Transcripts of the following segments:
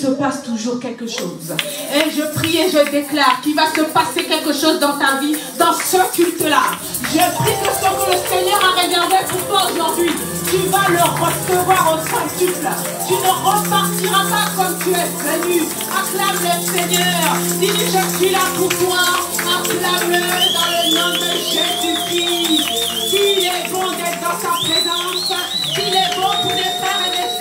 se passe toujours quelque chose. Et je prie et je déclare qu'il va se passer quelque chose dans ta vie, dans ce culte-là. Je prie que ce que le Seigneur a réservé pour toi aujourd'hui, tu vas le recevoir au centuple. Tu ne repartiras pas comme tu es venu. Acclame le Seigneur. Dis, je suis là pour toi. Acclame-le dans le nom de Jésus-Christ. S'il est bon d'être dans sa présence, s'il est bon pour les frères et les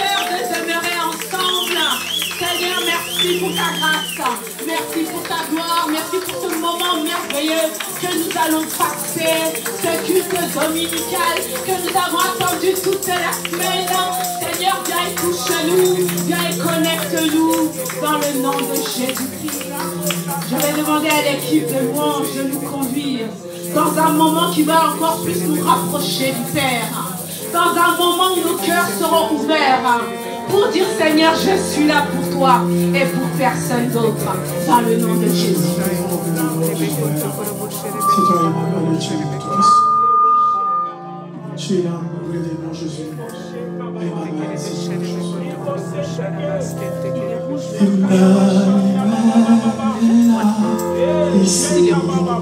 merci pour ta grâce. Merci pour ta gloire. Merci pour ce moment merveilleux que nous allons passer. Ce culte dominical que nous avons attendu toute la semaine. Seigneur, viens et touche-nous. Viens et connecte-nous dans le nom de Jésus-Christ. Je vais demander à l'équipe de louange de nous conduire dans un moment qui va encore plus nous rapprocher du Père. Dans un moment où nos cœurs seront ouverts pour dire Seigneur, je suis là pour toi et pour personne d'autre. Dans le nom de Jésus. Tu es là, mon Jésus. Emmanuel, ici avec moi.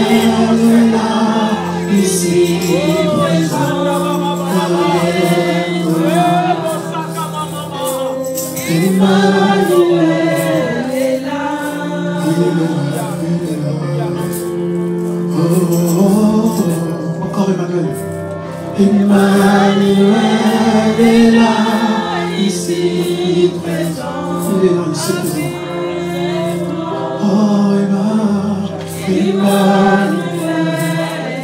Emmanuel est là, ici présent. Là, ici. Oh, Emmanuel, Emmanuel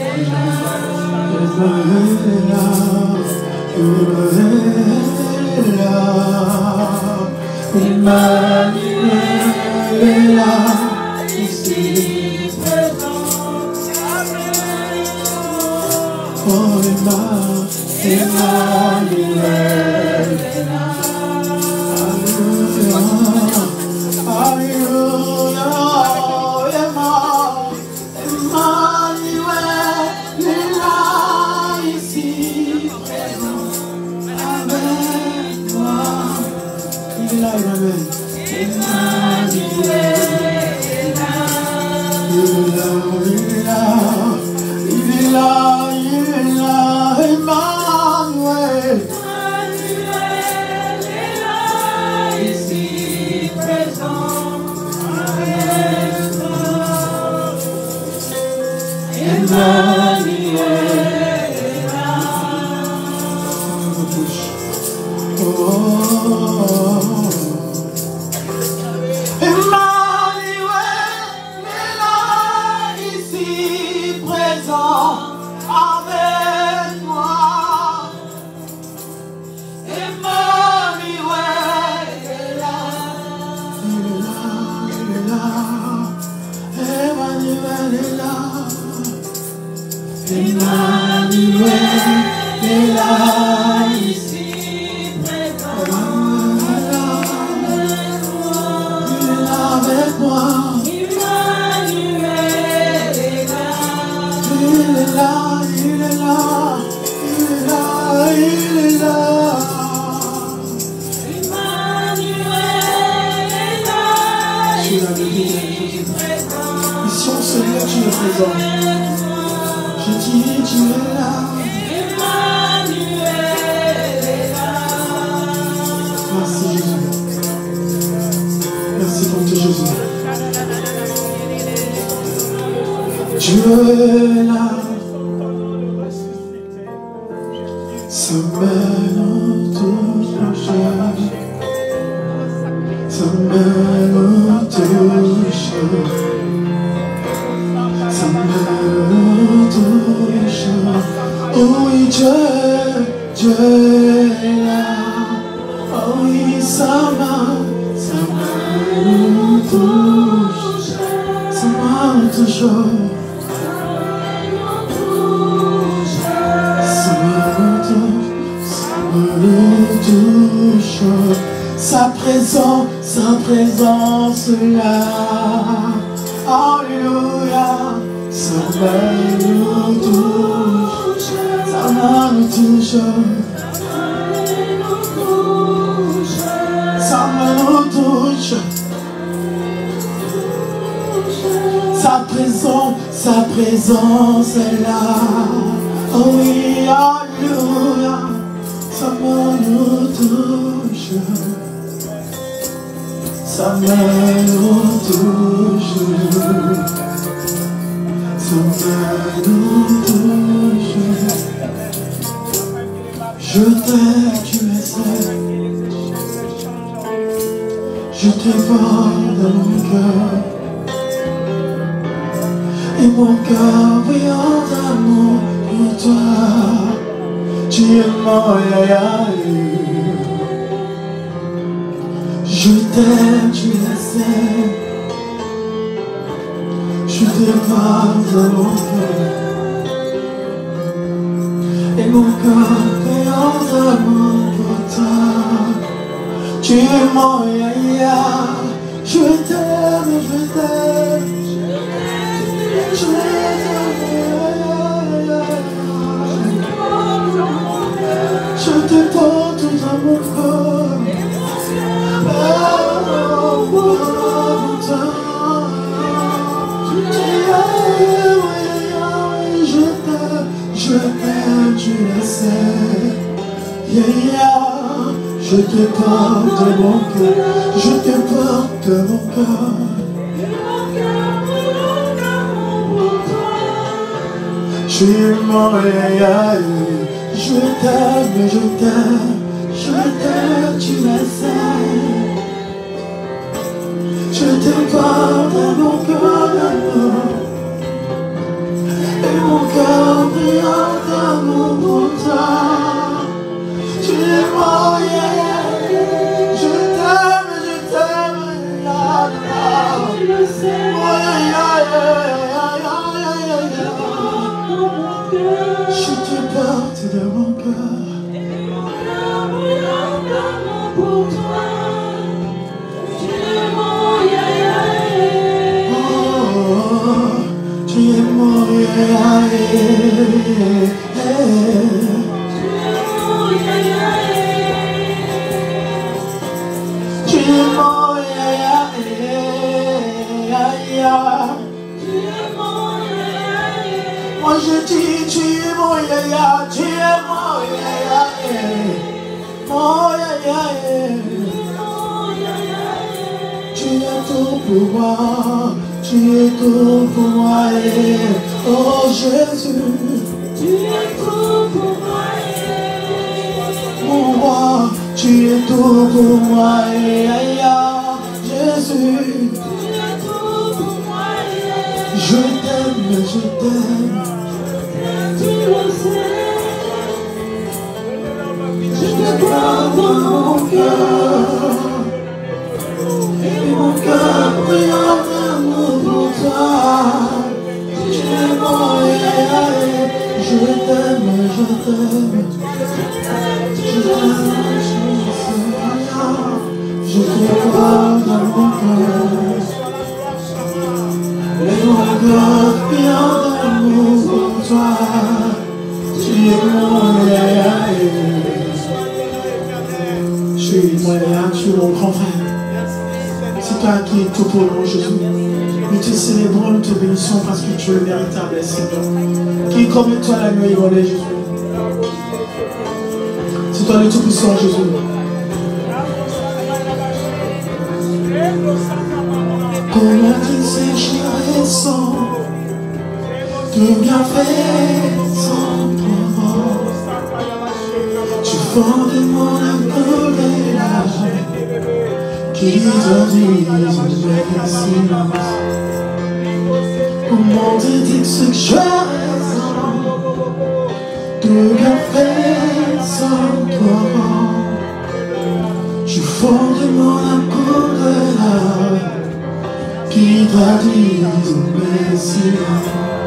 est là. Emmanuel est là, Emmanuel est là. Emmanuel Emmanuel Dieu t'aime, je t'aime. Tu le sais. Je te garde dans mon cœur. Et mon cœur brille en amour pour toi. Tu es mon Je t'aime, je t'aime. Je t'aime, je te garde dans mon cœur. Et mon cœur tu es mon bébé, tu es mon grand frère. C'est toi qui es tout pour nous, Jésus. Nous te célébrons, nous te bénissons parce que tu es véritable, Seigneur. Qui est comme toi l'accueil, mon bébé, Jésus. C'est toi le tout puissant, Jésus. Plus bien fait sans parole Tu vends de moi la colère Qui traduit le silence Comment te dire ce que je ressens Plus bien fait sans toi Tu vends de moi la colère Qui traduit le silence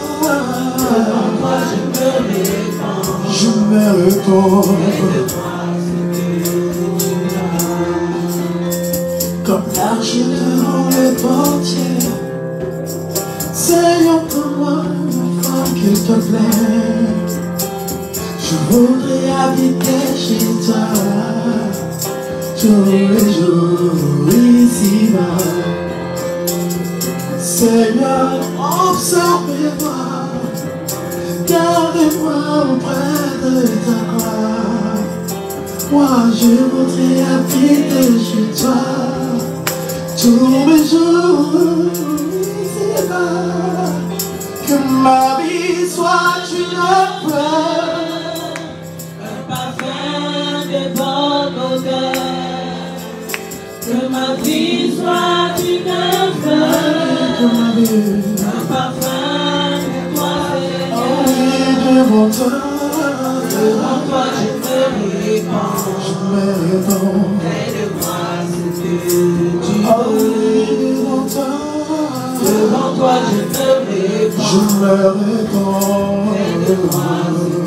Réponds. Comme l'arche devant le portier. Seigneur, pour moi, femme qu'il te plaît. Je voudrais habiter chez toi tous les jours ici-bas. Seigneur, observez-moi, gardez-moi auprès. Moi, je voudrais habiter chez toi tous les jours ici-bas. Que ma vie soit une fleur. Un parfum de bon odeur. Que ma vie soit une vie, Un parfum de toi, oh Seigneur. oui, oui, devant toi, Devant toi, je me répands. je me réponds.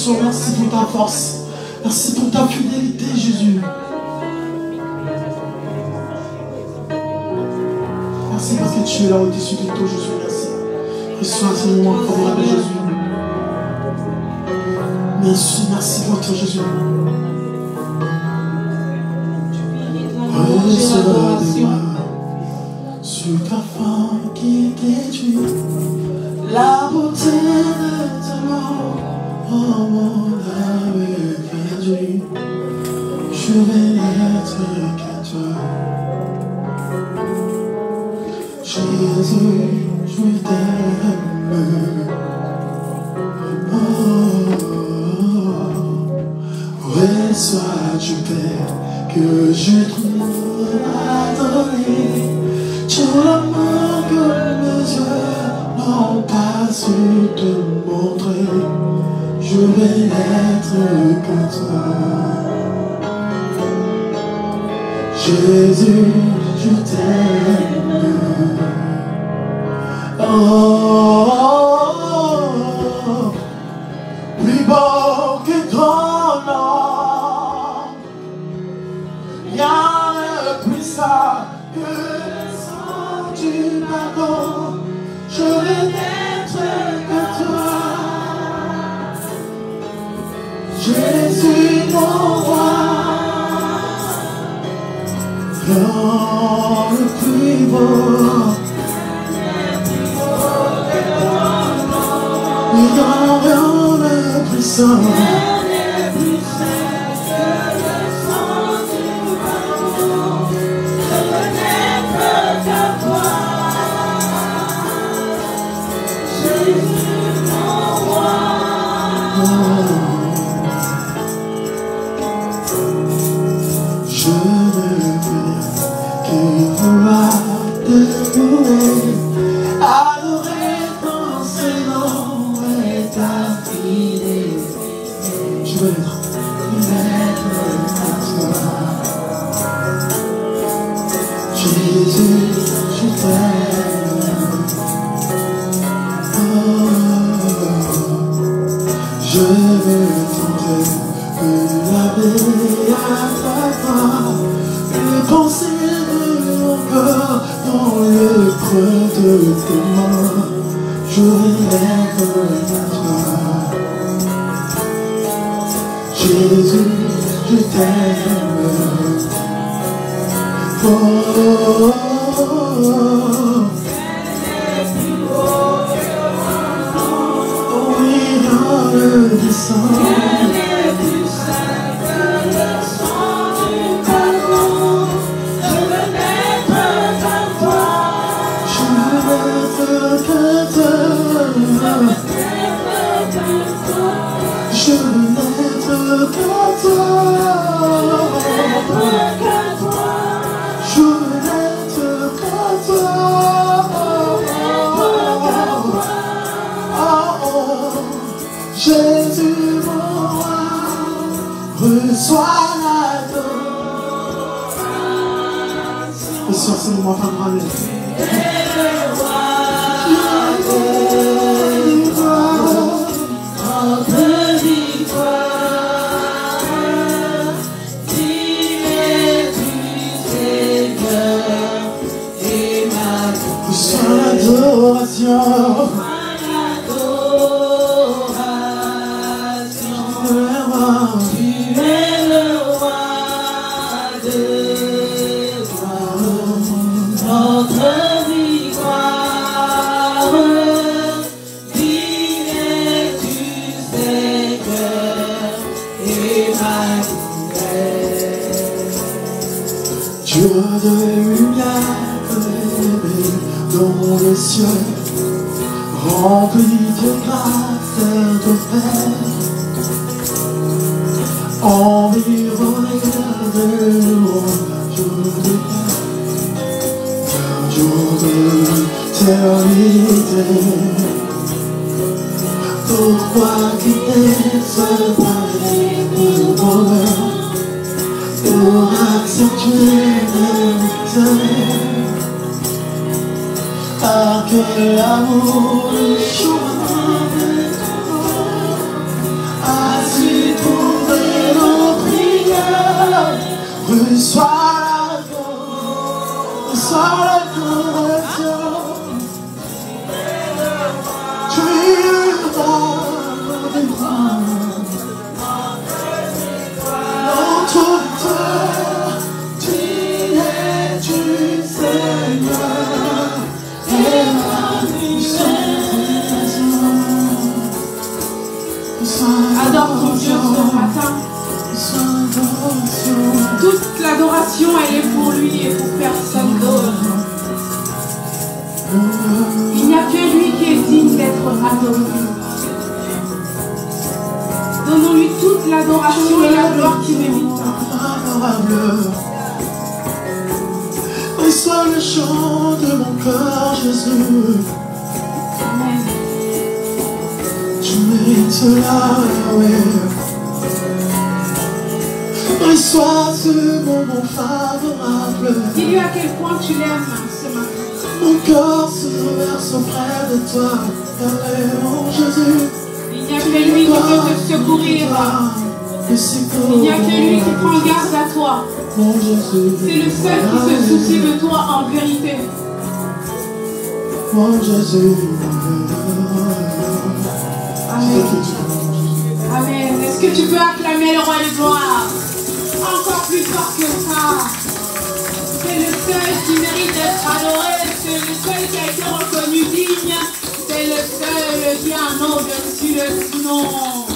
Le Dieu Tout-Puissant, merci pour ta force. Je Mon se verse auprès de toi. Yahweh, mon Jésus. Il n'y a que lui qui peut te secourir. Il n'y a que lui qui prend garde à toi. Mon Jésus. C'est le seul qui se soucie de toi en vérité. Mon Jésus. Amen. Amen. Est-ce que tu peux acclamer le roi de gloire Encore plus fort que ça. C'est le seul qui mérite d'être adoré. C'est le seul qui a été reconnu digne. C'est le seul qui a nom au-dessus de tout nom.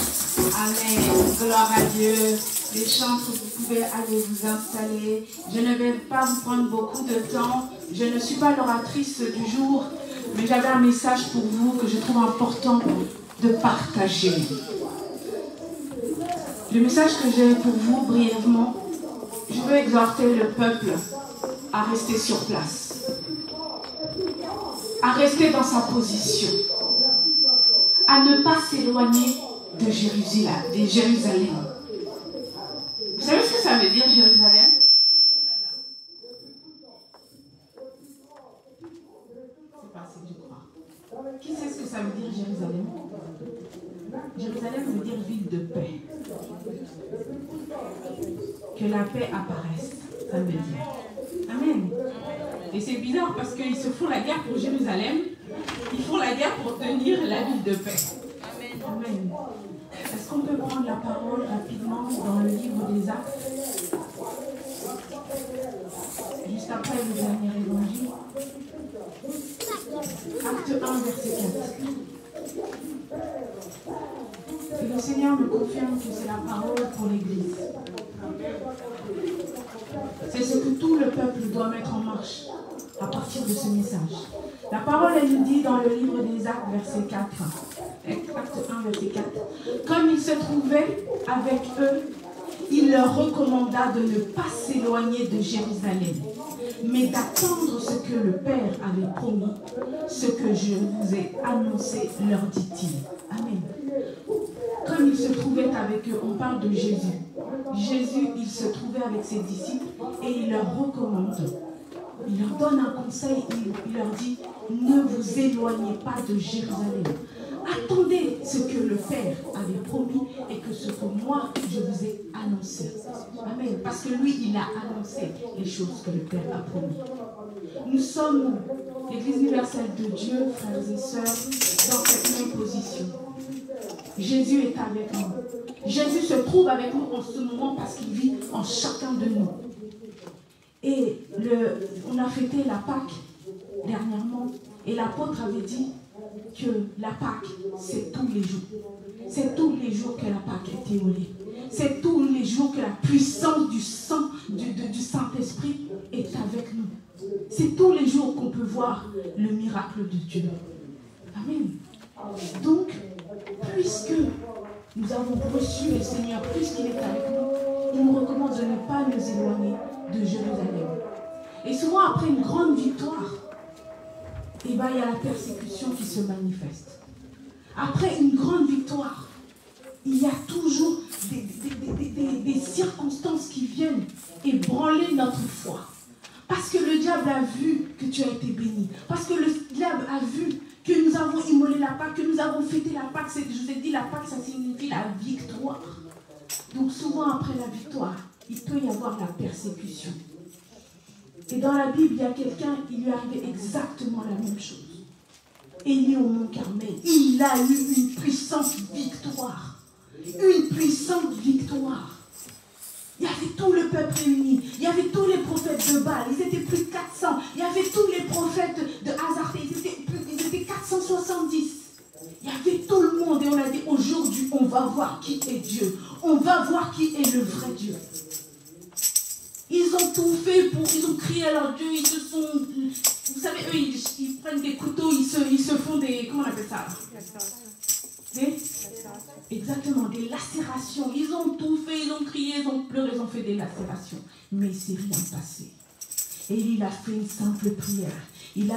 Amen. Gloire à Dieu. Les vous pouvez aller vous installer. Je ne vais pas vous prendre beaucoup de temps. Je ne suis pas l'oratrice du jour, mais j'avais un message pour vous que je trouve important de partager. Le message que j'ai pour vous brièvement, je veux exhorter le peuple à rester sur place, à rester dans sa position, à ne pas s'éloigner de Jérusalem. De. Vous savez ce que ça veut dire Jérusalem? C'est assez, je crois. Qui sait ce que ça veut dire Jérusalem? Jérusalem veut dire ville de paix. Que la paix apparaisse, ça veut dire. Amen. Et c'est bizarre parce qu'ils se font la guerre pour Jérusalem. Ils font la guerre pour tenir la ville de paix. Amen. Est-ce qu'on peut prendre la parole rapidement dans le livre des Actes? Juste après le dernier évangile. Acte 1, verset 4. Et le Seigneur me confirme que c'est la parole pour l'Église. C'est ce que tout le peuple doit mettre en marche à partir de ce message. La parole, elle nous dit dans le livre des Actes, verset 4. Acte 1, verset 4. Comme il se trouvait avec eux, il leur recommanda de ne pas s'éloigner de Jérusalem, mais d'attendre ce que le Père avait promis, ce que je vous ai annoncé, leur dit-il. Amen. Comme il se trouvait avec eux, on parle de Jésus. Jésus, il se trouvait avec ses disciples et il leur recommande. Il leur donne un conseil, il, leur dit, ne vous éloignez pas de Jérusalem. Attendez ce que le Père avait promis et que ce que moi, je vous ai annoncé. Amen. Parce que lui, il a annoncé les choses que le Père a promis. Nous sommes l'Église universelle de Dieu, frères et sœurs, dans cette même position. Jésus est avec nous. Jésus se trouve avec nous en ce moment parce qu'il vit en chacun de nous. Et on a fêté la Pâque dernièrement et l'apôtre avait dit que la Pâque, c'est tous les jours. C'est tous les jours que la Pâque est éolée. C'est tous les jours que la puissance du sang, du, du Saint-Esprit est avec nous. C'est tous les jours qu'on peut voir le miracle de Dieu. Amen. Donc, puisque nous avons reçu le Seigneur, puisqu'il est avec nous, il nous recommande de ne pas nous éloigner de Jérusalem. Et souvent, après une grande victoire, eh ben, il y a la persécution qui se manifeste. Après une grande victoire, il y a toujours des, des- des- des- circonstances qui viennent ébranler notre foi. Parce que le diable a vu que tu as été béni. Parce que le diable a vu que nous avons immolé la Pâque, que nous avons fêté la Pâque. Je vous ai dit, la Pâque, ça signifie la victoire. Donc souvent, après la victoire, il peut y avoir la persécution. Et dans la Bible, il y a quelqu'un, il lui arrivé exactement la même chose. Élie au mont Carmel, il a eu une puissante victoire. Une puissante victoire. Il y avait tout le peuple réuni. Il y avait tous les prophètes de Baal.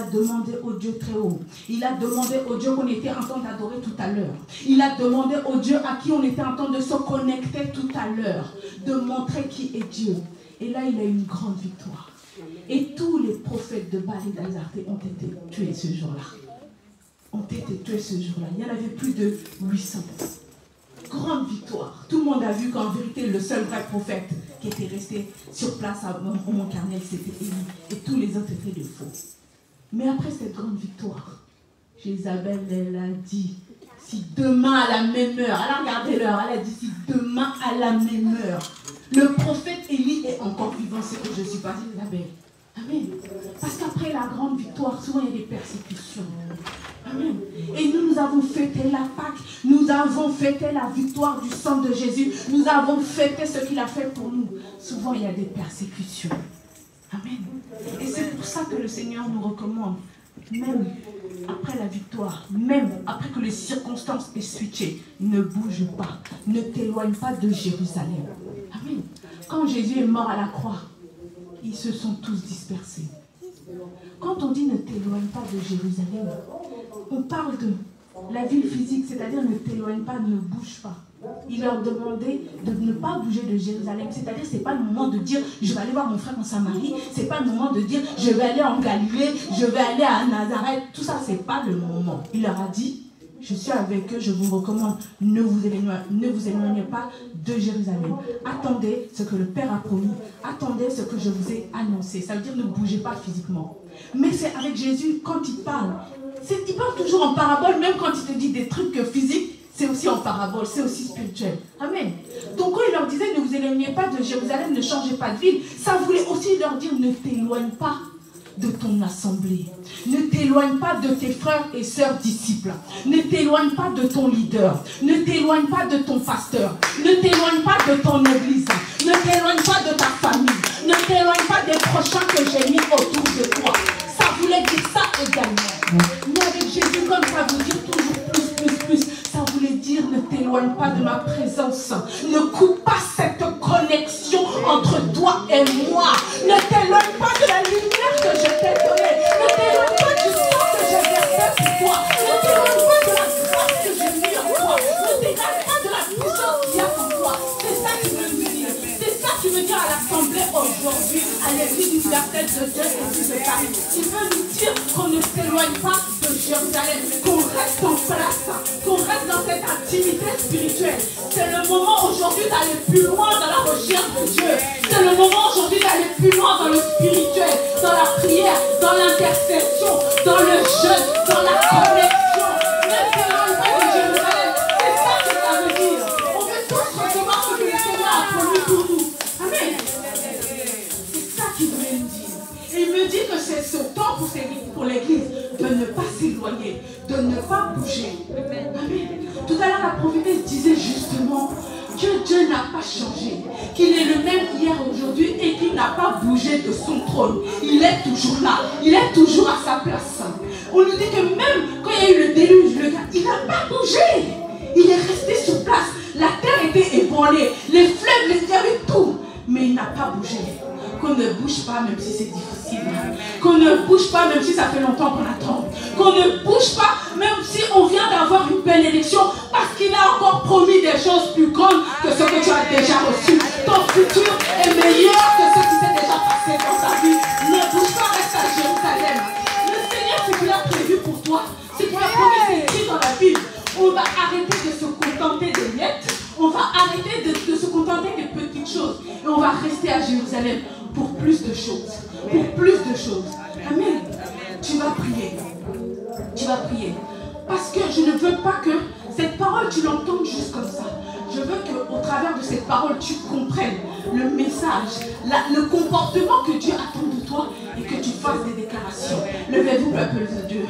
Demandé au Dieu très haut. Il a demandé au Dieu qu'on était en train d'adorer tout à l'heure. Il a demandé au Dieu à qui on était en train de se connecter tout à l'heure. De montrer qui est Dieu. Et là, il a eu une grande victoire. Et tous les prophètes de Baal et d'Azarté ont été tués ce jour-là. Ont été tués ce jour-là. Il y en avait plus de 800. Grande victoire. Tout le monde a vu qu'en vérité, le seul vrai prophète qui était resté sur place au Mont Carmel, c'était Élie. Et tous les autres étaient des faux. Mais après cette grande victoire, Jézabel, elle a dit, si demain à la même heure, elle a regardé l'heure, elle a dit, si demain à la même heure, le prophète Élie est encore vivant, c'est que je suis pas Isabelle. Amen. Parce qu'après la grande victoire, souvent il y a des persécutions. Amen. Et nous, nous avons fêté la Pâque. Nous avons fêté la victoire du sang de Jésus. Nous avons fêté ce qu'il a fait pour nous. Souvent, il y a des persécutions. Amen. Et c'est pour ça que le Seigneur nous recommande, même après la victoire, même après que les circonstances aient switché, ne bouge pas, ne t'éloigne pas de Jérusalem. Amen. Quand Jésus est mort à la croix, ils se sont tous dispersés. Quand on dit ne t'éloigne pas de Jérusalem, on parle de la ville physique, c'est-à-dire ne t'éloigne pas, ne bouge pas. Il leur demandait de ne pas bouger de Jérusalem. C'est-à-dire, ce n'est pas le moment de dire je vais aller voir mon frère en Samarie. Ce n'est pas le moment de dire je vais aller en Galilée, je vais aller à Nazareth. Tout ça, ce n'est pas le moment. Il leur a dit je suis avec eux, je vous recommande, ne vous, éloignez, ne vous éloignez pas de Jérusalem. Attendez ce que le Père a promis. Attendez ce que je vous ai annoncé. Ça veut dire ne bougez pas physiquement. Mais c'est avec Jésus, quand il parle, il parle toujours en parabole, même quand il te dit des trucs physiques, c'est aussi en parabole, c'est aussi spirituel. Amen. Donc quand il leur disait ne vous éloignez pas de Jérusalem, ne changez pas de ville, ça voulait aussi leur dire ne t'éloigne pas de ton assemblée. Ne t'éloigne pas de tes frères et sœurs disciples. Ne t'éloigne pas de ton leader. Ne t'éloigne pas de ton pasteur. Ne t'éloigne pas de ton église. Ne t'éloigne pas de ta famille. Ne t'éloigne pas des prochains que j'ai mis autour de toi. Ça voulait dire ça également. Mais avec Jésus, comme ça veut dire toujours plus, plus, plus. Ça voulait ne t'éloigne pas de ma présence. Ne coupe pas cette connexion entre toi et moi. Ne t'éloigne pas de la lumière que je t'ai donnée. l'Assemblée aujourd'hui, à l'Église universelle de Dieu et de Paris. Il veut nous dire qu'on ne s'éloigne pas de Jérusalem, qu'on reste en place, qu'on reste dans cette intimité spirituelle. C'est le moment aujourd'hui d'aller plus loin dans la recherche de Dieu. C'est le moment aujourd'hui d'aller plus loin dans le spirituel, dans la prière, dans l'intercession, dans le jeûne, dans la connexion. Ne l'Église de ne pas s'éloigner, de ne pas bouger. Tout à l'heure, la prophétesse disait justement que Dieu n'a pas changé, qu'il est le même hier, aujourd'hui et qu'il n'a pas bougé de son trône. Il est toujours là, il est toujours à sa place. On nous dit que même quand il y a eu le déluge, le gars, il n'a pas bougé. Il est resté sur place. La terre était ébranlée, les fleuves, les, avait tout. Mais il n'a pas bougé. Qu'on ne bouge pas même si c'est difficile. Qu'on ne bouge pas même si ça fait longtemps qu'on attend. Qu'on ne bouge pas même si on vient d'avoir une belle élection parce qu'il a encore promis des choses plus grandes que ce que tu as déjà reçu. Ton futur est meilleur que ce qui s'est déjà passé dans ta vie. Ne bouge pas, reste à Jérusalem. Le Seigneur, ce qu'il a prévu pour toi, ce qu'il a promis écrit dans la Bible, on va arrêter de se contenter des miettes. On va arrêter de se contenter des petites choses. Et on va rester à Jérusalem plus de choses. Pour plus de choses. Amen. Tu vas prier. Tu vas prier. Parce que je ne veux pas que cette parole, tu l'entendes juste comme ça. Je veux qu'au travers de cette parole, tu comprennes le message, le comportement que Dieu attend de toi et que tu fasses des déclarations. Levez-vous, peuple de Dieu.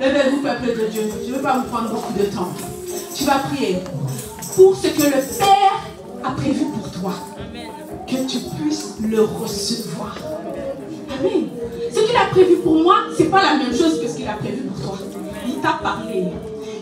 Levez-vous, peuple de Dieu. Je ne veux pas vous prendre beaucoup de temps. Tu vas prier. pour ce que le Père a prévu pour toi. Que tu puisses le recevoir. Amen. Ce qu'il a prévu pour moi, ce n'est pas la même chose que ce qu'il a prévu pour toi. Il t'a parlé.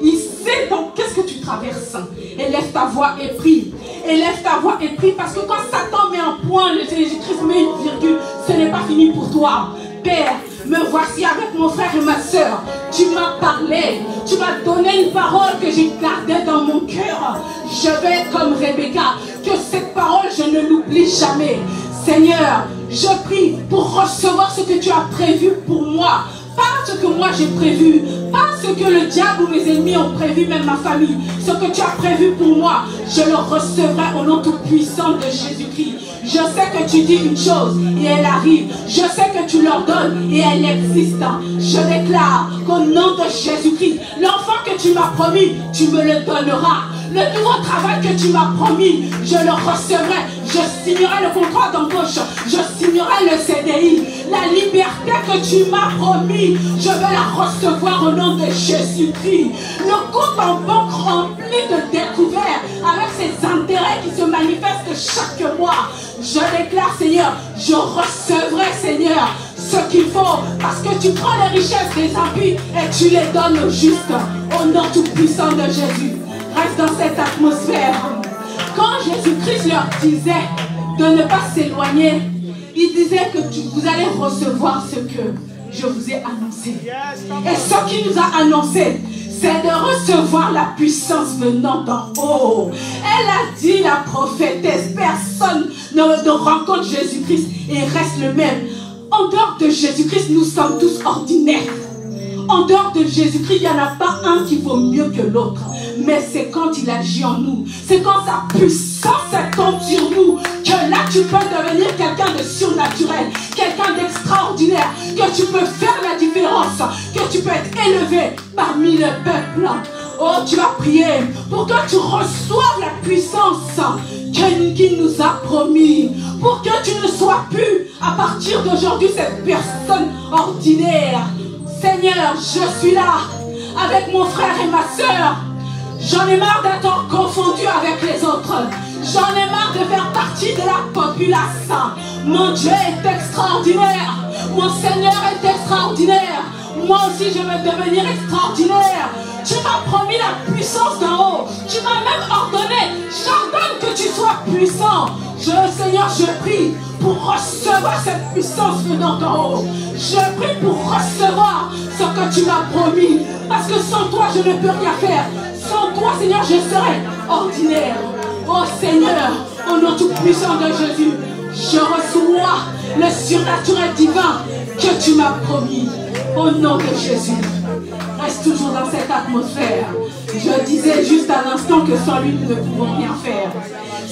Il sait donc qu'est-ce que tu traverses. Élève ta voix et prie. Élève ta voix et prie parce que quand Satan met un point, le Jésus-Christ met une virgule, ce n'est pas fini pour toi. Père, me voici avec mon frère et ma soeur. Tu m'as parlé. Tu m'as donné une parole que j'ai gardée dans mon cœur. Je vais comme Rebecca. Que cette parole, je ne l'oublie jamais. Seigneur, je prie pour recevoir ce que tu as prévu pour moi. Pas ce que moi j'ai prévu, pas ce que le diable ou mes ennemis ont prévu, même ma famille. Ce que tu as prévu pour moi, je le recevrai au nom tout-puissant de Jésus-Christ. Je sais que tu dis une chose et elle arrive. Je sais que tu leur donnes et elle existe. Je déclare qu'au nom de Jésus-Christ, l'enfant que tu m'as promis, tu me le donneras. Le nouveau travail que tu m'as promis, je le recevrai. Je signerai le contrat d'embauche. Je signerai le CDI. La liberté que tu m'as promis, je vais la recevoir au nom de Jésus-Christ. Le compte en banque rempli de découvertes avec ses intérêts qui se manifestent chaque mois. Je déclare, Seigneur, je recevrai, Seigneur, ce qu'il faut parce que tu prends les richesses des impies et tu les donnes au juste au nom tout-puissant de Jésus reste dans cette atmosphère. Quand Jésus-Christ leur disait de ne pas s'éloigner, il disait que vous allez recevoir ce que je vous ai annoncé. Et ce qu'il nous a annoncé, c'est de recevoir la puissance venant d'en haut. Elle a dit, la prophétesse, personne ne, rencontre Jésus-Christ et reste le même. En dehors de Jésus-Christ, nous sommes tous ordinaires. En dehors de Jésus-Christ, il n'y en a pas un qui vaut mieux que l'autre mais c'est quand il agit en nous, c'est quand sa puissance tombe sur nous, que là tu peux devenir quelqu'un de surnaturel, quelqu'un d'extraordinaire, que tu peux faire la différence, que tu peux être élevé parmi le peuple. Oh, tu vas prier pour que tu reçoives la puissance qu'il nous a promis. Pour que tu ne sois plus, à partir d'aujourd'hui, cette personne ordinaire. Seigneur, je suis là avec mon frère et ma soeur. J'en ai marre d'être confondu avec les autres. J'en ai marre de faire partie de la population. Mon Dieu est extraordinaire. Mon Seigneur est extraordinaire. Moi aussi, je vais devenir extraordinaire. Tu m'as promis la puissance d'en haut. Tu m'as même ordonné, j'ordonne que tu sois puissant. Je, Seigneur, je prie pour recevoir cette puissance venant d'en haut. Je prie pour recevoir ce que tu m'as promis. Parce que sans toi, je ne peux rien faire. Sans toi, Seigneur, je serai ordinaire. Oh Seigneur, au nom tout-puissant de Jésus, je reçois le surnaturel divin que tu m'as promis. Au nom de Jésus. Reste toujours dans cette atmosphère. Je disais juste à l'instant que sans lui, nous ne pouvons rien faire.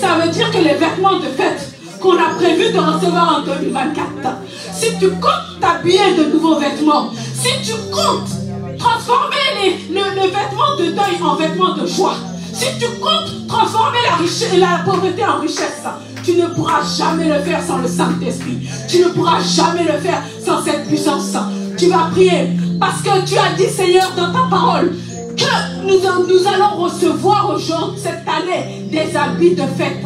Ça veut dire que les vêtements de fête qu'on a prévu de recevoir en 2024, si tu comptes t'habiller de nouveaux vêtements, si tu comptes transformer les, le, vêtement de deuil en vêtement de joie. Si tu comptes transformer la, la pauvreté en richesse, tu ne pourras jamais le faire sans le Saint-Esprit. Tu ne pourras jamais le faire sans cette puissance. Tu vas prier parce que tu as dit, Seigneur, dans ta parole, que nous, nous allons recevoir aujourd'hui, cette année, des habits de fête.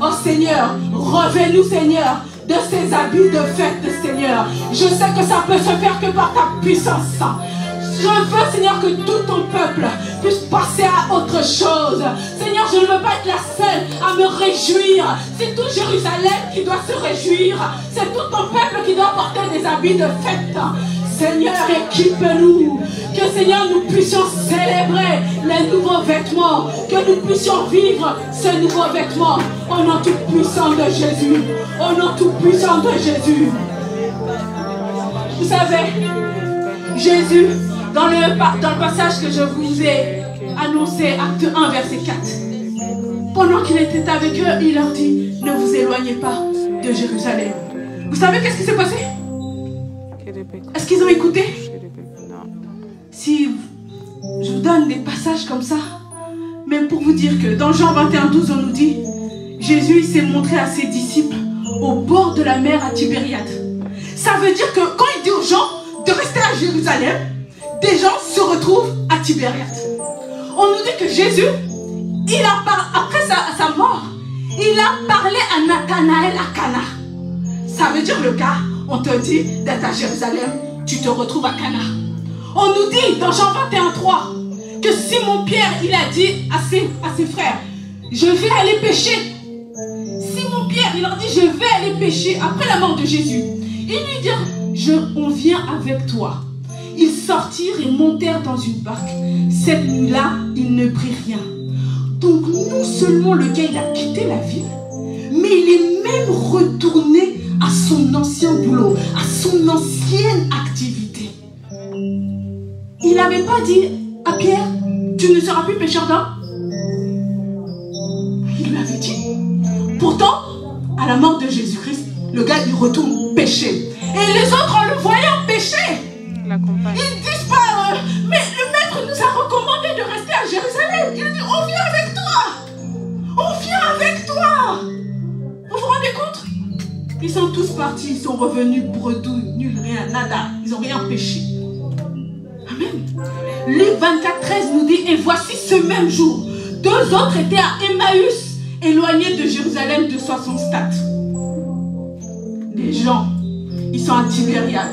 Oh Seigneur, reviens-nous, Seigneur, de ces habits de fête, Seigneur. Je sais que ça peut se faire que par ta puissance. Je veux, Seigneur, que tout ton peuple puisse passer à autre chose. Seigneur, je ne veux pas être la seule à me réjouir. C'est tout Jérusalem qui doit se réjouir. C'est tout ton peuple qui doit porter des habits de fête. Seigneur, équipe-nous. Que Seigneur, nous puissions célébrer les nouveaux vêtements. Que nous puissions vivre ce nouveau vêtement. Au nom tout puissant de Jésus. Au nom tout puissant de Jésus. Vous savez, Jésus dans le, dans le passage que je vous ai annoncé, acte 1, verset 4, pendant qu'il était avec eux, il leur dit, ne vous éloignez pas de Jérusalem. Vous savez qu'est-ce qui s'est passé? Est-ce qu'ils ont écouté? Si je vous donne des passages comme ça, même pour vous dire que dans Jean 21, 12, on nous dit, Jésus s'est montré à ses disciples au bord de la mer à Tibériade. Ça veut dire que quand il dit aux gens de rester à Jérusalem, des gens se retrouvent à Tibériade. On nous dit que Jésus il a après sa, mort, il a parlé à Nathanaël à Cana. Ça veut dire le gars, on te dit d'être Jérusalem, tu te retrouves à Cana. On nous dit dans Jean 21, 3 que Simon Pierre, il a dit à ses, à ses frères, je vais aller pêcher. Simon Pierre, il leur dit, je vais aller pêcher après la mort de Jésus. Il lui dit, on vient avec toi. Ils sortirent et montèrent dans une barque. Cette nuit-là, il ne prit rien. Donc non seulement le gars, il a quitté la ville, mais il est même retourné à son ancien boulot, à son ancienne activité. Il n'avait pas dit à Pierre, tu ne seras plus pêcheur d'hommes. Il lui avait dit. Pourtant, à la mort de Jésus-Christ, le gars, il retourne pêcher. Et les autres, en le voyant pêcher, ils disent Ils sont tous partis, ils sont revenus bredouilles, nul, rien, nada. Ils n'ont rien pêché. Amen. Luc 24, 13 nous dit, et voici ce même jour, deux autres étaient à Emmaüs, éloignés de Jérusalem de 60 stades. Les gens, ils sont à Tibériade.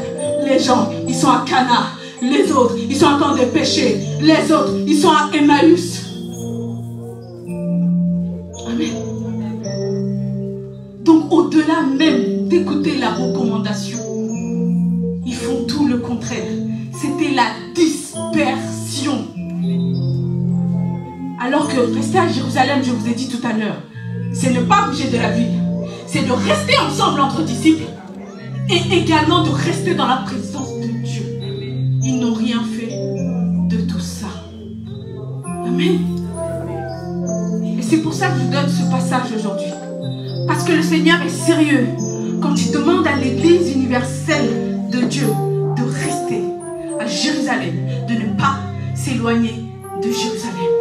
Les gens, ils sont à Cana. Les autres, ils sont en train de pêcher. Les autres, ils sont à Emmaüs. Même d'écouter la recommandation, ils font tout le contraire. C'était la dispersion. Alors que rester à Jérusalem, je vous ai dit tout à l'heure, c'est ne pas bouger de la ville. C'est de rester ensemble entre disciples et également de rester dans la présence de Dieu. Ils n'ont rien fait de tout ça. Amen. Et c'est pour ça que je vous donne ce passage aujourd'hui. Parce que le Seigneur est sérieux quand il demande à l'Église universelle de Dieu de rester à Jérusalem, de ne pas s'éloigner de Jérusalem.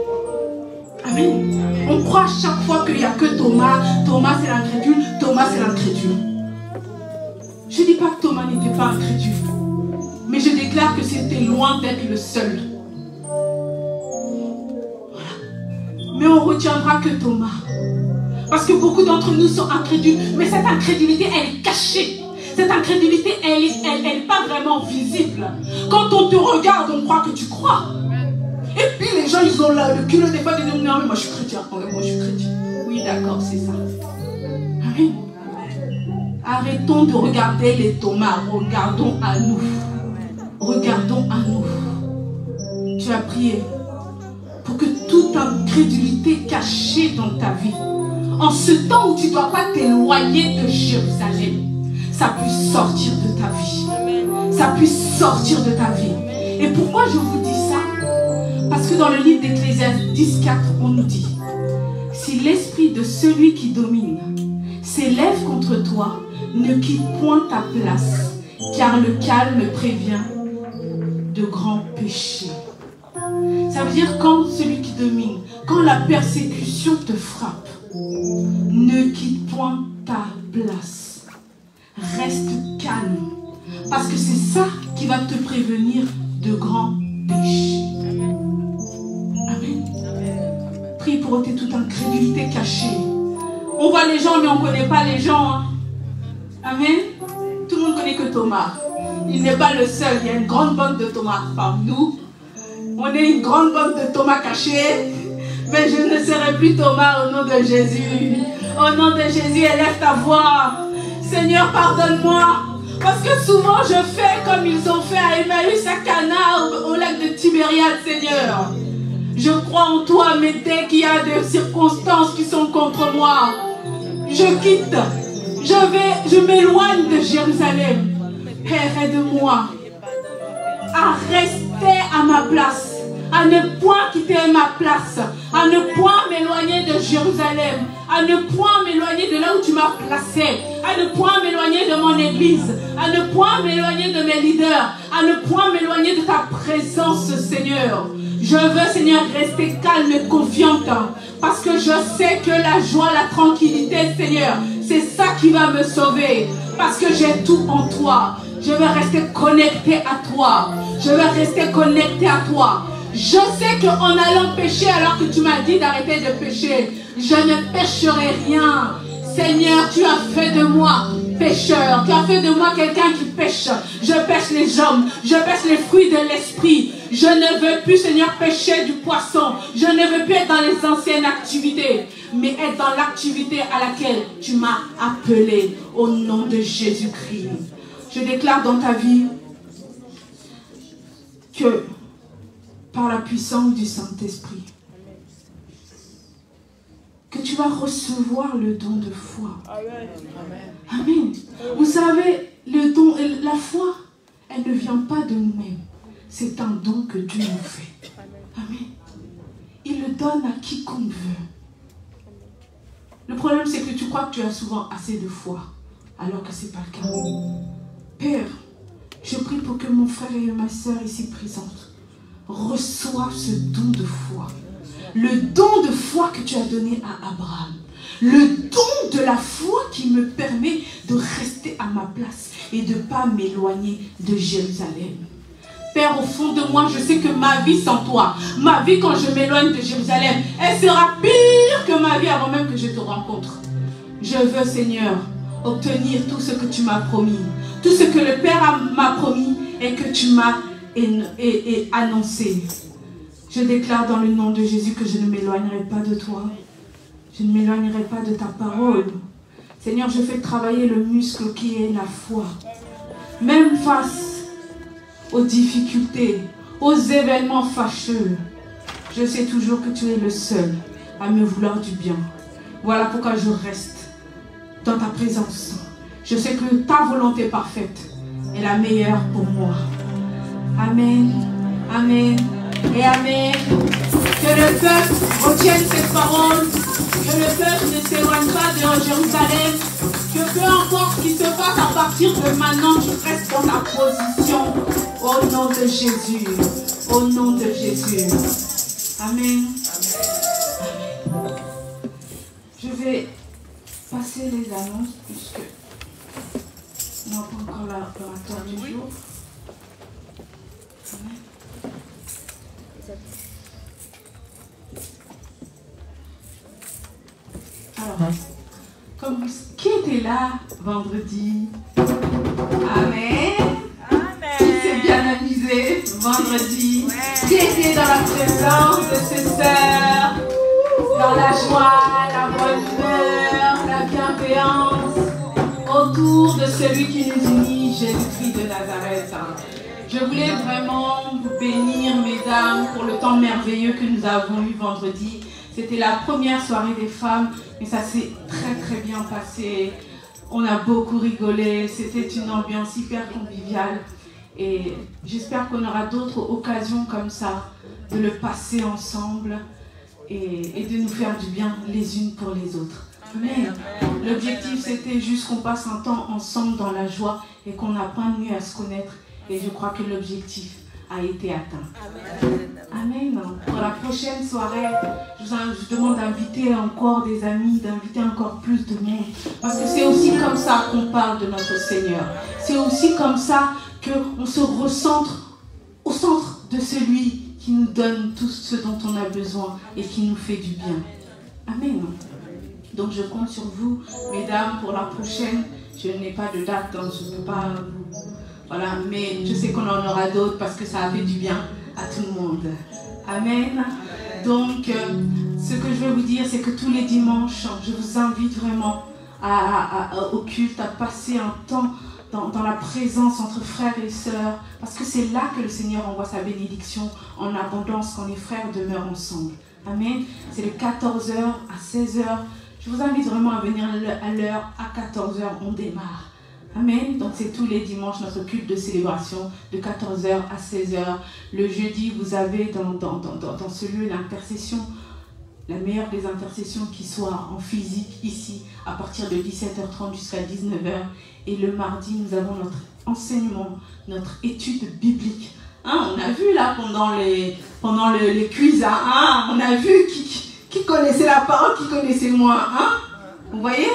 Amen. On croit chaque fois qu'il n'y a que Thomas. Thomas c'est l'incrédule. Thomas c'est l'incrédule. Je ne dis pas que Thomas n'était pas incrédule, mais je déclare que c'était loin d'être le seul. Mais on retiendra que Thomas. Parce que beaucoup d'entre nous sont incrédules, mais cette incrédulité, elle est cachée. Cette incrédulité, elle n'est elle, pas vraiment visible. Quand on te regarde, on croit que tu crois. Et puis les gens, ils ont le culot des fois de dire, non, mais moi je suis chrétien. moi je suis chrétien. Oui, d'accord, c'est ça. Arrêtons de regarder les Thomas. Regardons à nous. Regardons à nous. Tu as prié pour que toute incrédulité cachée dans ta vie, en ce temps où tu ne dois pas t'éloigner de Jérusalem, ça puisse sortir de ta vie. Ça puisse sortir de ta vie. Et pourquoi je vous dis ça? Parce que dans le livre d'Ecclésiaste 10.4, on nous dit, si l'esprit de celui qui domine s'élève contre toi, ne quitte point ta place, car le calme prévient de grands péchés. Ça veut dire quand celui qui domine, quand la persécution te frappe, ne quitte point ta place. Reste calme. Parce que c'est ça qui va te prévenir de grands péchés. Amen. Prie pour ôter toute incrédulité cachée. On voit les gens, mais on ne connaît pas les gens. Hein. Amen. Tout le monde connaît que Thomas. Il n'est pas le seul. Il y a une grande bande de Thomas parmi nous. On est une grande bande de Thomas cachés. Mais je ne serai plus Thomas au nom de Jésus. Au nom de Jésus, élève ta voix. Seigneur, pardonne-moi. Parce que souvent je fais comme ils ont fait à Emmaüs, à Cana, au, lac de Tibériade, Seigneur. Je crois en toi, mais dès qu'il y a des circonstances qui sont contre moi, je quitte je vais, je m'éloigne de Jérusalem. Père, aide-moi à rester à ma place, à ne point quitter ma place, à ne point m'éloigner de Jérusalem, à ne point m'éloigner de là où tu m'as placé, à ne point m'éloigner de mon église, à ne point m'éloigner de mes leaders, à ne point m'éloigner de ta présence, Seigneur. Je veux, Seigneur, rester calme et confiante parce que je sais que la joie, la tranquillité, Seigneur, c'est ça qui va me sauver. Parce que j'ai tout en toi. Je vais rester connecté à toi. Je vais rester connecté à toi. Je sais qu'en allant pécher alors que tu m'as dit d'arrêter de pécher, je ne pécherai rien. Seigneur, tu as fait de moi pécheur. Tu as fait de moi quelqu'un qui pêche. Je pêche les hommes. Je pêche les fruits de l'esprit. Je ne veux plus, Seigneur, pêcher du poisson. Je ne veux plus être dans les anciennes activités, mais être dans l'activité à laquelle tu m'as appelé au nom de Jésus-Christ. Je déclare dans ta vie que par la puissance du Saint-Esprit, que tu vas recevoir le don de foi. Amen. Vous savez, le don, la foi, elle ne vient pas de nous-mêmes. C'est un don que Dieu nous fait. Amen. Il le donne à quiconque veut. Le problème, c'est que tu crois que tu as souvent assez de foi, alors que ce n'est pas le cas. Père, je prie pour que mon frère et ma soeur ici présentes reçoivent ce don de foi. Le don de foi que tu as donné à Abraham. Le don de la foi qui me permet de rester à ma place et de ne pas m'éloigner de Jérusalem. Père, au fond de moi, je sais que ma vie sans toi, ma vie quand je m'éloigne de Jérusalem, elle sera pire que ma vie avant même que je te rencontre. Je veux, Seigneur, obtenir tout ce que tu m'as promis, tout ce que le Père m'a promis et que tu m'as annoncé. Je déclare dans le nom de Jésus que je ne m'éloignerai pas de toi. Je ne m'éloignerai pas de ta parole. Seigneur, je fais travailler le muscle qui est la foi. Même face aux difficultés, aux événements fâcheux, je sais toujours que tu es le seul à me vouloir du bien. Voilà pourquoi je reste dans ta présence. Je sais que ta volonté parfaite est la meilleure pour moi. Amen. Amen et Amen. Que le peuple retienne cette parole. Que le peuple ne s'éloigne pas de Jérusalem. Que peu importe ce qui se passe à partir de maintenant, tu restes dans ta position. Au nom de Jésus. Au nom de Jésus. Amen. Amen. Je vais passer les annonces puisque on n'a pas encore la du jour. Alors, comme qui était là vendredi? Amen. Amen. Qui s'est bien amusé vendredi? Qui était dans la présence de ses sœurs? Dans la joie, la bonne humeur, la bienveillance autour de celui qui nous unit, Jésus-Christ de Nazareth. Je voulais vraiment vous bénir, mesdames, pour le temps merveilleux que nous avons eu vendredi. C'était la première soirée des femmes, mais ça s'est très très bien passé. On a beaucoup rigolé, c'était une ambiance hyper conviviale. Et j'espère qu'on aura d'autres occasions comme ça de le passer ensemble et, de nous faire du bien les unes pour les autres. Mais l'objectif c'était juste qu'on passe un temps ensemble dans la joie et qu'on apprenne mieux à se connaître. Et je crois que l'objectif a été atteint. Amen. Pour la prochaine soirée, je vous demande d'inviter encore des amis, d'inviter encore plus de monde. Parce que c'est aussi comme ça qu'on parle de notre Seigneur. C'est aussi comme ça qu'on se recentre au centre de celui qui nous donne tout ce dont on a besoin et qui nous fait du bien. Amen. Donc je compte sur vous, mesdames, pour la prochaine. Je n'ai pas de date, donc je ne peux pas vous voilà, mais je sais qu'on en aura d'autres parce que ça a fait du bien à tout le monde. Amen. Donc, euh, ce que je veux vous dire, c'est que tous les dimanches, je vous invite vraiment au culte, à passer un temps dans, dans, la présence entre frères et sœurs, parce que c'est là que le Seigneur envoie sa bénédiction en abondance quand les frères demeurent ensemble. Amen. C'est de 14h à 16h. Je vous invite vraiment à venir à l'heure, à 14h, on démarre. Amen. Donc c'est tous les dimanches notre culte de célébration de 14h à 16h. Le jeudi, vous avez dans, dans, dans, dans ce lieu l'intercession, la meilleure des intercessions qui soit en physique ici à partir de 17h30 jusqu'à 19h. Et le mardi, nous avons notre enseignement, notre étude biblique. Hein, on a vu là pendant les, pendant les quiz, hein, hein, on a vu qui, qui connaissait la parole, qui connaissait moi. Hein? Vous voyez?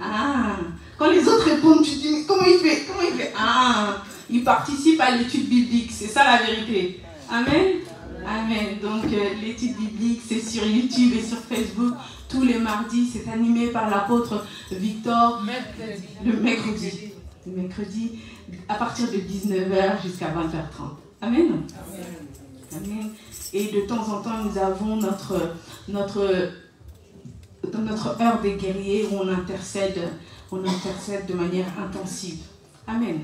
Ah. Quand les autres répondent, tu dis, comment il fait? Comment il fait? Ah, il participe à l'étude biblique. C'est ça la vérité. Amen? Amen. Donc euh, l'étude biblique, c'est sur YouTube et sur Facebook tous les mardis. C'est animé par l'apôtre Victor le mercredi. Le mercredi à partir de 19h jusqu'à 20h30. Amen? Amen. Et de temps en temps, nous avons notre, notre, notre heure des guerriers où on intercède, on intercède de manière intensive. Amen.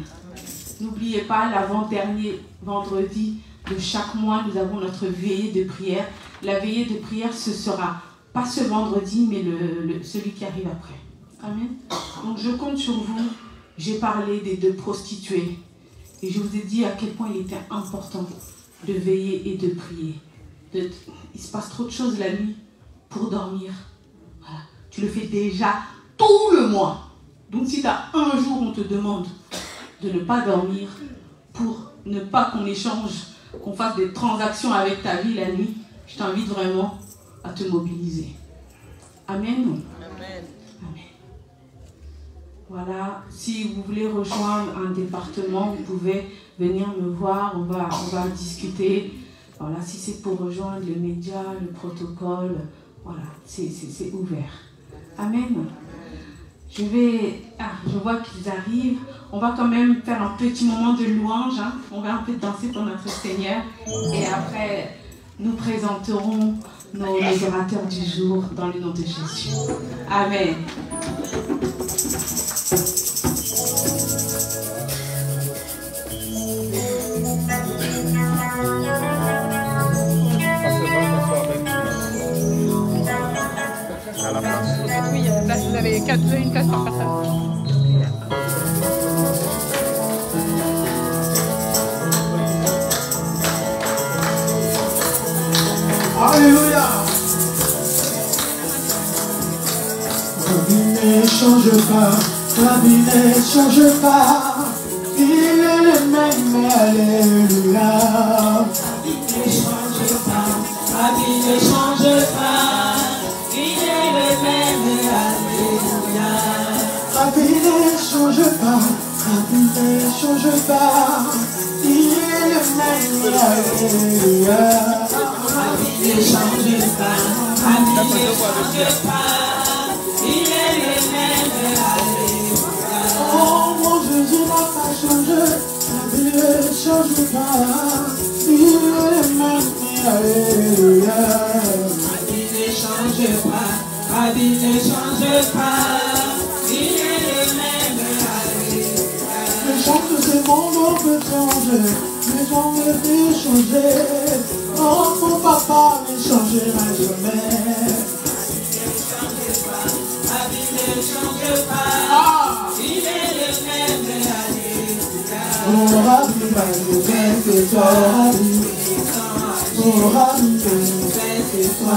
N'oubliez pas, l'avant-dernier vendredi de chaque mois, nous avons notre veillée de prière. La veillée de prière, ce sera pas ce vendredi, mais le, celui qui arrive après. Amen. Donc je compte sur vous. J'ai parlé des deux prostituées. Et je vous ai dit à quel point il était important de veiller et de prier. il se passe trop de choses la nuit pour dormir. Tu le fais déjà tout le mois. Donc si tu as un jour, on te demande de ne pas dormir pour ne pas qu'on échange, qu'on fasse des transactions avec ta vie la nuit, je t'invite vraiment à te mobiliser. Amen. Amen. Voilà, si vous voulez rejoindre un département, vous pouvez venir me voir, on va, on va discuter. Voilà, si c'est pour rejoindre le média, le protocole, voilà, c'est ouvert. Amen. Je vais. Ah, je vois qu'ils arrivent. On va quand même faire un petit moment de louange. Hein. On va un peu danser pour notre Seigneur. Et après, nous présenterons nos du jour dans le nom de Jésus. Amen. Vous avez une place par personne. Alléluia. La vie ne change pas, la vie ne change pas. Il est le même, Alléluia. La vie ne change pas, la vie ne change pas. Change pas, ne change pas. Il est le même, Alléluia. Vie ne change pas, vie ne change pas. Il est le même. Oh mon Jésus n'a pas changé, vie ne change pas. Il est le même, Alléluia. Vie ne change pas, vie ne change pas. Alléluia. Les gens de ce monde on peut changer, les gens me font changer. Oh mon papa ne changera jamais. Ne change pas. Il est le même, Alléluia. Oh Rabbi, Rabbi, c'est toi Rabbi. Oh Rabbi, c'est toi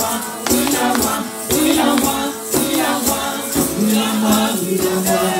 Uy la wa, uy la wa, uy la wa, uy la wa, uy la wa.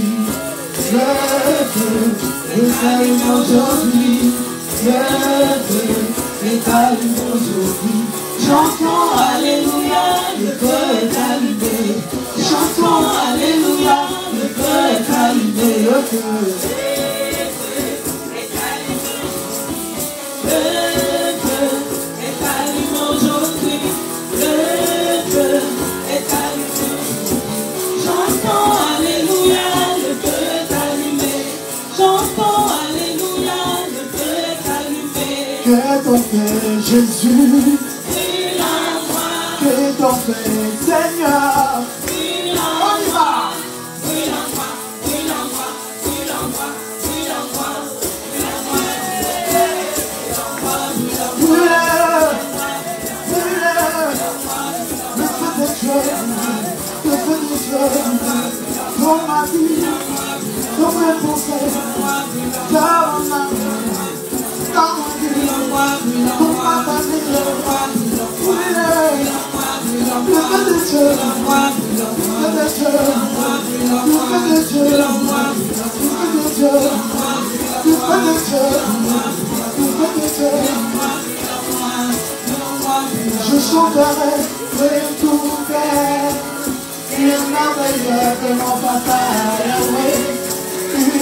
feu est allumé aujourd'hui. Chantons Alléluia, le feu est allumé. Chantons Alléluia, le feu est allumé, le feu. Le feu Jésus, Il envoie, que ton Je chanterai de tout cœur une merveille de mon papa. Il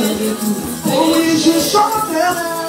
délivré de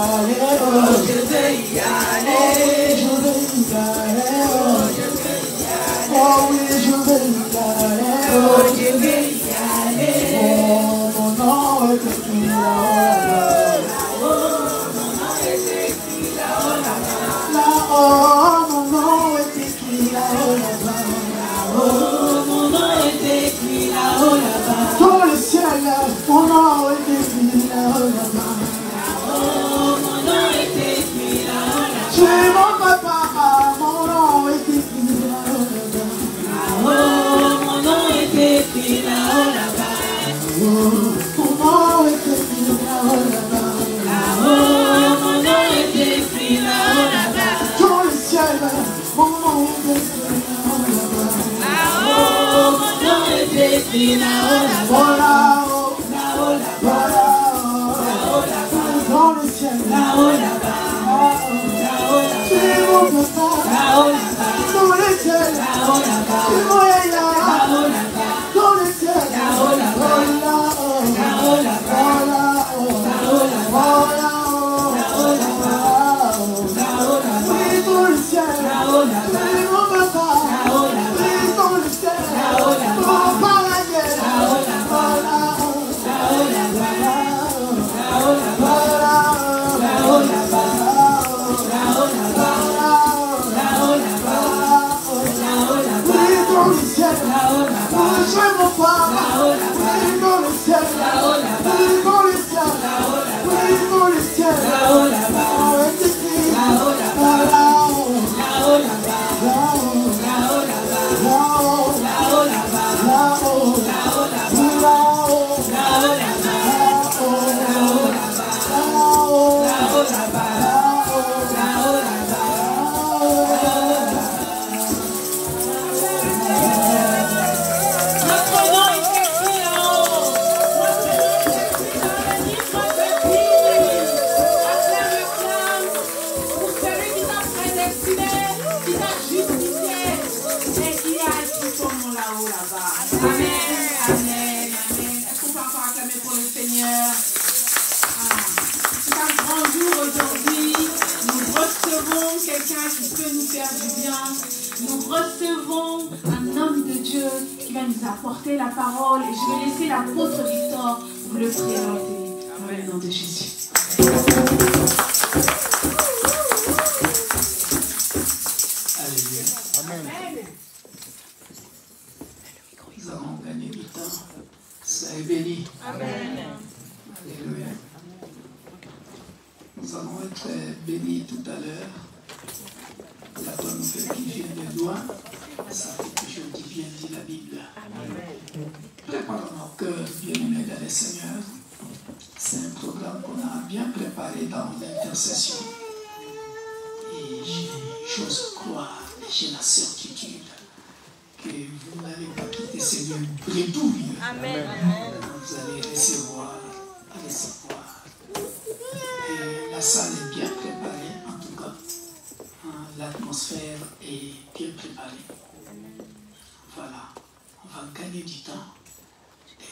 veux ciel, Là-haut, l'apôtre Victor vous le présenter.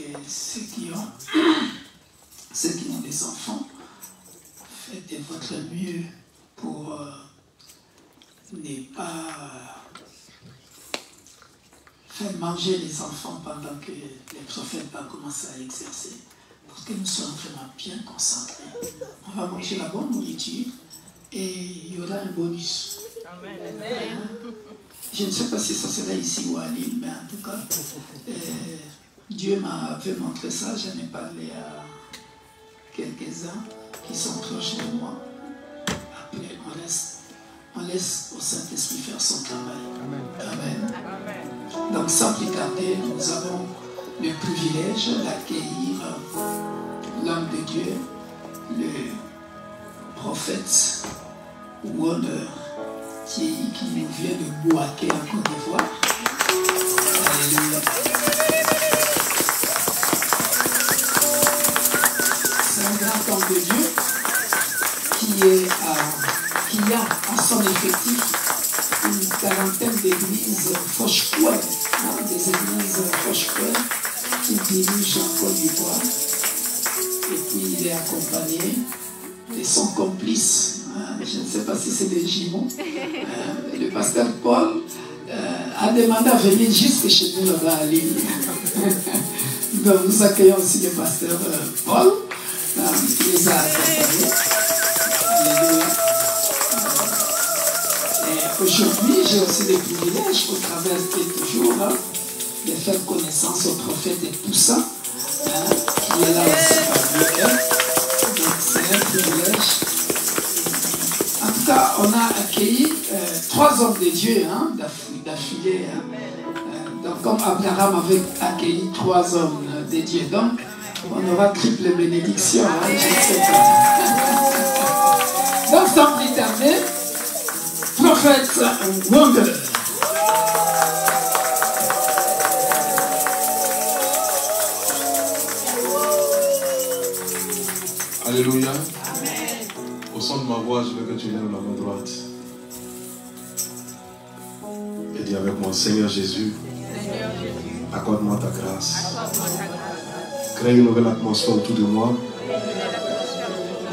Et ceux qui ont, ceux qui ont des enfants, faites de votre mieux pour euh, ne pas faire manger les enfants pendant que les prophètes vont commencer à exercer, pour que nous soyons vraiment bien concentrés. On va manger la bonne nourriture et il y aura un bonus. Je ne sais pas si ça sera ici ou à Lille, mais en tout cas, euh, Dieu m'avait montré ça. J'en ai parlé à quelques-uns qui sont proches de moi. Après, on laisse, on laisse au Saint-Esprit faire son travail. Amen. Donc, sans plus tarder, nous avons le privilège d'accueillir l'homme de Dieu, le prophète Wonder, qui, qui nous vient de Boaké en Côte d'Ivoire. Une quarantaine d'églises Fochkoué, hein, des églises Fochkoué qui dirigent en Côte d'Ivoire. Et puis il est accompagné de son complice, hein, je ne sais pas si c'est des jumeaux, hein, le pasteur Paul euh, a demandé à venir jusque chez nous là-bas à Lille. Donc nous accueillons aussi le pasteur euh, Paul, hein, qui les a accompagnés. Aujourd'hui, j'ai aussi le privilège, au travers de toujours, hein, de faire connaissance au prophète et tout ça, hein, qui est là aussi parmi eux. Donc c'est un privilège. En tout cas, on a accueilli euh, trois hommes de Dieu hein, d'aff- d'affilée. hein. Euh, donc comme Abraham avait accueilli trois hommes dédiés. Donc, on aura triple bénédiction. Hein. Donc, sans plus tarder, prophète Wonder. Alléluia. Au son de ma voix, je veux que tu lèves la main droite. Et dis avec moi, Seigneur Jésus, accorde-moi ta grâce. Crée une nouvelle atmosphère autour de moi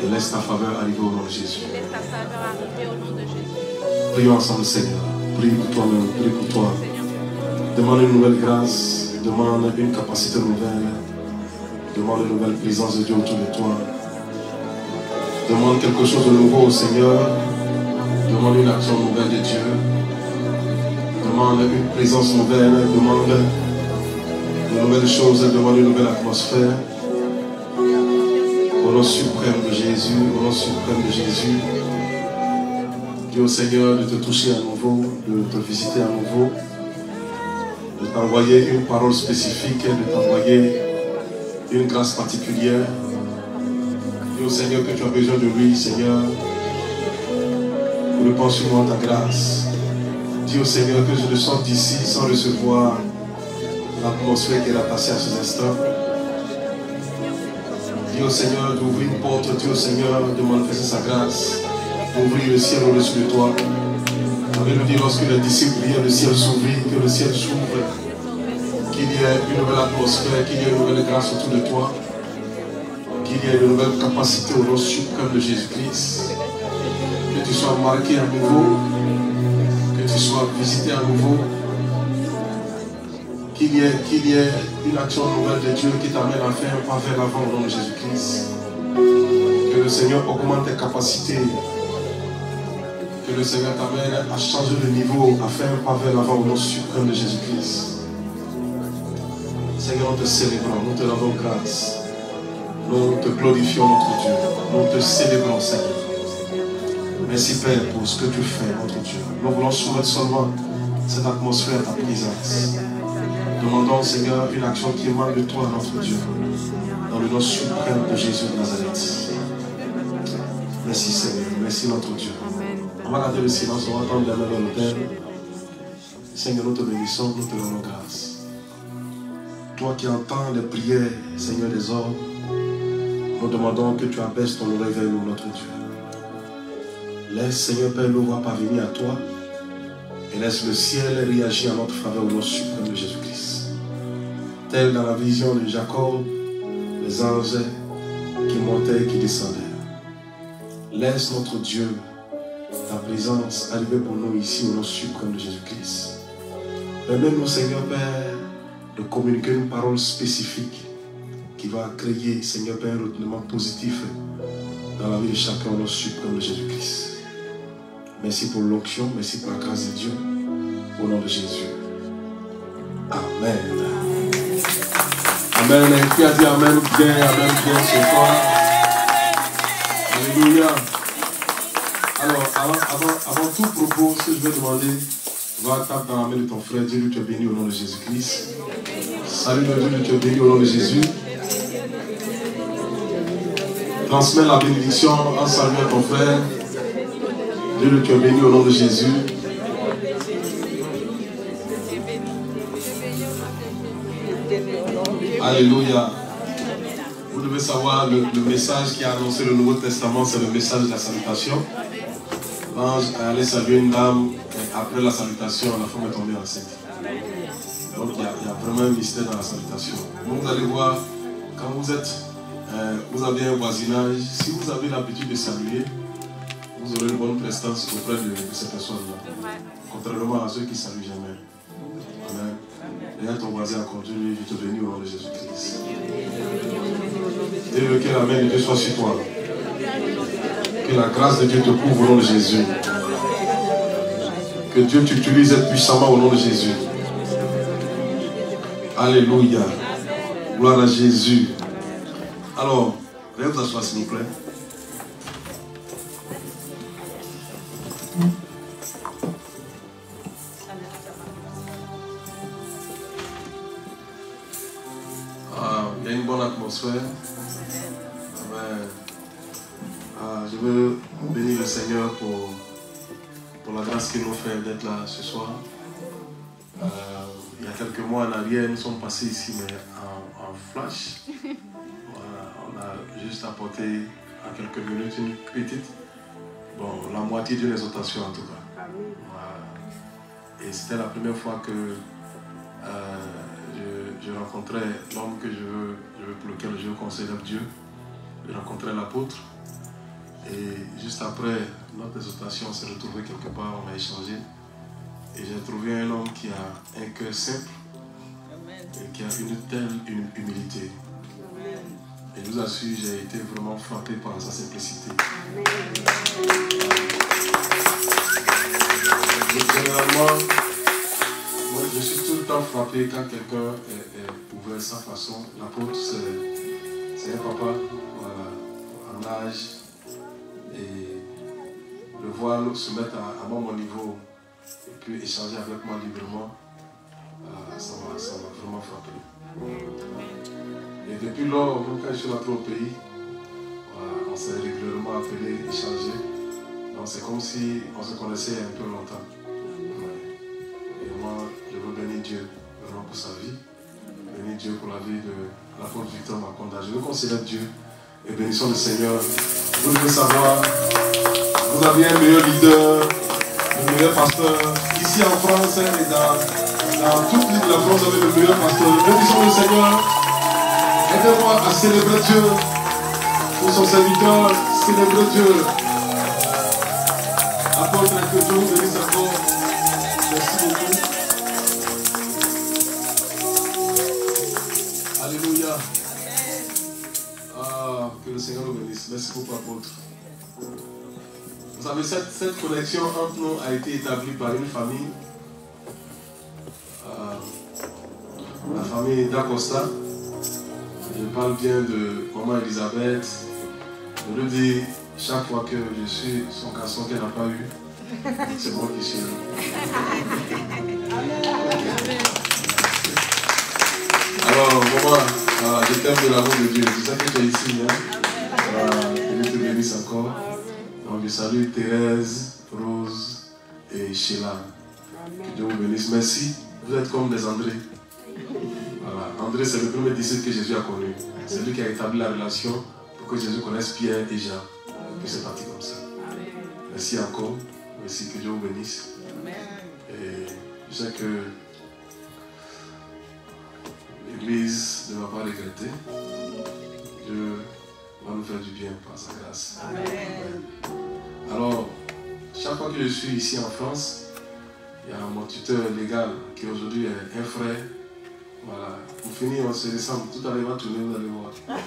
et laisse ta faveur arriver au nom de Jésus. Prions ensemble, Seigneur. Prie pour toi-même, prie pour toi. Demande une nouvelle grâce, demande une capacité nouvelle, demande une nouvelle présence de Dieu autour de toi. Demande quelque chose de nouveau au Seigneur. Demande une action nouvelle de Dieu. Demande une présence nouvelle. Demande de nouvelles choses. Demande une nouvelle atmosphère. Au nom suprême de Jésus. Au nom suprême de Jésus. Dis au Seigneur de te toucher à nouveau, de te visiter à nouveau, de t'envoyer une parole spécifique, de t'envoyer une grâce particulière. Dis au Seigneur que tu as besoin de lui, Seigneur. Réponds sur moi ta grâce. Dis au Seigneur que je le sors d'ici sans recevoir l'atmosphère qui est passée à ces instants. Dis au Seigneur d'ouvrir une porte. Dis au Seigneur de manifester sa grâce. D'ouvrir le ciel au-dessus de toi. Avec nous dit lorsque les disciples priaient, le ciel s'ouvrit, que le ciel s'ouvre. Qu'il y ait une nouvelle atmosphère, qu'il y ait une nouvelle grâce autour de toi qu'il y ait de nouvelles capacités au nom suprême de Jésus-Christ. Que tu sois marqué à nouveau, que tu sois visité à nouveau, qu'il y, ait, qu'il y ait une action nouvelle de Dieu qui t'amène à faire un pas vers l'avant au nom de Jésus-Christ. Que le Seigneur augmente tes capacités. Que le Seigneur t'amène à changer de niveau, à faire un pas vers l'avant au nom suprême de Jésus-Christ. Seigneur, nous te célébrons, nous te rendons grâce. Nous te glorifions, notre Dieu. Nous te célébrons, Seigneur. Merci, Père, pour ce que tu fais, notre Dieu. Nous voulons soumettre seulement cette atmosphère à ta présence. Demandons, Seigneur, une action qui émane de toi, notre Dieu. Dans le nom suprême de Jésus de Nazareth. Merci, Seigneur. Merci, notre Dieu. Va garder le silence, on va attendre main dans l'autel. Seigneur, nous te bénissons, nous te rendons grâce. Toi qui entends les prières, Seigneur des hommes, nous demandons que tu abaisses ton oreille vers nous, notre Dieu. Laisse, Seigneur Père, nous voir parvenir à toi et laisse le ciel réagir à notre faveur au nom suprême de Jésus-Christ. Tel dans la vision de Jacob, les anges qui montaient et qui descendaient. Laisse notre Dieu, ta présence arriver pour nous ici au nom suprême de Jésus-Christ. Permets-nous, Seigneur Père, de communiquer une parole spécifique qui va créer, Seigneur Père, un retournement positif dans la vie de chacun au nom suprême de Jésus-Christ. Merci pour l'onction, merci pour la grâce de Dieu. Au nom de Jésus. Amen. Amen. Qui a dit Amen bien, Amen bien ce soir? Alléluia. Alors, avant, avant, tout propos, ce que je vais demander, va taper dans la main de ton frère, dis-lui tu es béni au nom de Jésus-Christ. Salut Dieu, tu es béni au nom de Jésus. Transmets la bénédiction en saluant ton frère. Dieu tu es béni au nom de Jésus. Alléluia. Vous devez savoir, le, le, message qui a annoncé le Nouveau Testament, c'est le message de la salutation. L'ange allait saluer une dame, et après la salutation, la femme est tombée enceinte. Donc il y, a, il y, a, vraiment un mystère dans la salutation. Vous allez voir, quand vous êtes, euh, vous avez un voisinage, si vous avez l'habitude de saluer, vous aurez une bonne prestance auprès de, ces personnes-là. Contrairement à ceux qui saluent jamais. Amen. Et ton voisin a continué, je te bénis au nom de Jésus-Christ. Et que la main de Dieu soit sur toi. Que la grâce de Dieu te couvre au nom de Jésus. Que Dieu t'utilise puissamment au nom de Jésus. Alléluia. Gloire à Jésus. Alors, veuillez vous asseoir s'il vous plaît. Ah, il y a une bonne atmosphère. Je veux bénir le Seigneur pour, pour la grâce qu'il nous fait d'être là ce soir. Euh, il y a quelques mois en arrière, nous sommes passés ici, mais en, flash. On a juste apporté en quelques minutes une petite, bon, la moitié d'une exhortation en tout cas. Et c'était la première fois que euh, je, rencontrais l'homme que je veux, pour lequel je veux considérer Dieu. Je rencontrais l'apôtre. Et juste après notre exhortation, on s'est retrouvé quelque part, on a échangé. Et j'ai trouvé un homme qui a un cœur simple et qui a une telle une humilité. Et je vous assure, j'ai été vraiment frappé par sa simplicité. Généralement, moi, je suis tout le temps frappé quand quelqu'un est, est ouvert sans façon. L'apôtre, c'est un papa voilà, en âge. Et le voir se mettre à, mon niveau et puis échanger avec moi librement, euh, ça m'a vraiment frappé. Et depuis lors, quand je suis rentré au pays, voilà, on s'est régulièrement appelé, échangé. Donc c'est comme si on se connaissait un peu longtemps. Et moi, je veux bénir Dieu vraiment pour sa vie, bénir Dieu pour la vie de l'apôtre Victor Maconda. Je veux considérer Dieu et bénissons le Seigneur. Vous devez savoir, vous avez un meilleur leader, le meilleur pasteur. Ici en France et dans, dans toute l'île de la France, vous avez le meilleur pasteur. Bénissons le Seigneur. Aidez-moi à célébrer Dieu pour son serviteur. Célébrer Dieu. Apôtre, que Dieu bénisse encore. Apôtre? Vous savez, cette, cette connexion entre nous a été établie par une famille. Euh, la famille d'Acosta. Je parle bien de maman Elisabeth. Je le dis chaque fois que je suis son garçon qu'elle n'a pas eu. C'est moi qui suis là. Alors, maman, euh, je t'aime de l'amour de Dieu. C'est ça que tu es ici. Hein? Encore. Donc, je salue Thérèse, Rose et Sheila. Que Dieu vous bénisse. Merci. Vous êtes comme des André. Voilà. André, c'est le premier disciple que Jésus a connu. C'est lui qui a établi la relation pour que Jésus connaisse Pierre et Jean. Et c'est parti comme ça. Merci encore. Merci. Que Dieu vous bénisse. Et je sais que l'Église ne va pas regretter. Dieu va nous faire du bien par sa grâce. Amen. Alors, chaque fois que je suis ici en France, il y a mon tuteur légal qui aujourd'hui est un frère. Voilà. Pour finir, on se descend. Tout à l'heure, il va tourner, vous allez voir.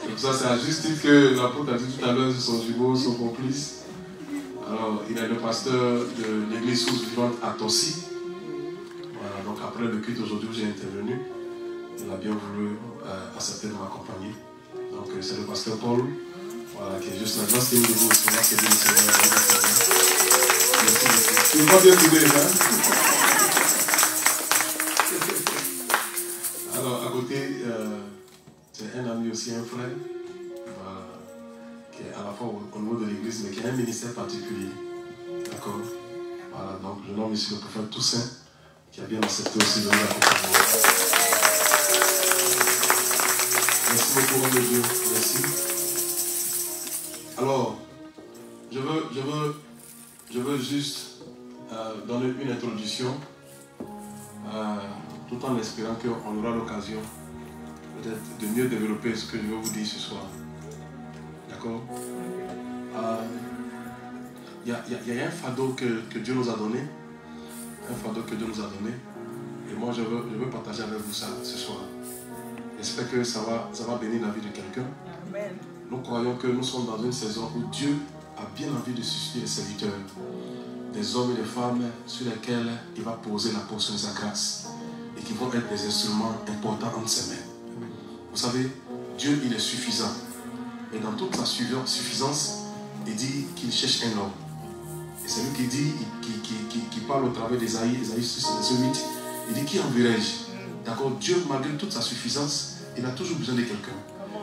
c'est pour ça, c'est à juste titre que l'apôtre a dit tout à l'heure, c'est son jumeau, son complice. Alors, il est le pasteur de l'église source vivante à Tossi. Voilà, donc après le culte aujourd'hui où j'ai intervenu, il a bien voulu euh, accepter de m'accompagner. Donc, euh, c'est le pasteur Paul, voilà, qui est juste là. Merci de vous, c'est le Seigneur. Merci beaucoup. Tu ne pas bien trouvé, hein? Alors, à côté, euh, c'est un ami aussi, un frère, qui est à la fois au, au niveau de l'église, mais qui a un ministère particulier. D'accord? Voilà, donc je nomme ici le prophète Toussaint, qui a bien accepté aussi de nous accompagner. Merci beaucoup, de Dieu. Merci. Alors, je veux, je veux, je veux juste euh, donner une introduction, euh, tout en espérant qu'on aura l'occasion peut-être de mieux développer ce que je vais vous dire ce soir. D'accord? Il y, y, a un fardeau que, que, Dieu nous a donné, un fardeau que Dieu nous a donné, et moi je veux, je veux partager avec vous ça ce soir. J'espère que ça va, ça va bénir la vie de quelqu'un. Nous croyons que nous sommes dans une saison où Dieu a bien envie de susciter des serviteurs, des hommes et des femmes sur lesquels il va poser la portion de sa grâce et qui vont être des instruments importants entre ses mains. Vous savez, Dieu, il est suffisant. Et dans toute sa suffisance, il dit qu'il cherche un homme. C'est lui qui dit, qui, qui, qui, qui parle au travers d'Esaïe, Esaïe 6, verset 8, il dit, qui enverrai-je? D'accord Dieu, malgré toute sa suffisance, il a toujours besoin de quelqu'un.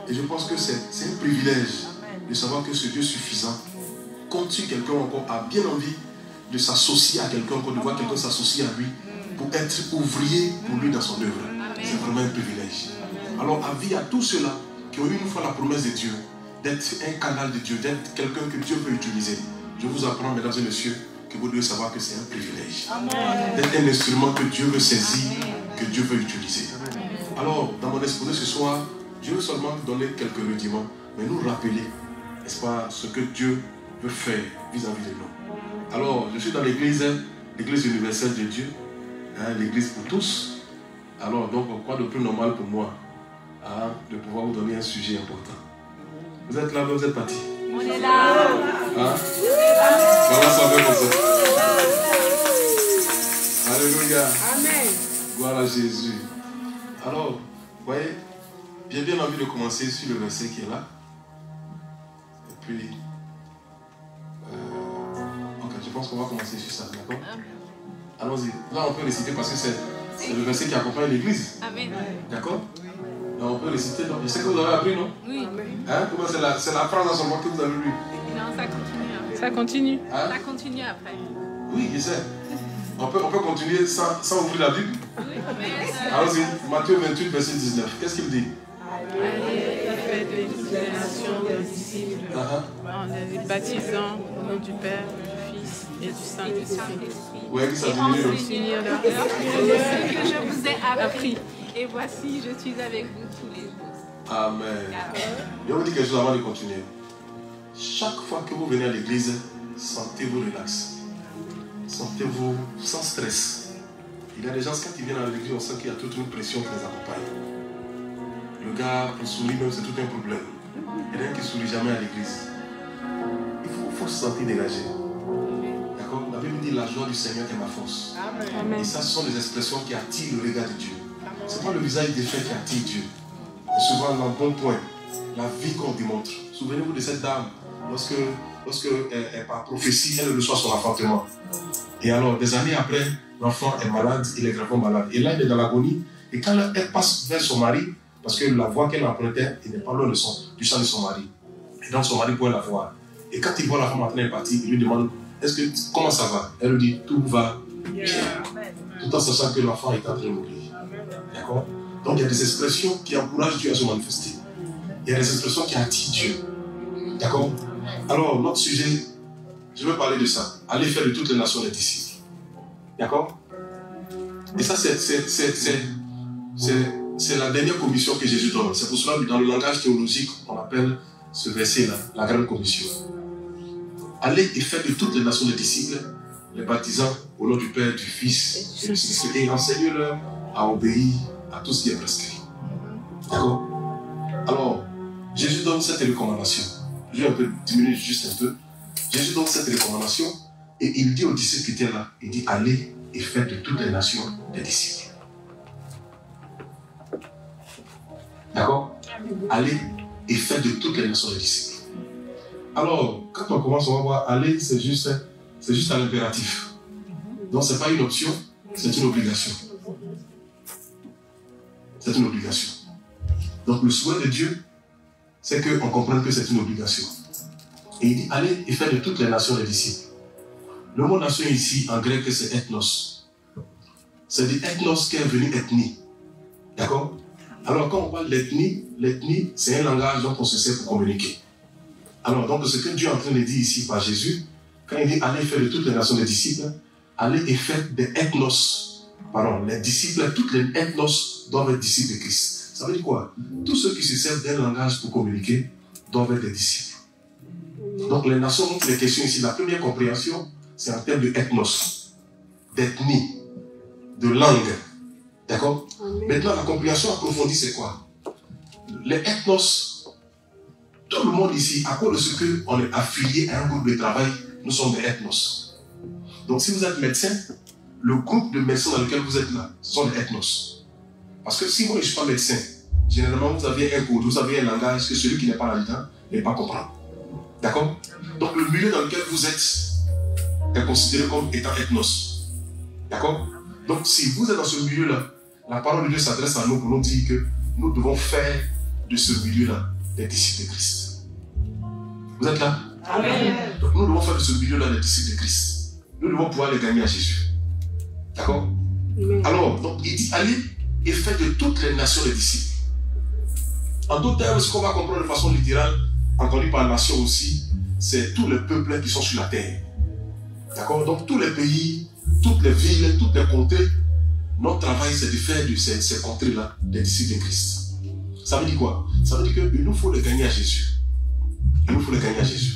Et je pense que c'est un privilège de savoir que ce Dieu suffisant sur quelqu'un encore, a bien envie de s'associer à quelqu'un, encore de voir quelqu'un s'associer à lui pour être ouvrier pour lui dans son œuvre. C'est vraiment un privilège. Alors, avis à tous ceux-là qui ont eu une fois la promesse de Dieu, d'être un canal de Dieu, d'être quelqu'un que Dieu peut utiliser. Je vous apprends, mesdames et messieurs, que vous devez savoir que c'est un privilège. D'être un instrument que Dieu veut saisir, que Dieu veut utiliser. Alors, dans mon exposé ce soir, je veux seulement donner quelques rudiments, mais nous rappeler, n'est-ce pas, ce que Dieu veut faire vis-à-vis de nous. Alors, je suis dans l'église, l'église universelle de Dieu, hein, l'église pour tous. Alors, donc, quoi de plus normal pour moi hein, de pouvoir vous donner un sujet important. Vous êtes là, vous êtes partis. On est là. Hein? Voilà, ça va comme ça. Alléluia. Amen. Gloire à Jésus. Alors, vous voyez, j'ai bien envie de commencer sur le verset qui est là. Et puis, euh, ok, je pense qu'on va commencer sur ça, d'accord? Allons-y. Là, on peut les citer parce que c'est le verset qui accompagne l'église, Amen. d'accord? Là, on peut les citer. donc. Je sais que vous avez appris, non? Oui. Hein? Comment c'est la, la phrase en ce moment que vous avez Non, ça continue. Ça continue. Hein? Ça continue après. Oui, je sais. On peut, on peut continuer sans, sans ouvrir la Bible? Oui, mais euh, Allons-y, Matthieu 28, verset 19. Qu'est-ce qu'il dit? Allez, faites de toutes les nations des disciples, Ah, en les baptisant au nom du Père, du Fils et du du Saint-Esprit. Ah. Qui ça Et Unir leur que je vous ai appris. Et voici, je suis avec vous tous les jours. Amen. Je vais vous dire quelque chose avant de continuer. Chaque fois que vous venez à l'église, sentez-vous relax. Sentez-vous sans stress. Il y a des gens, quand ils viennent à l'église, on sent qu'il y a toute une pression qui les accompagne. Le gars, pour sourire même, c'est tout un problème. Il y a des gens qui ne sourient jamais à l'église. Il faut, faut se sentir dégagé. D'accord? La Bible dit la joie du Seigneur est ma force. Et ça, ce sont des expressions qui attirent le regard de Dieu. Ce n'est pas le visage défait qui attire Dieu. Mais souvent, le bon point, la vie qu'on démontre. Souvenez-vous de cette dame, lorsque, lorsque elle, elle, par prophétie, elle reçoit son enfantement. Et alors, des années après, l'enfant est malade, il est gravement malade. Et là, il est dans l'agonie. Et quand elle passe vers son mari, parce que la voix qu'elle empruntait, il n'est pas loin de son, du sang de son mari. Et donc, son mari pouvait la voir. Et quand il voit la femme en train de partir, il lui demande est-ce que, comment ça va? Elle lui dit tout va bien. Tout en sachant que l'enfant est en train de mourir. D'accord? Donc il y a des expressions qui encouragent Dieu à se manifester. Il y a des expressions qui attirent Dieu. D'accord? Alors, notre sujet, je veux parler de ça. Aller faire de toutes les nations des disciples. D'accord? Et ça, c'est, la dernière commission que Jésus donne. C'est pour cela que dans le langage théologique, on appelle ce verset-là la grande commission. Allez et faites de toutes les nations des disciples, les baptisant au nom du Père, du Fils et du et enseignez-leur à obéir à tout ce qui est prescrit. D'accord? Alors, Jésus donne cette recommandation. Je vais un peu diminuer juste un peu. Jésus donne cette recommandation et il dit aux disciples qui étaient là, il dit allez et faites de toutes les nations des disciples. D'accord? Allez et faites de toutes les nations des disciples. Alors, quand on commence, on va voir aller, c'est juste, c'est juste un impératif. Donc, ce n'est pas une option, c'est une obligation. C'est une obligation. Donc, le souhait de Dieu, c'est qu'on comprenne que c'est une obligation. Et il dit allez et faites de toutes les nations des disciples. Le mot nation ici, en grec, c'est ethnos. C'est dit ethnos qui est venu ethnie. D'accord? Alors, quand on parle d'ethnie, l'ethnie, c'est un langage dont on se sert pour communiquer. Alors, donc, ce que Dieu est en train de dire ici par Jésus, quand il dit allez faire de toutes les nations des disciples, allez et faites des ethnos. Pardon, les disciples, toutes les ethnos doivent être disciples de Christ. Ça veut dire quoi? Tous ceux qui se servent d'un langage pour communiquer doivent être des disciples. Donc, les nations dont les questions ici, la première compréhension, c'est en termes de ethnos, d'ethnie, de langue. D'accord? Maintenant, la compréhension approfondie, c'est quoi? Les ethnos, tout le monde ici, à cause de ce qu'on est affilié à un groupe de travail, nous sommes des ethnos. Donc, si vous êtes médecin, le groupe de médecins dans lequel vous êtes là, ce sont des ethnos. Parce que si moi je ne suis pas médecin, généralement vous avez un code, vous avez un langage que celui qui n'est pas là-dedans n'est pas comprendre. D'accord? Donc, le milieu dans lequel vous êtes est considéré comme étant ethnos. D'accord? Donc, si vous êtes dans ce milieu-là, la parole de Dieu s'adresse à nous pour nous dire que nous devons faire de ce milieu-là des disciples de Christ. Vous êtes là? Donc nous devons faire de ce milieu-là des disciples de Christ. Nous devons pouvoir les gagner à Jésus. D'accord? Alors, donc il dit allez et faites de toutes les nations des disciples. En d'autres termes, ce qu'on va comprendre de façon littérale, entendu par nation aussi, c'est tous les peuples qui sont sur la terre. D'accord? Donc tous les pays, toutes les villes, toutes les contrées, notre travail c'est de faire de ces, ces contrées-là des disciples de Christ. Ça veut dire quoi? Ça veut dire qu'il nous faut les gagner à Jésus. Il nous faut les gagner à Jésus.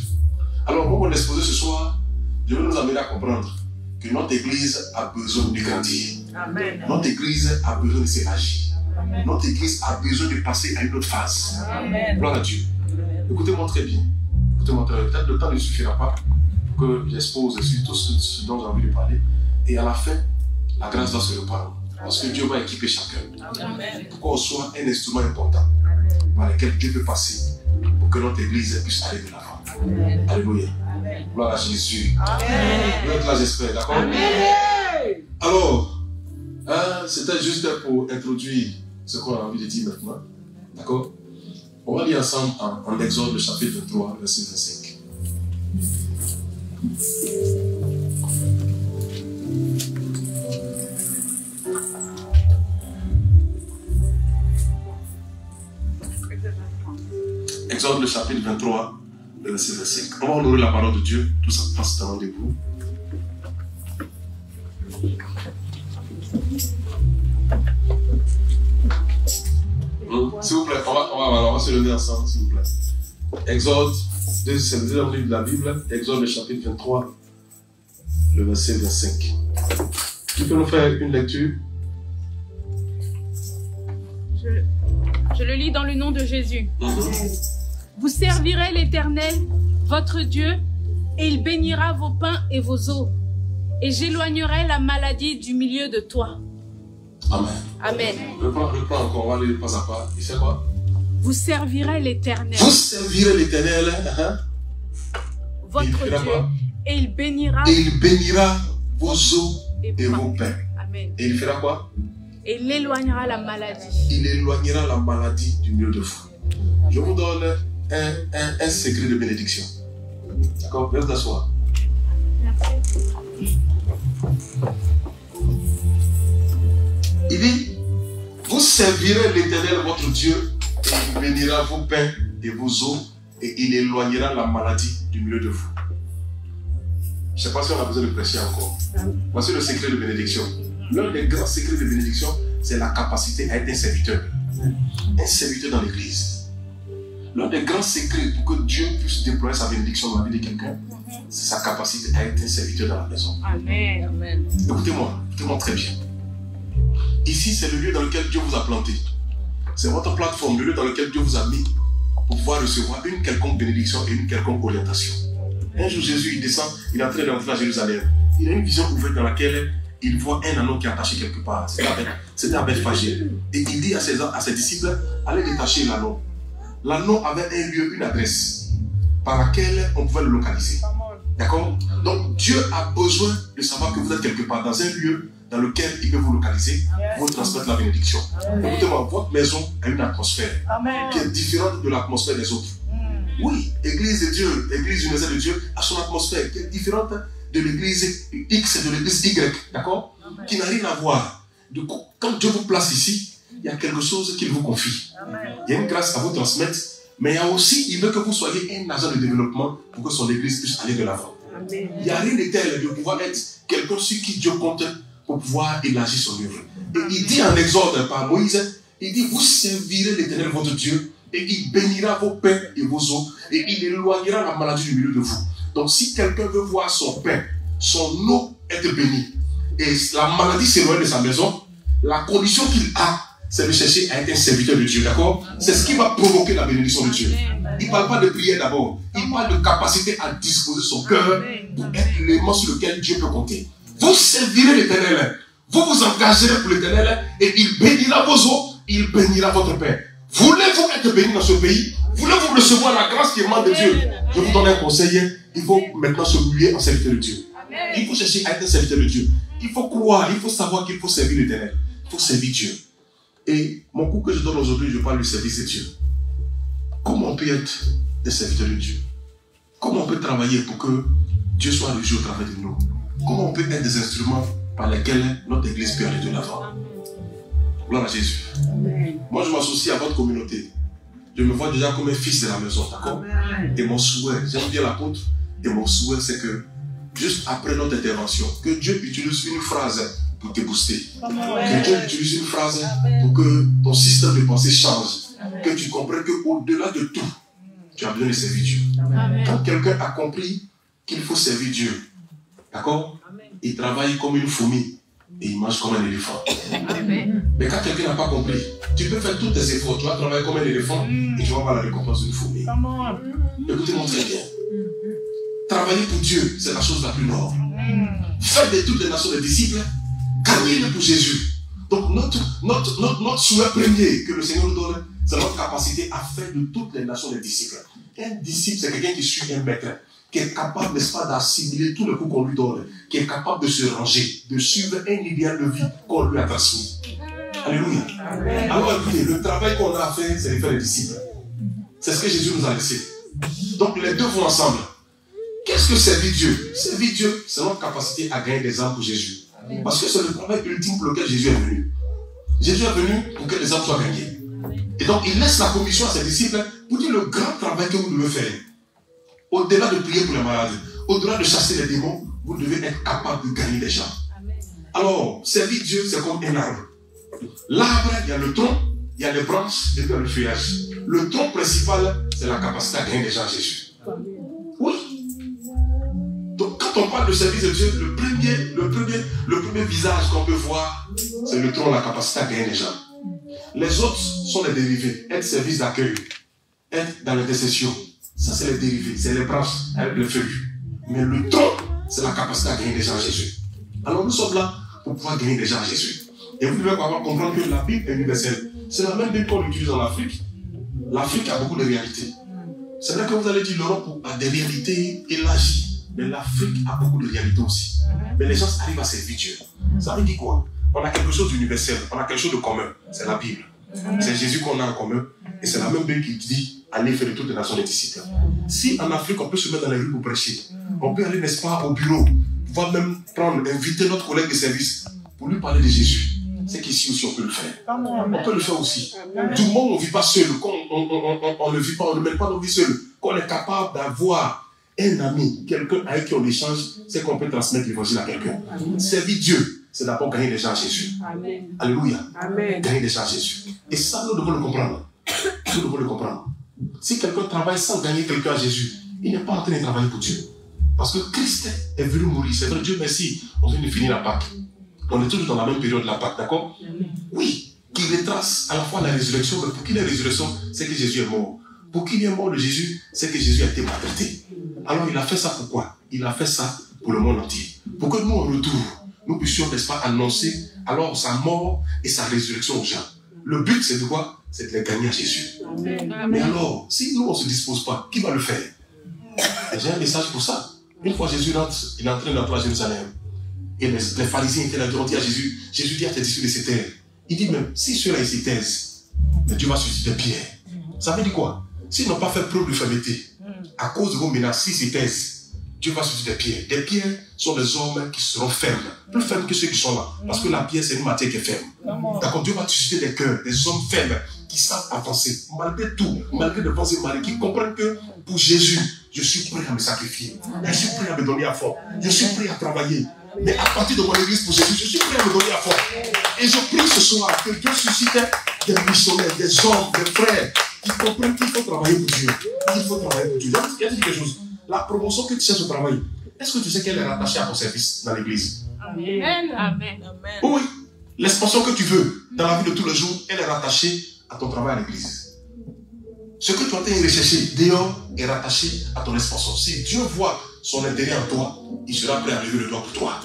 Alors, moi, mon exposé ce soir, je veux nous amener à comprendre que notre église a besoin de grandir. Amen. Notre église a besoin de s'élargir. Notre église a besoin de passer à une autre phase. Amen. Gloire à Dieu. Écoutez-moi très bien. Écoutez-moi très bien. Peut-être le temps ne suffira pas pour que j'expose sur tout ce, dont j'ai envie de parler. Et à la fin, la grâce va se répandre. Parce que Dieu va équiper chacun. Amen. Pour qu'on soit un instrument important par lequel Dieu peut passer pour que notre église puisse aller de l'avant. Alléluia. Gloire à Jésus. Vous êtes là, j'espère, d'accord? Alors, hein, c'était juste pour introduire ce qu'on a envie de dire maintenant. D'accord? On va lire ensemble en, Exode, le chapitre 23, verset 25. Exode, le chapitre 23, le verset 25. On va honorer la parole de Dieu, tout ça passe devant de S'il vous plaît, on va, on, va, on va se lever ensemble, s'il vous plaît. Exode, c'est le deuxième livre de la Bible, Exode, le chapitre 23, le verset 25. Qui peut nous faire une lecture? Je, je le lis dans le nom de Jésus. Mhm. Vous servirez l'Éternel, votre Dieu, et il bénira vos pains et vos eaux. Et j'éloignerai la maladie du milieu de toi. Amen. Amen. Reprends, reprends encore, on va aller pas à pas. Il fait quoi? Vous servirez l'Éternel, Vous servirez l'éternel, hein, il votre fera Dieu, et il bénira et il bénira vos eaux et et vos pains. Amen. Et il fera quoi? Et il éloignera la maladie. Il éloignera la maladie du milieu de vous. Je vous donne un, un, un secret de bénédiction. D'accord? Viens vous asseoir. Il dit, vous servirez l'éternel votre Dieu et il bénira vos pains et vos eaux et il éloignera la maladie du milieu de vous. Je ne sais pas si on a besoin de prêcher encore. Voici le secret de bénédiction. L'un des grands secrets de bénédiction, c'est la capacité à être un serviteur. Un serviteur dans l'église. L'un des grands secrets pour que Dieu puisse déployer sa bénédiction dans la vie de quelqu'un, c'est sa capacité à être un serviteur dans la maison. Amen. Amen. Écoutez-moi, écoutez-moi très bien. Ici, c'est le lieu dans lequel Dieu vous a planté. C'est votre plateforme, le lieu dans lequel Dieu vous a mis pour pouvoir recevoir une quelconque bénédiction et une quelconque orientation. Un jour, Jésus, il descend, il est en train d'entrer à Jérusalem. Il a une vision ouverte dans laquelle il voit un anneau qui est attaché quelque part. C'était à Bethphagée. Et il dit à ses, à ses disciples, allez détacher l'anneau. L'anneau avait un lieu, une adresse par laquelle on pouvait le localiser. D'accord? Donc Dieu a besoin de savoir que vous êtes quelque part dans un lieu dans lequel il peut vous localiser pour vous transmettre la bénédiction. Écoutez-moi, votre maison a une atmosphère qui est différente de l'atmosphère des autres. Oui, l'église de Dieu, l'église universelle de Dieu a son atmosphère qui est différente de l'église X et de l'église Y, d'accord? Qui n'a rien à voir. Du coup, quand Dieu vous place ici, il y a quelque chose qu'il vous confie. Il y a une grâce à vous transmettre, mais il y a aussi, il veut que vous soyez un agent de développement pour que son église puisse aller de l'avant. Il n'y a rien de tel de pouvoir être quelqu'un sur qui Dieu compte pour pouvoir élargir son œuvre. Et il dit en exode par Moïse, il dit, vous servirez l'éternel votre Dieu et il bénira vos pains et vos eaux et il éloignera la maladie du milieu de vous. Donc si quelqu'un veut voir son pain, son eau être bénie et la maladie s'éloigne de sa maison, la condition qu'il a, c'est de chercher à être un serviteur de Dieu, d'accord C'est ce qui va provoquer la bénédiction de Dieu. Il ne parle pas de prière d'abord, il parle de capacité à disposer son cœur pour être l'élément sur lequel Dieu peut compter. Vous servirez l'éternel, vous vous engagerez pour l'éternel et il bénira vos eaux, il bénira votre pain. Voulez-vous être béni dans ce pays Voulez-vous recevoir la grâce qui émane de Dieu Je vous donne un conseil, il faut maintenant se mouiller en serviteur de Dieu. Il faut chercher à être un serviteur de Dieu. Il faut croire, il faut savoir qu'il faut servir l'éternel. Il faut servir Dieu. Et mon coup que je donne aujourd'hui, je parle du service de Dieu. Comment on peut être des serviteurs de Dieu? Comment on peut travailler pour que Dieu soit le jour au travers de nous? Comment on peut être des instruments par lesquels notre Église peut aller de l'avant? Gloire à Jésus. Moi, je m'associe à votre communauté. Je me vois déjà comme un fils de la maison, d'accord? Et mon souhait, j'aime bien l'apôtre, et mon souhait, c'est que juste après notre intervention, que Dieu utilise une phrase pour te booster. Que Dieu utilise une phrase pour que ton système de pensée change. Que tu comprennes qu'au-delà de tout, tu as besoin de servir Dieu. Quand quelqu'un a compris qu'il faut servir Dieu, d'accord? Il travaille comme une fourmi et il mange comme un éléphant. Mais quand quelqu'un n'a pas compris, tu peux faire tous tes efforts, tu vas travailler comme un éléphant et tu vas avoir la récompense d'une fourmi. Écoutez-moi très bien. Travailler pour Dieu, c'est la chose la plus noble. Faites de toutes les nations des disciples, pour Jésus. Donc notre, notre, notre, notre souhait premier que le Seigneur nous donne, c'est notre capacité à faire de toutes les nations des disciples. Un disciple, c'est quelqu'un qui suit un maître, qui est capable, n'est-ce pas, d'assimiler tous les coups qu'on lui donne, qui est capable de se ranger, de suivre un idéal de vie qu'on lui a transmis. Alléluia. Alors écoutez, le travail qu'on a à faire, c'est de faire les disciples. C'est ce que Jésus nous a laissé. Donc les deux vont ensemble. Qu'est-ce que servir Dieu? Servir Dieu, c'est notre capacité à gagner des âmes pour Jésus. Parce que c'est le travail ultime pour lequel Jésus est venu. Jésus est venu pour que les âmes soient gagnées. Et donc, il laisse la commission à ses disciples pour dire le grand travail que vous devez faire. Au-delà de prier pour les malades, au-delà de chasser les démons, vous devez être capable de gagner des gens. Alors, servir Dieu, c'est comme un arbre. L'arbre, il y a le tronc, il y a les branches et puis il y a le feuillage. Le tronc principal, c'est la capacité à gagner des gens à Jésus. On parle de service de Dieu, le premier, le premier, le premier visage qu'on peut voir, c'est le tronc, la capacité à gagner des gens. Les autres sont les dérivés. Être service d'accueil, être dans l'intercession. Ça, c'est les dérivés, c'est les branches avec les feuilles. Mais le tronc, c'est la capacité à gagner des gens à Jésus. Alors nous sommes là pour pouvoir gagner des gens à Jésus. Et vous devez comprendre que la Bible est universelle. C'est la même Bible qu'on utilise en Afrique. L'Afrique a beaucoup de réalités. C'est vrai que vous allez dire l'Europe a des réalités élargies. Mais l'Afrique a beaucoup de réalités aussi. Mais les gens arrivent à servir Dieu. Ça veut dire quoi? On a quelque chose d'universel, on a quelque chose de commun. C'est la Bible. C'est Jésus qu'on a en commun. Et c'est la même Bible qui dit allez faire de toutes les nations des disciples. Si en Afrique on peut se mettre dans les rues pour prêcher, on peut aller, n'est-ce pas, au bureau, pouvoir même prendre, inviter notre collègue de service pour lui parler de Jésus. C'est qu'ici aussi on peut le faire. On peut le faire aussi. Tout le monde ne vit pas seul. Quand on, on, on, on ne vit pas, on ne mène pas nos vies seuls. Qu'on est capable d'avoir un ami, quelqu'un avec qui on échange, c'est qu'on peut transmettre l'évangile à quelqu'un. Servir Dieu, c'est d'abord gagner des gens à Jésus. Alléluia. Gagner des gens à Jésus. Et ça, nous devons le comprendre. Nous devons le comprendre. Si quelqu'un travaille sans gagner quelqu'un à Jésus, il n'est pas en train de travailler pour Dieu. Parce que Christ est venu mourir. C'est vrai, Dieu merci, on vient de finir la Pâque. On est toujours dans la même période de la Pâque, d'accord? Oui, qui retrace à la fois la résurrection, mais pour qu'il y ait résurrection, c'est que Jésus est mort. Pour qu'il y ait mort de Jésus, c'est que Jésus a été maltraité. Alors il a fait ça pourquoi Il a fait ça pour le monde entier. Pour que nous, en retour, nous puissions, n'est-ce pas, annoncer alors sa mort et sa résurrection aux gens. Le but, c'est de quoi? C'est de les gagner à Jésus. Mais alors, si nous, on ne se dispose pas, qui va le faire? J'ai un message pour ça. Une fois Jésus rentre, il est en train d'entrer à Jérusalem. Et les, les pharisiens étaient là, ils ont dit à Jésus, Jésus dit à tes disciples de se taire. Il dit même, si ceux-là ils se taisent, Dieu va susciter Pierre. Ça veut dire quoi? S'ils n'ont pas fait preuve de fermeté, à cause de vos menaces, se taisent, Dieu va susciter des pierres. Des pierres sont des hommes qui seront fermes. Plus fermes que ceux qui sont là. Parce que la pierre, c'est une matière qui est ferme. D'accord Dieu va susciter des cœurs, des hommes fermes qui savent avancer. Malgré tout, malgré des pensées malades, qui comprennent que pour Jésus, je suis prêt à me sacrifier. Je suis prêt à me donner à fond. Je suis prêt à travailler. Mais à partir de mon église pour Jésus, je suis prêt à me donner à fond. Et je prie ce soir que Dieu suscite des missionnaires, des hommes, des frères qui comprennent qu'il faut travailler pour Dieu. Il faut travailler pour Dieu. Il y a quelque chose. La promotion que tu cherches au travail, est-ce que tu sais qu'elle est rattachée à ton service dans l'église? Amen. Amen. Oui. L'expansion que tu veux dans la vie de tous les jours, elle est rattachée à ton travail à l'église. Ce que tu es en train de rechercher dehors est rattaché à ton expansion. Si Dieu voit son intérêt en toi, il sera prêt à lever le doigt pour toi.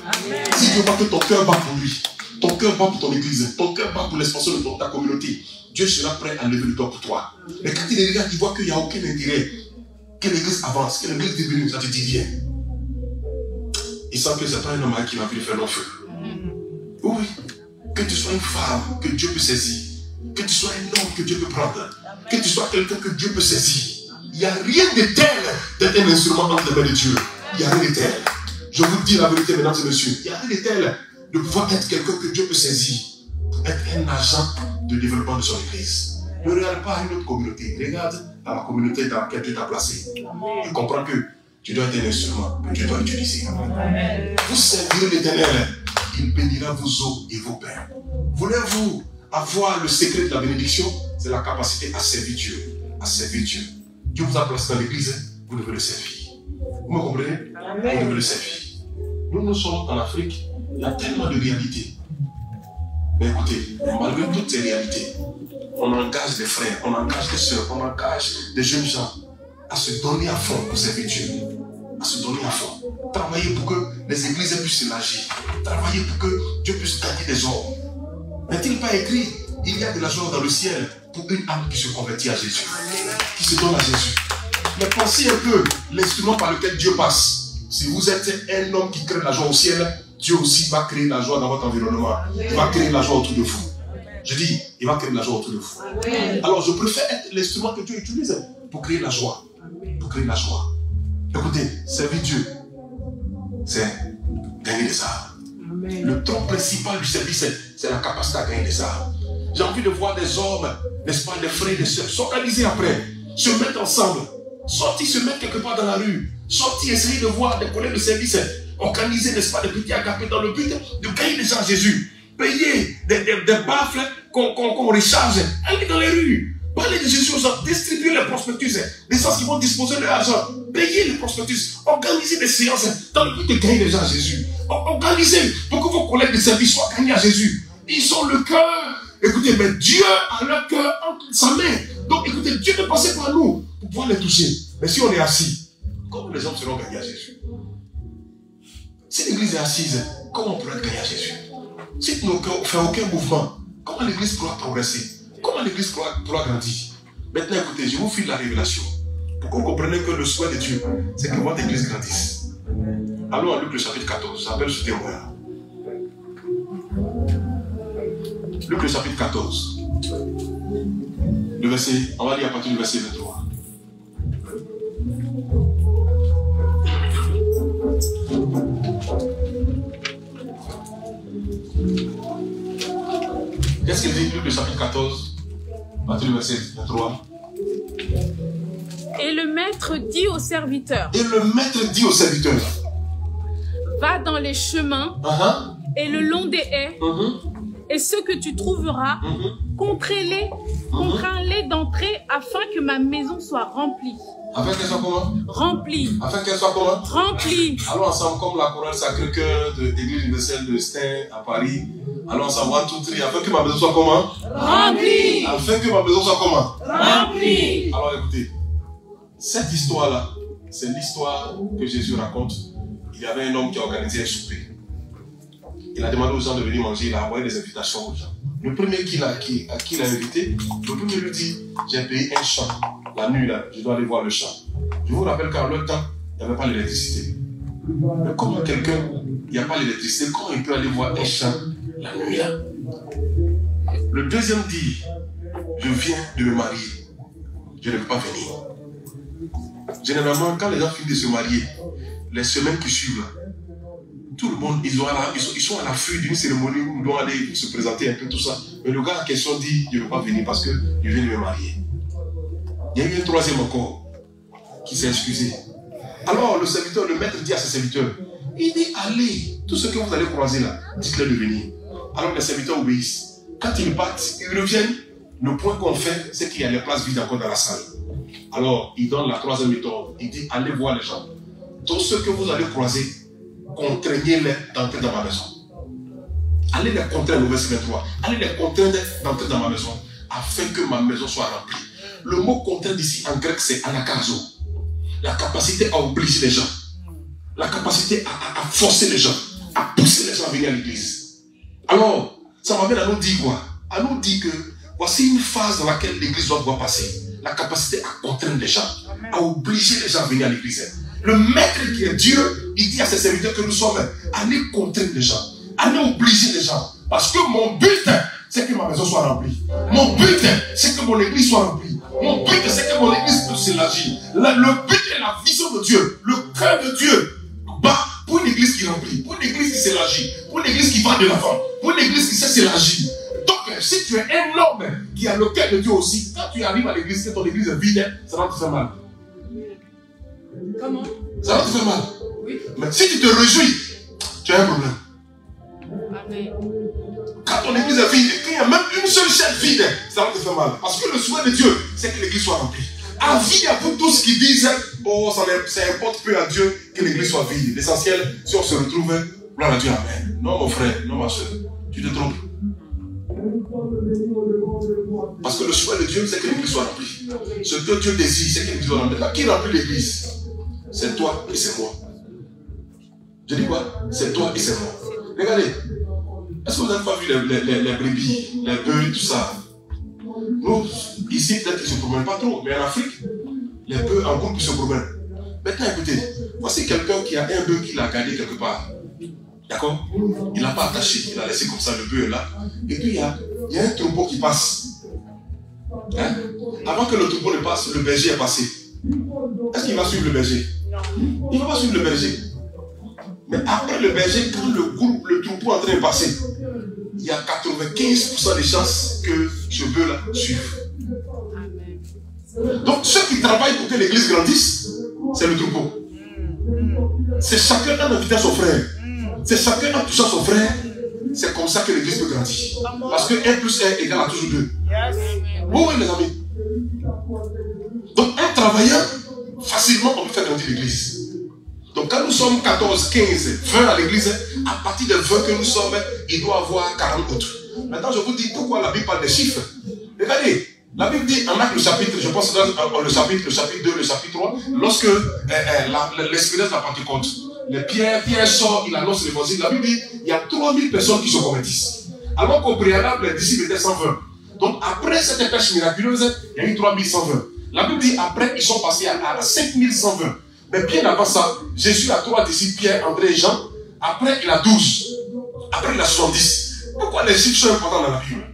Si Dieu voit que ton cœur bat pour lui, ton cœur bat pour ton église, ton cœur bat pour l'expansion de ta communauté, Dieu sera prêt à lever le doigt pour toi. Mais quand il regarde, il voit qu'il n'y a aucun intérêt, que l'église avance, que l'église diminue, ça te dit viens. Il sent que c'est pas un homme qui va plus faire long feu. Oui. Que tu sois une femme que Dieu peut saisir. Que tu sois un homme que Dieu peut prendre. Que tu sois quelqu'un que Dieu peut saisir. Il n'y a rien de tel d'être un instrument entre les mains de Dieu. Il n'y a rien de tel. Je vous dis la vérité, mesdames et messieurs. Il n'y a rien de tel de pouvoir être quelqu'un que Dieu peut saisir être un agent de développement de son église. Ne regarde pas une autre communauté. Regarde à la communauté dans laquelle Dieu t'a placé. Et comprends que tu dois être un instrument que Dieu doit utiliser. Vous servirez l'éternel. Il bénira vos eaux et vos pains. Voulez-vous avoir le secret de la bénédiction? C'est la capacité à servir Dieu. À servir Dieu. Dieu vous a placé dans l'église, vous devez le servir. Vous me comprenez? Vous devez le servir. Nous, nous sommes en Afrique, il y a tellement de réalités. Mais écoutez, malgré toutes ces réalités, on engage des frères, on engage des soeurs, on engage des jeunes gens à se donner à fond pour servir Dieu. À se donner à fond. Travailler pour que les églises puissent s'élargir. Travailler pour que Dieu puisse gagner des hommes. N'est-il pas écrit Il y a de la joie dans le ciel pour une âme qui se convertit à Jésus, qui se donne à Jésus. Mais pensez un peu l'instrument par lequel Dieu passe. Si vous êtes un homme qui crée la joie au ciel, Dieu aussi va créer la joie dans votre environnement. Il va créer la joie autour de vous. Je dis, il va créer la joie autour de vous. Alors je préfère être l'instrument que Dieu utilise pour créer la joie. Pour créer la joie. Écoutez, servir Dieu, c'est gagner des âmes. Le tronc principal du service, c'est la capacité à gagner des âmes. J'ai envie de voir des hommes, n'est-ce pas, des frères et des sœurs, s'organiser après, se mettre ensemble, sortir, se mettre quelque part dans la rue, sortir, essayer de voir des collègues de service, organiser, n'est-ce pas, des petits agapés dans le but de gagner des gens à Jésus. Payer des, baffles qu'on recharge, aller dans les rues, parler de Jésus aux gens, distribuer les prospectus, des gens qui vont disposer de l'argent, payer les prospectus, organiser des séances dans le but de gagner des gens à Jésus. Organiser pour que vos collègues de service soient gagnés à Jésus. Ils ont le cœur. Écoutez, mais Dieu a le cœur entre sa main. Donc écoutez, Dieu ne passait par nous pour pouvoir les toucher. Mais si on est assis, comment les hommes seront gagnés à Jésus? Si l'église est assise, comment on pourra gagner à Jésus? Si cœurs ne font aucun mouvement, comment l'église pourra progresser? Comment l'église pourra, pourra grandir? Maintenant, écoutez, je vous file la révélation. Pour que vous compreniez que le souhait de Dieu, c'est que votre église grandisse. Allons à Luc le chapitre 14, j'appelle ce témoin. Luc le chapitre 14. Le verset, on va lire à partir du verset 23. Qu'est-ce qu'il dit Luc le chapitre 14, à partir du verset 23 Et le maître dit au serviteur, Et le maître dit au serviteur, va dans les chemins uh et le long des haies, et ceux que tu trouveras, contrains-les, contrains-les d'entrer afin que ma maison soit remplie. afin qu'elle soit comment? Remplie, Afin qu'elle soit comment? Remplie. Allons ensemble comme la chorale Sacré-Cœur de l'Église universelle de Stein à Paris. Allons one, two, three, afin que ma maison soit comment? Remplie, Afin que ma maison soit comment? Remplie. Alors écoutez, cette histoire-là, c'est l'histoire que Jésus raconte. Il y avait un homme qui a organisé un souper. Il a demandé aux gens de venir manger, il a envoyé des invitations aux gens. Le premier a, qui, à qui il a invité, le premier lui dit J'ai payé un champ. La nuit, là, je dois aller voir le champ. Je vous rappelle qu'en le temps, il n'y avait pas l'électricité. Mais comment quelqu'un, il n'y a pas l'électricité, comment il peut aller voir un champ là Le deuxième dit Je viens de me marier. Je ne peux pas venir. Généralement, quand les gens finissent de se marier, les semaines qui suivent, tout le monde, ils, sont, ils sont à l'affût d'une cérémonie où ils doivent aller se présenter un peu, tout ça. Mais le gars en question dit, je ne veux pas venir parce que je viens de me marier. Il y a eu un troisième encore qui s'est excusé. Alors le serviteur, le maître dit à ses serviteurs, il dit, allez, tout ce que vous allez croiser là, dites-leur de venir. Alors les serviteurs obéissent. Quand ils partent, ils reviennent. Le point qu'on fait, c'est qu'il y a les places vides encore dans la salle. Alors, il donne la troisième méthode. Il dit, allez voir les gens. Tous ceux que vous allez croiser, contraignez-les d'entrer dans ma maison. Allez les contraindre au verset 23. Allez les contraindre d'entrer dans ma maison afin que ma maison soit remplie. Le mot contraindre ici en grec, c'est anakazo. La capacité à obliger les gens. La capacité à forcer les gens. À pousser les gens à venir à l'église. Alors, ça m'amène à nous dire quoi? À nous dire que voici une phase dans laquelle l'église doit pouvoir passer. La capacité à contraindre les gens, à obliger les gens à venir à l'église. Le maître qui est Dieu, il dit à ses serviteurs que nous sommes, allez contraindre les gens, allez obliger les gens. Parce que mon but, c'est que ma maison soit remplie. Mon but, c'est que mon église soit remplie. Mon but, c'est que mon église puisse s'élargir. Le, le but est la vision de Dieu, le cœur de Dieu. Bah, pour une église qui remplit, pour une église qui s'élargit, pour une église qui va de l'avant, pour une église qui sait s'élargir. Donc, si tu es un homme qui a le cœur de Dieu aussi, quand tu arrives à l'église, que ton église est vide, ça va te faire mal. Comment? Ça va te faire mal. Oui. Mais si tu te réjouis, tu as un problème. Amen. Quand ton église est vide, qu'il y a même une seule chaise vide, ça va te faire mal. Parce que le souhait de Dieu, c'est que l'église soit remplie. Avis à tous qui disent, oh, ça, ça importe peu à Dieu que l'église soit vide. L'essentiel, si on se retrouve, gloire à Dieu, Amen. Non, mon frère, non, ma soeur, tu te trompes. Parce que le souhait de Dieu, c'est que l'église soit remplie. Ce que Dieu désire, c'est que l'église soit remplie. Qui remplit l'église? C'est toi et c'est moi. Je dis quoi? C'est toi et c'est moi. Regardez. Est-ce que vous n'avez pas vu les, les, les brebis, les bœufs, tout ça? Nous, ici, peut-être qu'ils ne se promènent pas trop, mais en Afrique, les bœufs en groupe se promènent. Maintenant, écoutez, voici quelqu'un qui a un bœuf qu'il a gardé quelque part. D'accord? Il n'a pas attaché, il a laissé comme ça, le bœuf là. Et puis, il y a, il y a un troupeau qui passe. Hein? Avant que le troupeau ne passe, le berger est passé. Est-ce qu'il va suivre le berger? Il ne va pas suivre le berger. Mais après le berger, quand le le troupeau est en train de passer, il y a 95% des chances que ce bœuf-là suive. Donc ceux qui travaillent pour que l'église grandisse, c'est le troupeau. C'est chacun en invitant son frère. C'est chacun en touchant son frère. C'est comme ça que l'église peut grandir. Parce que 1 plus 1 égale à toujours 2. Oui, oui, mes amis. Donc, un travailleur, facilement, on peut faire grandir l'église. Donc, quand nous sommes 14, 15, 20 à l'église, à partir de 20 que nous sommes, il doit y avoir 40 autres. Maintenant, je vous dis pourquoi la Bible parle des chiffres. Regardez, la Bible dit en acte le chapitre, je pense dans euh, le chapitre, le chapitre 2, le chapitre 3, lorsque euh, euh, l'expérience de la Pentecôte, les Pierre, Pierre sort, il annonce l'évangile. La Bible dit il y a 3000 personnes qui se convertissent. Alors qu'au préalable, les disciples étaient 120. Donc après cette pêche miraculeuse, il y a eu 3120. La Bible dit après, ils sont passés à, à 5120. Mais bien avant ça, Jésus a trois disciples, Pierre, André et Jean. Après, il a 12. Après, il a 70. Pourquoi les chiffres sont importants dans la Bible?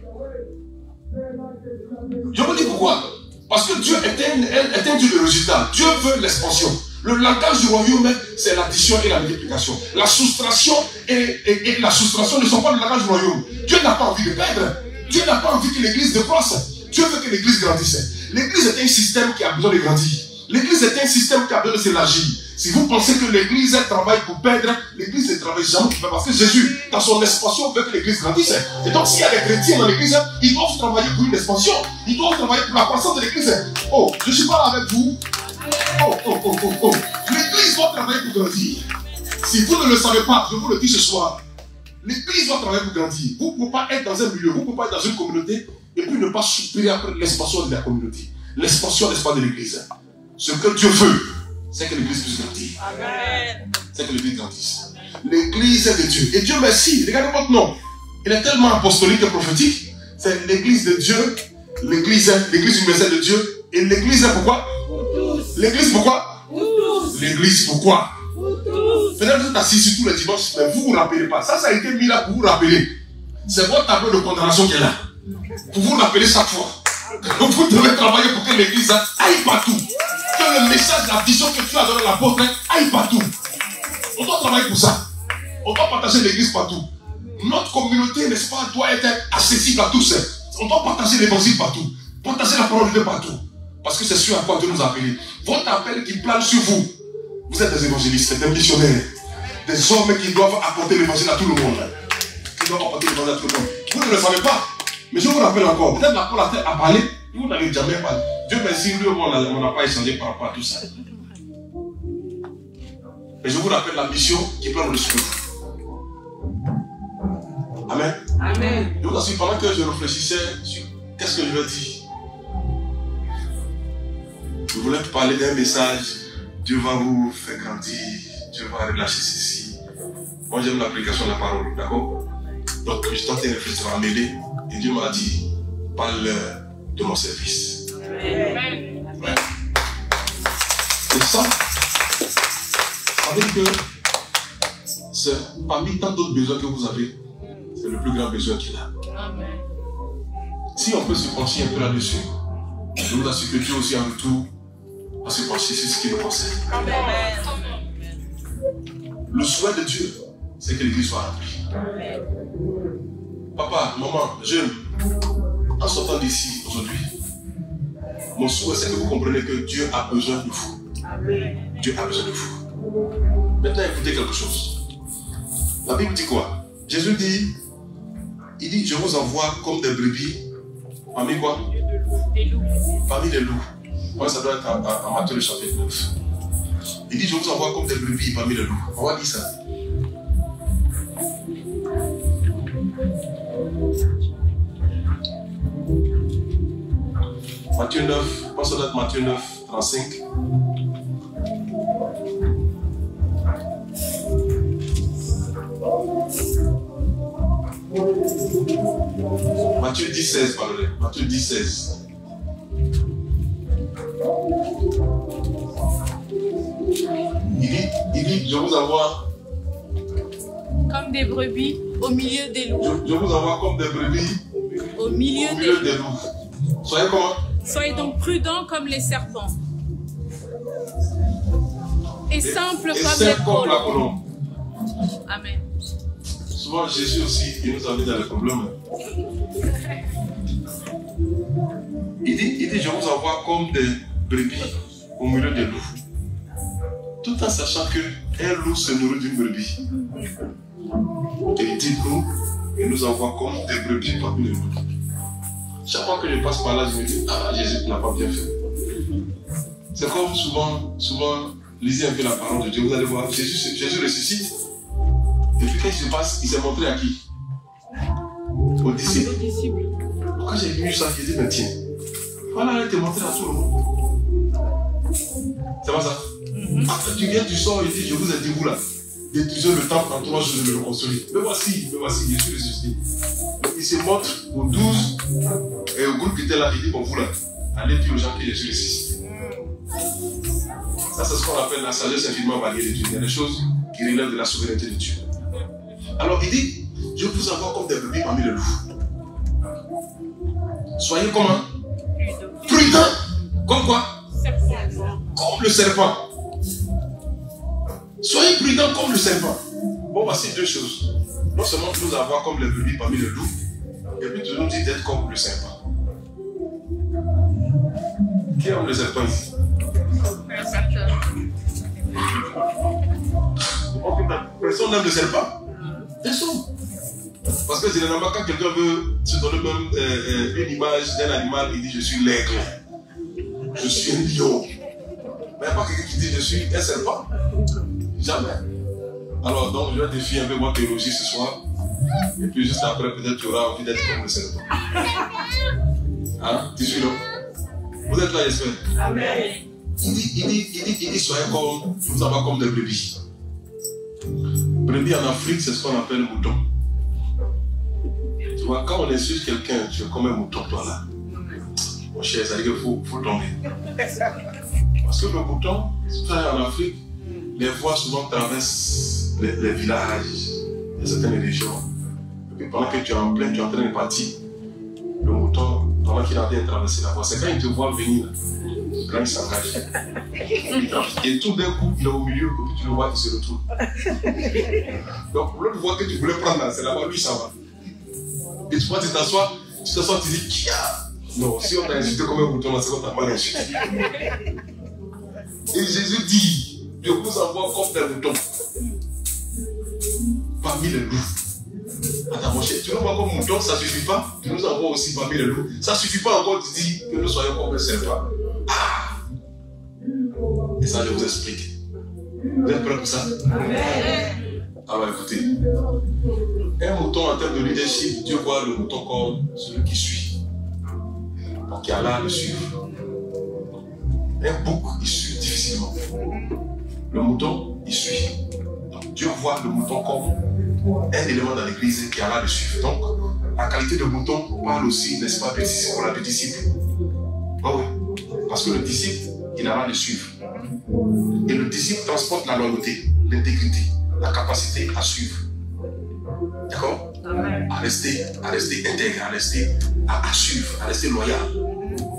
Je vous dis pourquoi. Parce que Dieu est un, est un Dieu de résultat. Dieu veut l'expansion. Le langage du royaume, c'est l'addition et la multiplication. La soustraction et, la soustraction ne sont pas le langage du royaume. Dieu n'a pas envie de perdre. Dieu n'a pas envie que l'église décroisse. Dieu veut que l'église grandisse. L'église est un système qui a besoin de grandir. L'église est un système qui a besoin de s'élargir. Si vous pensez que l'église travaille pour perdre, l'église ne travaille jamais. Parce que Jésus, dans son expansion, veut que l'église grandisse. Et donc, s'il y a des chrétiens dans l'église, ils doivent travailler pour une expansion. Ils doivent travailler pour la croissance de l'église. Oh, je suis pas là avec vous. Oh, oh, oh, oh, oh. L'église doit travailler pour grandir. Si vous ne le savez pas, je vous le dis ce soir. L'église doit travailler pour grandir. Vous ne pouvez pas être dans un milieu, vous ne pouvez pas être dans une communauté et puis ne pas soupirer après l'expansion de la communauté. L'expansion, n'est-ce pas, de l'église. Ce que Dieu veut, c'est que l'église puisse grandir. C'est que l'église grandisse. L'église est de Dieu. Et Dieu merci. Regardez votre nom. Il est tellement apostolique et prophétique. C'est l'église de Dieu, l'église, l'église universelle de Dieu. Et l'église, pourquoi? L'église, pourquoi? L'église, pourquoi? Peut-être que vous êtes assis ici tous les dimanches, mais vous ne vous rappelez pas. Ça, ça a été mis là pour vous rappeler. C'est votre tableau de condamnation qui est là. Pour vous rappeler chaque fois. Vous devez travailler pour que l'église aille partout. Le message, la vision que tu as donné à l'apôtre aille partout. On doit travailler pour ça. On doit partager l'église partout. Notre communauté, n'est-ce pas, doit être accessible à tous. On doit partager l'évangile partout. Partager la parole de Dieu partout. Parce que c'est ce à quoi Dieu nous a appelés. Votre appel qui plane sur vous. Vous êtes des évangélistes, des missionnaires. Des hommes qui doivent apporter l'évangile à tout le monde. Qui doivent apporter l'évangile à tout le monde. Vous ne le savez pas. Mais je vous rappelle encore. Peut-être l'apôtre a parlé. Vous n'avez jamais parlé. Dieu merci, lui, on n'a on n'a pas échangé par rapport à tout ça. Et je vous rappelle la mission qui prend le souffle. Amen. Amen. Je vous assure, pendant que je réfléchissais sur qu'est-ce que je vais dire, je voulais parler d'un message. Dieu va vous faire grandir. Dieu va relâcher ceci. Moi, j'aime l'application de la parole, d'accord? Donc, je tentais de réfléchir à mêler. Et Dieu m'a dit, parle de mon service. Et ça, dire que c'est parmi tant d'autres besoins que vous avez, c'est le plus grand besoin qu'il a. Si on peut se pencher un peu là-dessus, je vous assure que Dieu aussi en retour va se pencher sur ce qu'il nous concerne. Le souhait de Dieu, c'est que l'église soit remplie. Papa, maman, jeune, en sortant d'ici aujourd'hui, mon souhait c'est que vous compreniez que Dieu a besoin de vous. Dieu a besoin de vous. Maintenant, écoutez quelque chose. La Bible dit quoi? Jésus dit, il dit, je vous envoie comme des brebis parmi quoi? Parmi les loups. Ça doit être en, en Matthieu le chapitre 9. Il dit, je vous envoie comme des brebis parmi les loups. On va dire ça. Matthieu 9, je pense que ça doit être Matthieu 9, 35. Matthieu 10, 16, pardonnez. Matthieu 10, 16. Il dit, il dit, je vous envoie, Comme des brebis au milieu des loups. je, je vous envoie comme des brebis Au milieu au des milieu loups. des loups. Soyez comment? Soyez donc prudents comme les serpents. Et simples Et comme les simple comme la colombes. colombe. Amen. Souvent, Jésus aussi, il nous a mis dans les problèmes. Il dit, il dit, je vous envoie comme des brebis au milieu des loups. Tout en sachant que un loup se nourrit d'une brebis. Et il dit, nous, il nous envoie comme des brebis parmi les loups. Chaque fois que je passe par là, je me dis, ah, Jésus n'a pas bien fait. C'est comme souvent, souvent, lisez un peu la parole de Dieu, vous allez voir, Jésus, Jésus ressuscite. Et puis quand il se passe, il s'est montré à qui? Aux disciples. Les disciples. Quand j'ai vu ça, j'ai dit, mais tiens, voilà, il te montré à tout le monde. C'est pas ça? Après, tu viens, tu sors, il dit, je vous ai dit, vous là, détruisez le temple en trois jours, je vais le reconstruire. Mais voici, mais voici, je suis ressuscité. Il se montre aux douze et au groupe qui était là, il dit, bon, vous là, allez dire aux gens que je suis ressuscité. Ça, c'est ce qu'on appelle la sagesse infiniment variée de Dieu. Il y a des choses qui relèvent de la souveraineté de Dieu. Alors il dit, je vous envoie comme des brebis parmi les loups. Soyez comment Prudents. Comme quoi? Comme le serpent. Soyez prudents comme le serpent. Bon, voici deux choses. Non seulement nous avoir comme les brebis parmi les loups, et puis tu nous dis d'être comme le serpent. Qui aime le serpent ici? Ok, Personne n'aime le serpent? Personne. Parce que généralement, quand quelqu'un veut se donner même euh, euh, une image d'un animal, il dit Je suis l'aigle. Je suis un lion. Mais il n'y a pas quelqu'un qui dit Je suis un serpent? Jamais. Alors, donc, je vais défier un peu ma théologie ce soir. Et puis, juste après, peut-être tu auras envie d'être comme le serpent. Hein? Tu suis là? Vous êtes là, j'espère Amen. il dit, il dit, il dit, il dit, soyez comme, vous envoie comme des brebis. Brebis en Afrique, c'est ce qu'on appelle mouton. Tu vois, quand on insulte quelqu'un, tu es comme un mouton, toi là. Mon cher, ça veut dire qu'il faut, faut tomber. Parce que le mouton, en Afrique, les voies souvent traversent les, les villages, de certaines régions. Et pendant que tu es en plein, tu es en train de partir, le mouton, pendant qu'il est en train de traverser la voie, c'est quand il te voit venir, là, quand il s'engage. Et tout d'un coup, il est au milieu, et puis tu le vois, il se retrouve. Donc, l'autre voie que tu voulais prendre c'est là-bas, lui, ça va. Et tu vois, tu t'assois, tu t'assois, tu dis, Kia Non, si on t'a insulté comme un mouton, là, c'est qu'on t'a mal insulté. Et Jésus dit, je vous envoie comme des moutons. Parmi les loups. Attends, mon cher, tu nous vois comme mouton, ça ne suffit pas? Tu nous envoies aussi parmi les loups? Ça ne suffit pas encore, tu dis que nous soyons comme un serpent. Ah Et ça, je vous explique. Vous êtes prêts pour ça? Alors écoutez. Un mouton en termes de leadership, Dieu voit le mouton comme celui qui suit. Donc il y a là le suivre. Un bouc, il suit difficilement. Le mouton, il suit. Dieu voit le mouton comme un élément dans l'église qui a là le suivre. Donc, la qualité de mouton parle aussi, n'est-ce pas, pour la disciple. Oui. Parce que le disciple, il a là le suivre. Et le disciple transporte la loyauté, l'intégrité, la capacité à suivre. D'accord? À rester, à rester intègre, à rester, à, à suivre, à rester loyal.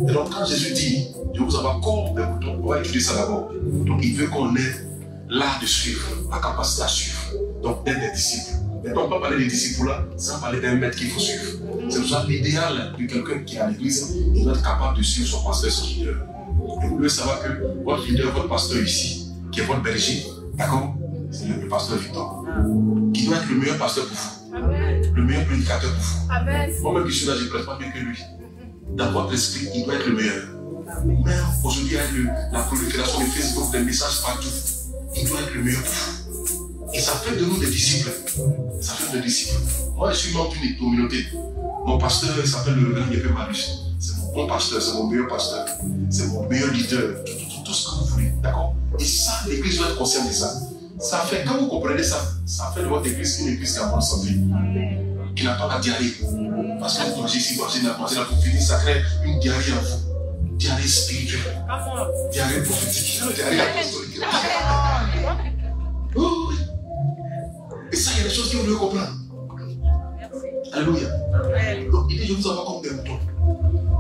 Et donc, quand Jésus dit, je vous envoie comme des moutons, on va étudier ça d'abord. Donc, il veut qu'on ait l'art de suivre, la capacité à suivre. Donc, d'être des disciples. Maintenant, on peut parler des disciples là, sans parler d'un maître qu'il faut suivre. C'est pour ça l'idéal de quelqu'un qui est à l'église, il doit être capable de suivre son pasteur, son leader. Et vous devez savoir que votre leader, votre pasteur ici, qui est votre berger, d'accord C'est le, pasteur Victor, qui doit être le meilleur pasteur pour vous, le meilleur prédicateur pour vous. Moi-même qui suis là, je ne prête pas mieux que lui. Dans votre esprit, il doit être le meilleur. Mais aujourd'hui, avec la prolifération de Facebook, des messages partout, il doit être le meilleur pour vous. Et ça fait de nous des disciples. Ça fait des disciples. Moi, je suis membre d'une communauté. Mon pasteur, il s'appelle le grand Yepé Marius. C'est mon bon pasteur, c'est mon meilleur pasteur. C'est mon meilleur leader. Tout, tout- tout ce que vous voulez. D'accord? Et ça, l'église doit être consciente de ça. Ça fait, quand vous comprenez ça, ça fait de votre église une église qui a bonne santé. Qui n'a pas la diarrhée. Parce que vous mangez ici, vous mangez là, vous mangez là, pour finir, ça crée une diarrhée en vous. Diarrhée spirituelle. Diarrhée prophétique. Diarrhée apostolique. Oh. Et ça, il y a des choses que vous devez comprendre. Alléluia. Donc, il dit, je vous envoie comme des moutons.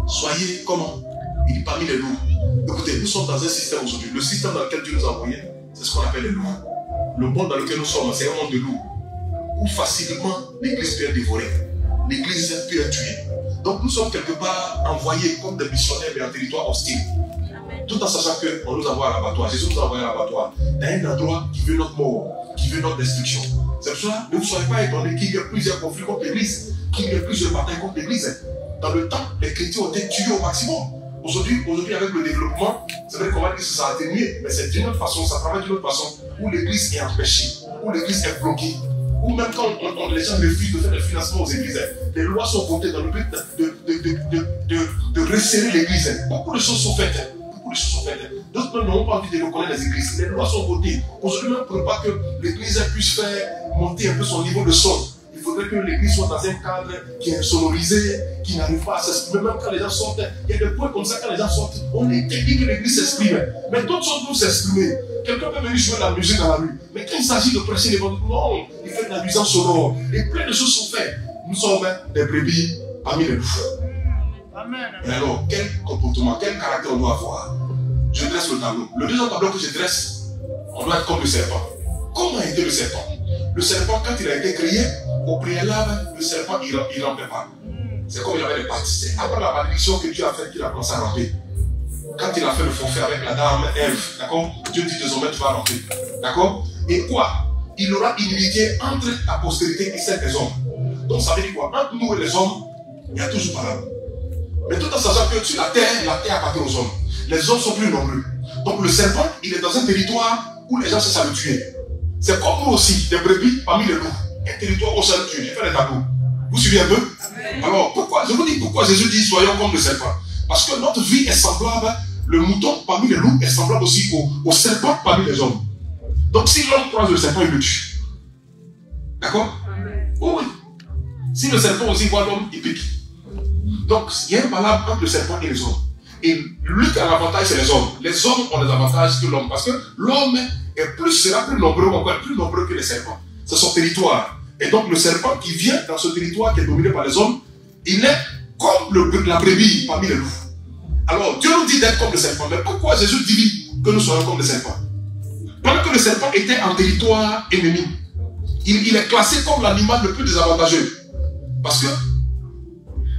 Soyez comment? Il dit parmi les loups. Écoutez, nous sommes dans un système aujourd'hui. Le système dans lequel Dieu nous a envoyés, c'est ce qu'on appelle les loups. Le monde dans lequel nous sommes, c'est un monde de loups. Où facilement l'église peut être dévorée. L'église peut être tuée. Donc nous sommes quelque part envoyés comme des missionnaires mais en territoire hostile. Tout en sachant qu'on nous envoie à l'abattoir. Jésus nous a envoyé à l'abattoir. Dans un endroit qui veut notre mort, qui veut notre destruction. C'est pour cela, ne vous soyez pas étonnés qu'il y ait plusieurs conflits contre l'église, qu'il y ait plusieurs batailles contre l'église. Dans le temps, les chrétiens ont été tués au maximum. Aujourd'hui, avec le développement, c'est vrai qu'on va dire que ça a atténué, mais c'est d'une autre façon, ça travaille d'une autre façon, où l'église est empêchée, où l'église est bloquée, ou même quand on- on- les gens refusent de faire des financements aux églises, les lois sont votées dans le but de, de resserrer l'église. Beaucoup de choses sont faites. Beaucoup de choses sont faites. D'autres n'ont pas envie de reconnaître les églises. Les lois sont votées. Aujourd'hui, même pour pas que l'église puisse faire monter un peu son niveau de son, il faudrait que l'église soit dans un cadre qui est sonorisé, qui n'arrive pas à s'exprimer. Même quand les gens sortent, il y a des points comme ça, quand les gens sortent, on est dit que l'église s'exprime. Mais d'autres sont pour s'exprimer. Quelqu'un peut venir jouer de la musique dans la rue. Mais quand il s'agit de prêcher l'évangile, non, il fait de la nuisance sonore. Et plein de choses sont faites. Nous sommes des brebis parmi les loups. Et alors, quel comportement, quel caractère on doit avoir? Je dresse le tableau. Le deuxième tableau que je dresse, on doit être comme le serpent. Comment était le serpent Le serpent, quand il a été créé, au préalable, le serpent, il ne rampait pas. C'est comme il avait des pattes. C'est après la malédiction que Dieu a fait qu'il a commencé à ramper. Quand il a fait le forfait avec la dame Ève, d'accord? Dieu dit désormais tu vas ramper. D'accord? Et quoi? Il aura inimitié entre ta postérité et celle des hommes. Donc ça veut dire quoi? Entre nous et les hommes, il y a toujours parole. Mais tout en sachant que sur la terre, la terre appartient aux hommes. Les hommes sont plus nombreux. Donc le serpent, il est dans un territoire où les gens à le tuer. C'est comme nous aussi, des brebis parmi les loups. Un territoire où ça le tue. J'ai fait les tableaux. Vous suivez un peu? Alors pourquoi Je vous dis pourquoi Jésus dit soyons comme le serpent? Parce que notre vie est semblable, le mouton parmi les loups est semblable aussi au, au serpent parmi les hommes. Donc si l'homme croise le serpent, il le tue. D'accord? Oh oui. Si le serpent aussi voit l'homme, il pique. Donc, il y a un balade entre le serpent et les hommes. Et lui qui a l'avantage, c'est les hommes. Les hommes ont des avantages que l'homme. Parce que l'homme est plus, sera plus nombreux, encore plus nombreux que les serpents. C'est son territoire. Et donc, le serpent qui vient dans ce territoire qui est dominé par les hommes, il est comme la brebis parmi les loups. Alors, Dieu nous dit d'être comme le serpent. Mais pourquoi Jésus dit que nous soyons comme le serpent Pendant que le serpent était en territoire ennemi, il, il est classé comme l'animal le plus désavantageux. Parce que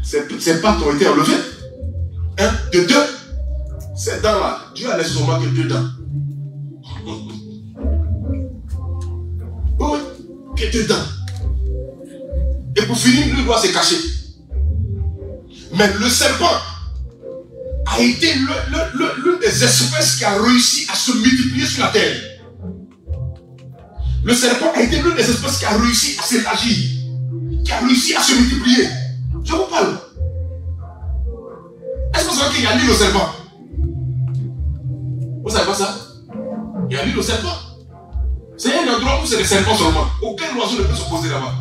ses, ses pattes ont été enlevées. Un, de deux, ces dents-là, Dieu a laissé seulement que deux dents. Oui, que deux dents. Et pour finir, lui doit se cacher. Mais le serpent a été l'une des espèces qui a réussi à se multiplier sur la terre. Le serpent a été l'une des espèces qui a réussi à s'élargir, qui a réussi à se multiplier. Je vous parle. Est-ce que vous savez qu'il y a l'île au serpent Vous savez pas ça? Il y a l'île au serpent. C'est un endroit où c'est des serpents seulement. Aucun oiseau ne peut se poser là-bas.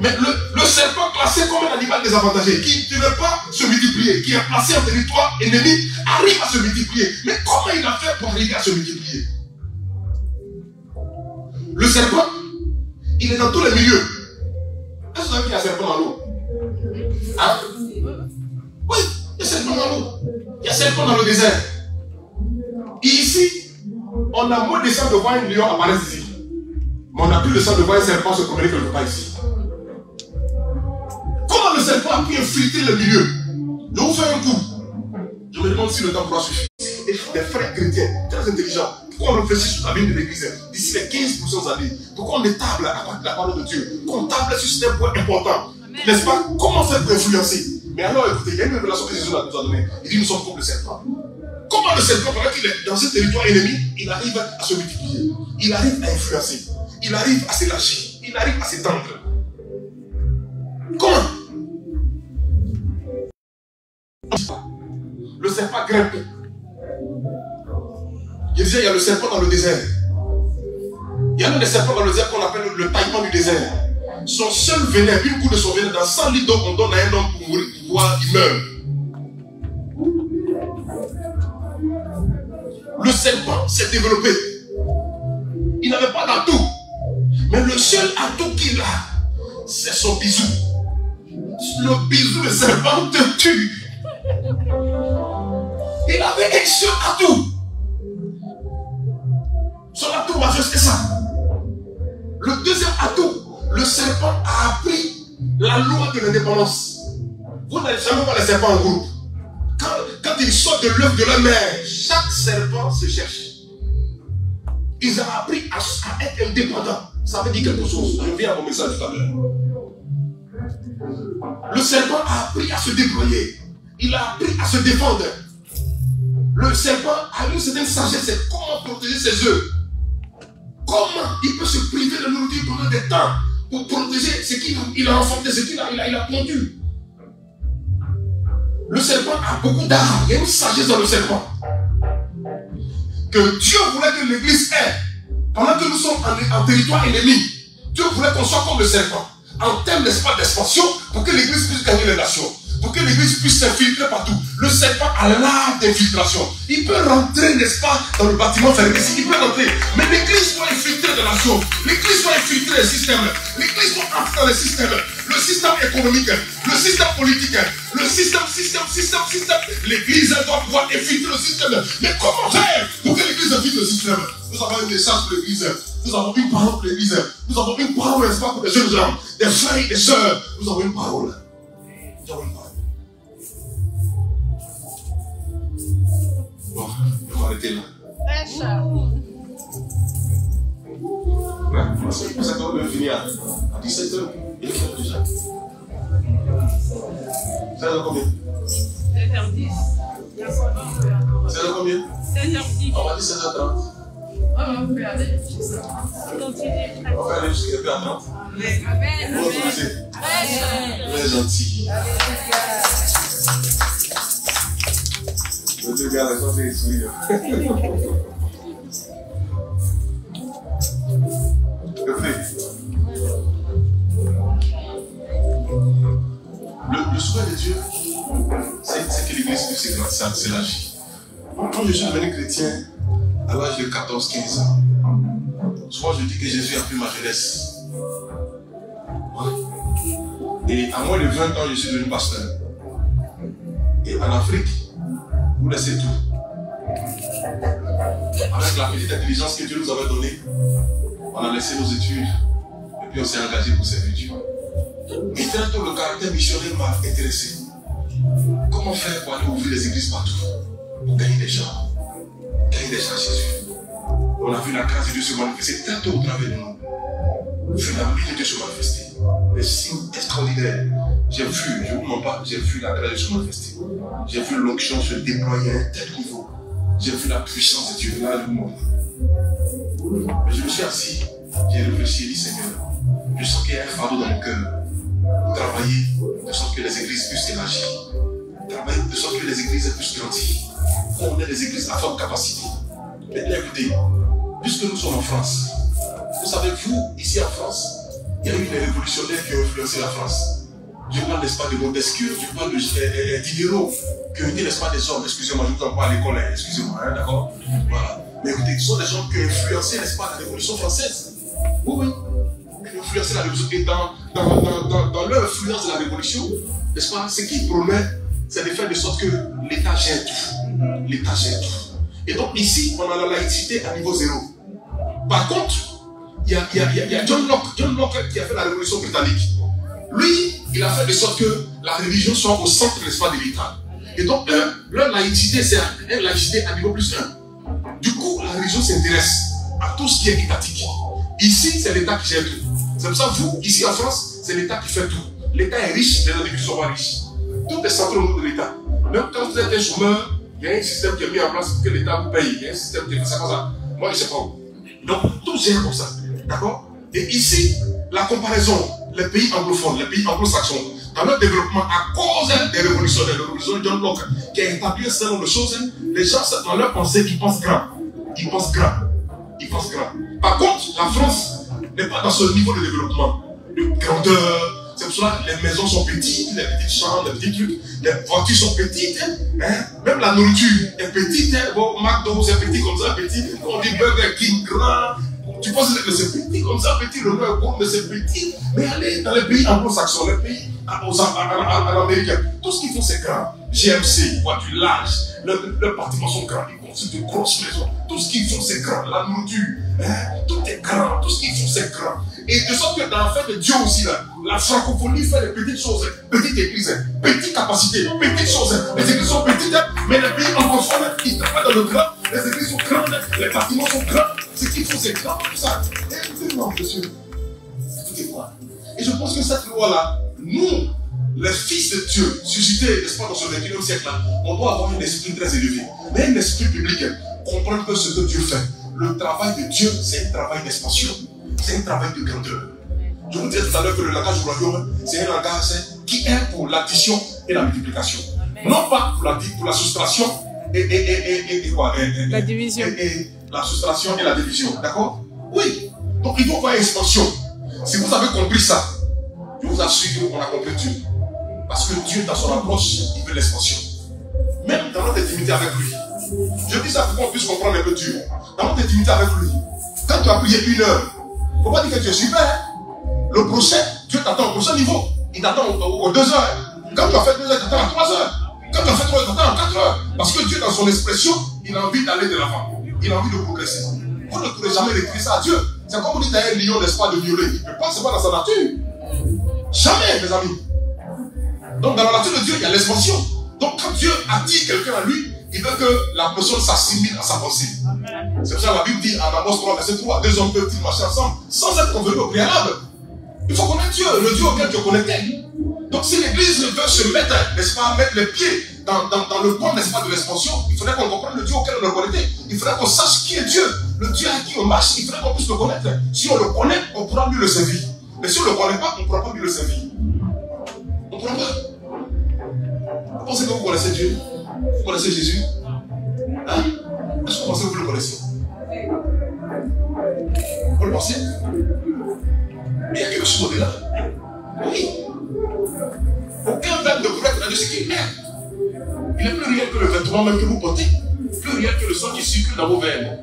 Mais le, le, serpent classé comme un animal désavantagé, qui ne veut pas se multiplier, qui est placé en territoire ennemi, arrive à se multiplier. Mais comment il a fait pour arriver à se multiplier? Le serpent, il est dans tous les milieux. savez qu'il y a serpent dans l'eau? Hein? Oui, il y a serpent dans l'eau. Il y a serpent dans le désert. Et ici, on a moins de sang de voir un lion apparaître ici. Mais on a plus de sang de voir un serpent se promener quelque part ici. Comment le serpent a pu infiltrer le milieu? Je vous fais un coup. Je me demande si le temps pourra suffire. Des frères chrétiens, très intelligents, pourquoi on réfléchit sur la vie de l'église d'ici les 15 prochaines années? Pourquoi on est table à partir de la parole de Dieu? Qu'on table sur ce point important N'est-ce pas? Comment faire pour influencer? Mais alors écoutez, il y a une révélation que Jésus nous a donnée. Il dit nous sommes comme le serpent. Comment le serpent, pendant qu'il est dans ce territoire ennemi, il arrive à se multiplier Il arrive à influencer. Il arrive à s'élargir. Il arrive à s'étendre. Comment? Le serpent grimpe. Il disait, il y a le serpent dans le désert. Il y a un des serpents dans le désert qu'on appelle le taillement du désert. Son seul venin, une goutte de son venin, dans 100 litres d'eau qu'on donne à un homme pour mourir, pour voir, il meurt. Le serpent s'est développé. Il n'avait pas d'atout. Mais le seul atout qu'il a, c'est son bisou. Le bisou de serpent te tue. Il avait un seul atout. Son atout majeur, c'est ça. Le deuxième atout, le serpent a appris la loi de l'indépendance. Vous n'allez jamais voir les serpents en groupe. Quand, quand ils sortent de l'œuf de la mer, chaque serpent se cherche. Ils ont appris à, à être indépendants. Ça veut dire quelque chose. Je viens à mon message tout à l'heure. Le serpent a appris à se déployer. Il a appris à se défendre. Le serpent a une certaine sagesse. C'est comment protéger ses œufs? Comment il peut se priver de nourriture pendant des temps? Pour protéger ce qu'il a, il a ce qu'il a, pondu. Le serpent a beaucoup d'art. Il y a une sagesse dans le serpent. Que Dieu voulait que l'Église ait. Pendant que nous sommes en territoire ennemi, Dieu voulait qu'on soit comme le serpent. En termes d'espace d'expansion, pour que l'Église puisse gagner les nations. Pour que l'Église puisse s'infiltrer partout. Le serpent a l'art d'infiltration. Il peut rentrer, n'est-ce pas, dans le bâtiment fermé. Il peut rentrer. Mais l'Église doit infiltrer les nations. L'Église doit infiltrer les systèmes. L'Église doit entrer dans les systèmes. Le système économique, le système politique, le système, système, système, système. L'Église doit pouvoir infiltrer le système. Mais comment faire pour que l'Église infiltre le système? Nous avons un message pour l'Église. Nous avons une parole pour l'Église. Nous avons une parole, n'est-ce pas, pour les jeunes gens, des frères et des sœurs. Nous avons une parole. Nous avons une parole. Bon, on va arrêter là. Ouais, c'est pour ça qu'on veut finir à 17h. Il est quelle déjà 16h combien 7h10. 16h combien 16h10. On va dire 16h30. On peut aller. Continuez. On va aller jusqu'à 30 Amen. Gentil. Le c'est. Le souhait de Dieu, c'est c'est que l'église puisse s'élargir. s'élargir. Quand je suis devenu chrétien, à l'âge de 14-15 ans, souvent je dis que Jésus a pris ma jeunesse. Et à moins de 20 ans, je suis devenu pasteur. Et en Afrique, vous laissez tout. Avec la petite intelligence que Dieu nous avait donnée, on a laissé nos études et puis on s'est engagé pour servir Dieu. Et très tôt, le caractère missionnaire m'a intéressé. Comment faire pour aller ouvrir les églises partout Pour gagner des gens. Gagner des gens à Jésus. On a vu la grâce de Dieu se manifester très tôt au travers de nous. Vu la main de Dieu se manifester. Des signes extraordinaires. J'ai vu, je vous mens pas, j'ai vu la grâce se manifester. J'ai vu l'onction se déployer à un tel niveau. J'ai vu la puissance de Dieu là, le monde. Mais je me suis assis, j'ai réfléchi et dit Seigneur, je sens qu'il y a un fardeau dans mon cœur. Travailler de sorte que les églises puissent s'élargir. Travailler de sorte que les églises puissent grandir. On est des églises à forte capacité. Maintenant, écoutez, puisque nous sommes en France, vous savez, vous, ici en France, il y a eu des révolutionnaires qui ont influencé la France. Je parle, n'est-ce pas, de Montesquieu, je parle de euh, Diderot, qui ont été, n'est-ce pas, des hommes, excusez-moi, je ne vous pas à l'école, hein, excusez-moi, hein, d'accord Voilà. Mais écoutez, ce sont des gens qui ont influencé, n'est-ce pas, la Révolution française. Oui, oui. Qui ont influencé la révolution. Et dans, dans, dans, dans, leur influence de la révolution, n'est-ce pas, ce qu'ils promet, c'est de faire de sorte que l'État gère tout. L'État gère tout. Et donc ici, on a la laïcité à niveau zéro. Par contre, il y a, John Locke, qui a fait la révolution britannique. Lui, il a fait de sorte que la religion soit au centre, n'est-ce de l'État. Et donc, euh, leur laïcité, c'est un- laïcité à niveau plus 1. Du coup, la religion s'intéresse à tout ce qui est étatique. Ici, c'est l'État qui gère tout. C'est pour ça que vous, ici en France, c'est l'État qui fait tout. L'État est riche, les individus sont pas riches. Tout est centré au niveau de l'État. Même quand vous êtes un chômeur, il y a un système qui est mis en place pour que l'État vous paye. Il y a un système qui fait ça comme ça. Moi, je sais pas où. Donc, tout gère comme ça. D'accord? Et ici, la comparaison, les pays anglophones, les pays anglo-saxons, dans leur développement, à cause des révolutionnaires, la révolution de John Locke, qui a établi un certain nombre de choses, les gens, dans leur pensée, ils pensent grand. Ils pensent grand. Ils pensent grand. Par contre, la France n'est pas dans ce niveau de développement, de grandeur. C'est pour cela que les maisons sont petites, les petites chambres, les petits trucs, les voitures sont petites, hein, même la nourriture est petite. Hein. Bon, McDo, c'est petit comme ça, petit. On dit Burger King, grand. Tu penses que c'est petit comme ça, petit, le nom est bon, mais c'est petit. Mais allez dans les pays anglo-saxons, les pays l'Amérique, tout ce qu'ils font, c'est grand. GMC, voiture large, leurs leurs bâtiments sont grands, ils construisent de grosses maisons. Tout ce qu'ils font, c'est grand. La nourriture, hein, tout est grand. Tout ce qu'ils font, c'est grand. Et de sorte que dans la fête de Dieu aussi, là, la francophonie fait des petites choses, hein, petites églises, hein, petites capacités, petites choses. hein. Les églises sont petites, mais les pays hein, ils travaillent dans le grand. Les églises sont hein, les bâtiments sont grands. Ce qu'ils font, c'est grand, tout ça? Écoutez-moi, monsieur. Écoutez-moi. Et je pense que cette loi-là, nous, les fils de Dieu, suscités, n'est-ce pas, dans ce 21e siècle-là, on doit avoir un esprit très élevé. Mais un esprit public, comprendre que ce que Dieu fait, le travail de Dieu, c'est un travail d'expansion. C'est un travail de grandeur. Je vous disais tout à l'heure que le langage du royaume, c'est un langage qui est pour l'addition et la multiplication. Non pas pour la, pour la soustraction et, et, et, et, et- et quoi La division. la soustraction et la division. D'accord? Oui. Donc il faut une expansion. Si vous avez compris ça, je vous assure qu'on a compris Dieu. Parce que Dieu, dans son approche, il veut l'expansion. Même dans notre intimité avec lui. Je dis ça pour qu'on puisse comprendre un peu Dieu. Dans notre intimité avec lui. Quand tu as prié une heure, il ne faut pas dire que tu es super. hein. Le prochain, Dieu t'attend au prochain niveau. Il t'attend aux deux heures. Quand tu as fait deux heures, il t'attend à trois heures. Quand tu as fait trois heures, il t'attend à quatre heures. Parce que Dieu, dans son expression, il a envie d'aller de l'avant. Il a envie de progresser. Vous ne pourrez jamais réduire ça à Dieu. C'est comme dites à un lion, n'est-ce pas, de violer. Il ne peut pas, c'est pas dans sa nature. Jamais, mes amis. Donc, dans la nature de Dieu, il y a l'expansion. Donc, quand Dieu attire quelqu'un à lui, il veut que la personne s'assimile à sa pensée. C'est pour ça que la Bible dit en Amos 3, verset 3, deux hommes peuvent-ils marcher ensemble sans être convenus au préalable? Il faut connaître Dieu, le Dieu auquel tu es connecté. Donc, si l'Église veut se mettre, n'est-ce pas, mettre les pieds dans, dans, dans le pont, n'est-ce pas, de l'expansion, il faudrait qu'on comprenne le Dieu auquel on est connecté. Il faudrait qu'on sache qui est Dieu, le Dieu à qui on marche. Il faudrait qu'on puisse le connaître. Si on le connaît, on pourra mieux le servir. Mais si on ne le connaît pas, on ne pourra pas mieux le servir. On ne pourra pas. Vous pensez que vous connaissez Dieu? Vous connaissez Jésus? Hein? Est-ce que vous pensez que vous le connaissez? Vous le pensez? Mais il y a quelque chose au-delà. Oui. Aucun verbe ne pourrait être de ce qu'il est. Il n'est plus rien que le vêtement même que vous portez. Plus rien que le sang qui circule dans vos veines.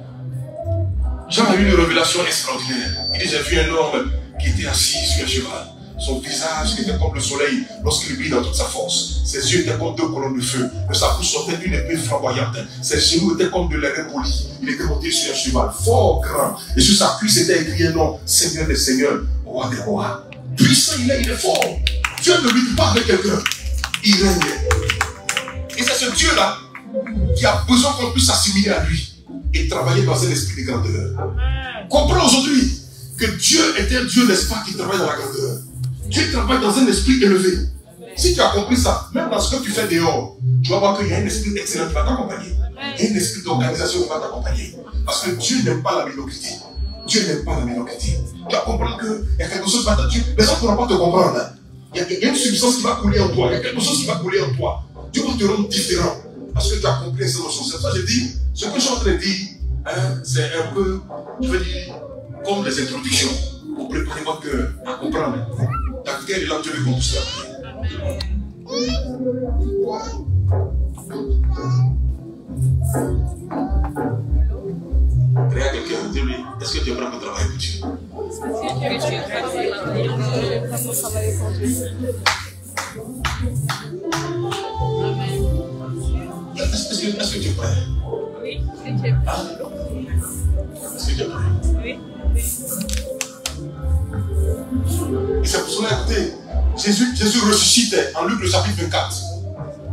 Jean a eu une révélation extraordinaire. Il dit J'ai vu un homme qui était assis sur un cheval. Son visage était comme le soleil lorsqu'il brille dans toute sa force. Ses yeux étaient comme deux colonnes de feu. De sa bouche sortait une épée flamboyante. Ses genoux étaient comme de l'air poli. Il était monté sur un cheval fort grand. Et sur sa cuisse était écrit un nom Seigneur des Seigneurs, Roi des Rois. Puissant il est, il est fort. Dieu ne lui dit pas avec quelqu'un. Il règne. Et c'est ce Dieu-là qui a besoin qu'on puisse s'assimiler à lui et travailler dans un esprit de grandeur. Comprends aujourd'hui que Dieu est un Dieu, n'est-ce pas, qui travaille dans la grandeur. Dieu travaille dans un esprit élevé. Si tu as compris ça, même dans ce que tu fais dehors, tu vas voir qu'il y a un esprit excellent qui va t'accompagner. Il y a un esprit d'organisation qui va t'accompagner. Parce que Dieu n'aime pas la médiocrité. Dieu n'aime pas la médiocrité. Tu vas comprendre qu'il y a quelque chose qui va te Les gens ne pourront pas te comprendre. hein. Il y, a, une substance qui va couler en toi. Il y a quelque chose qui va couler en toi. Dieu va te rendre différent. Parce que tu as compris cette notion. C'est ça que je dis, ce que je suis en train de dire, hein, c'est un peu, je veux dire, comme des introductions. Pour préparer votre cœur à comprendre dans quelle langue Dieu veut qu'on puisse l'appeler. Regarde quelqu'un, dis-lui, est-ce que tu es prêt pour travailler pour Dieu Est-ce que, est-ce que tu es prêt? Oui, c'est que- Ah. Est-ce que tu es prêt? Oui. Et c'est pour cela, écoutez, Jésus, Jésus ressuscite en Luc le chapitre 24,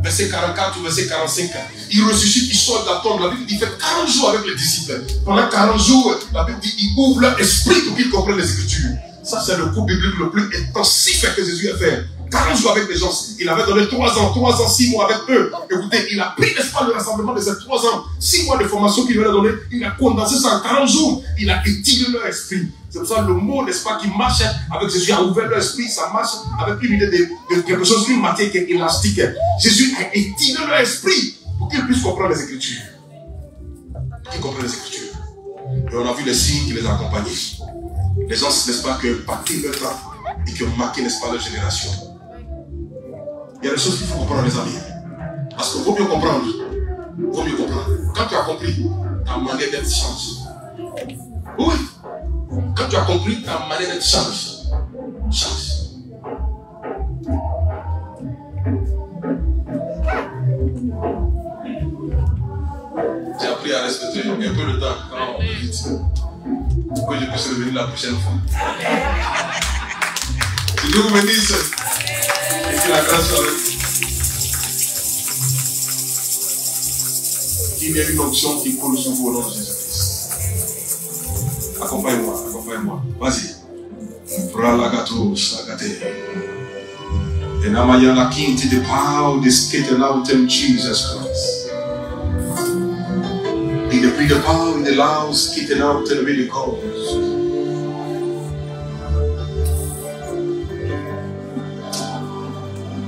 verset 44 ou verset 45. Il ressuscite, il sort de la tombe. La Bible dit qu'il fait 40 jours avec les disciples. Pendant 40 jours, la Bible dit qu'il ouvre leur esprit pour qu'ils comprennent les Écritures. Ça, c'est le coup biblique le plus intensif que Jésus a fait. 40 jours avec les gens. Il avait donné 3 ans, 3 ans, 6 mois avec eux. Écoutez, il a pris, n'est-ce pas, le rassemblement de ces 3 ans, 6 mois de formation qu'il leur a donné. Il a condensé ça en 40 jours. Il a étiré leur esprit. C'est pour ça le mot, n'est-ce pas, qui marche avec Jésus a ouvert leur esprit, ça marche avec une idée de, quelque chose, une matière qui est élastique. Jésus a étiré leur esprit pour qu'ils puissent comprendre les Écritures. Qu'ils comprennent les Écritures. Et on a vu les signes qui les accompagnaient. Les gens, n'est-ce pas, qui ont impacté leur temps et qui ont marqué, n'est-ce pas, leur génération. Il y a des choses qu'il faut comprendre, les amis. Parce qu'il vaut mieux comprendre. Vaut mieux comprendre. Quand tu as compris, ta manière d'être change. Oui. Quand tu as compris, ta manière d'être change. Change. J'ai appris à respecter un peu le temps quand on. Pour que je puisse revenir la prochaine fois. Que Dieu vous bénisse. Et que la grâce soit avec vous. Qu'il y ait une onction qui coule sur vous au nom de Jésus-Christ. Accompagne-moi, accompagne-moi. Vas-y. Pralagato sagate. En amaya la quinte de pau de skete lautem Jesus Christ. E de pri de pau de laus skete lautem medicos.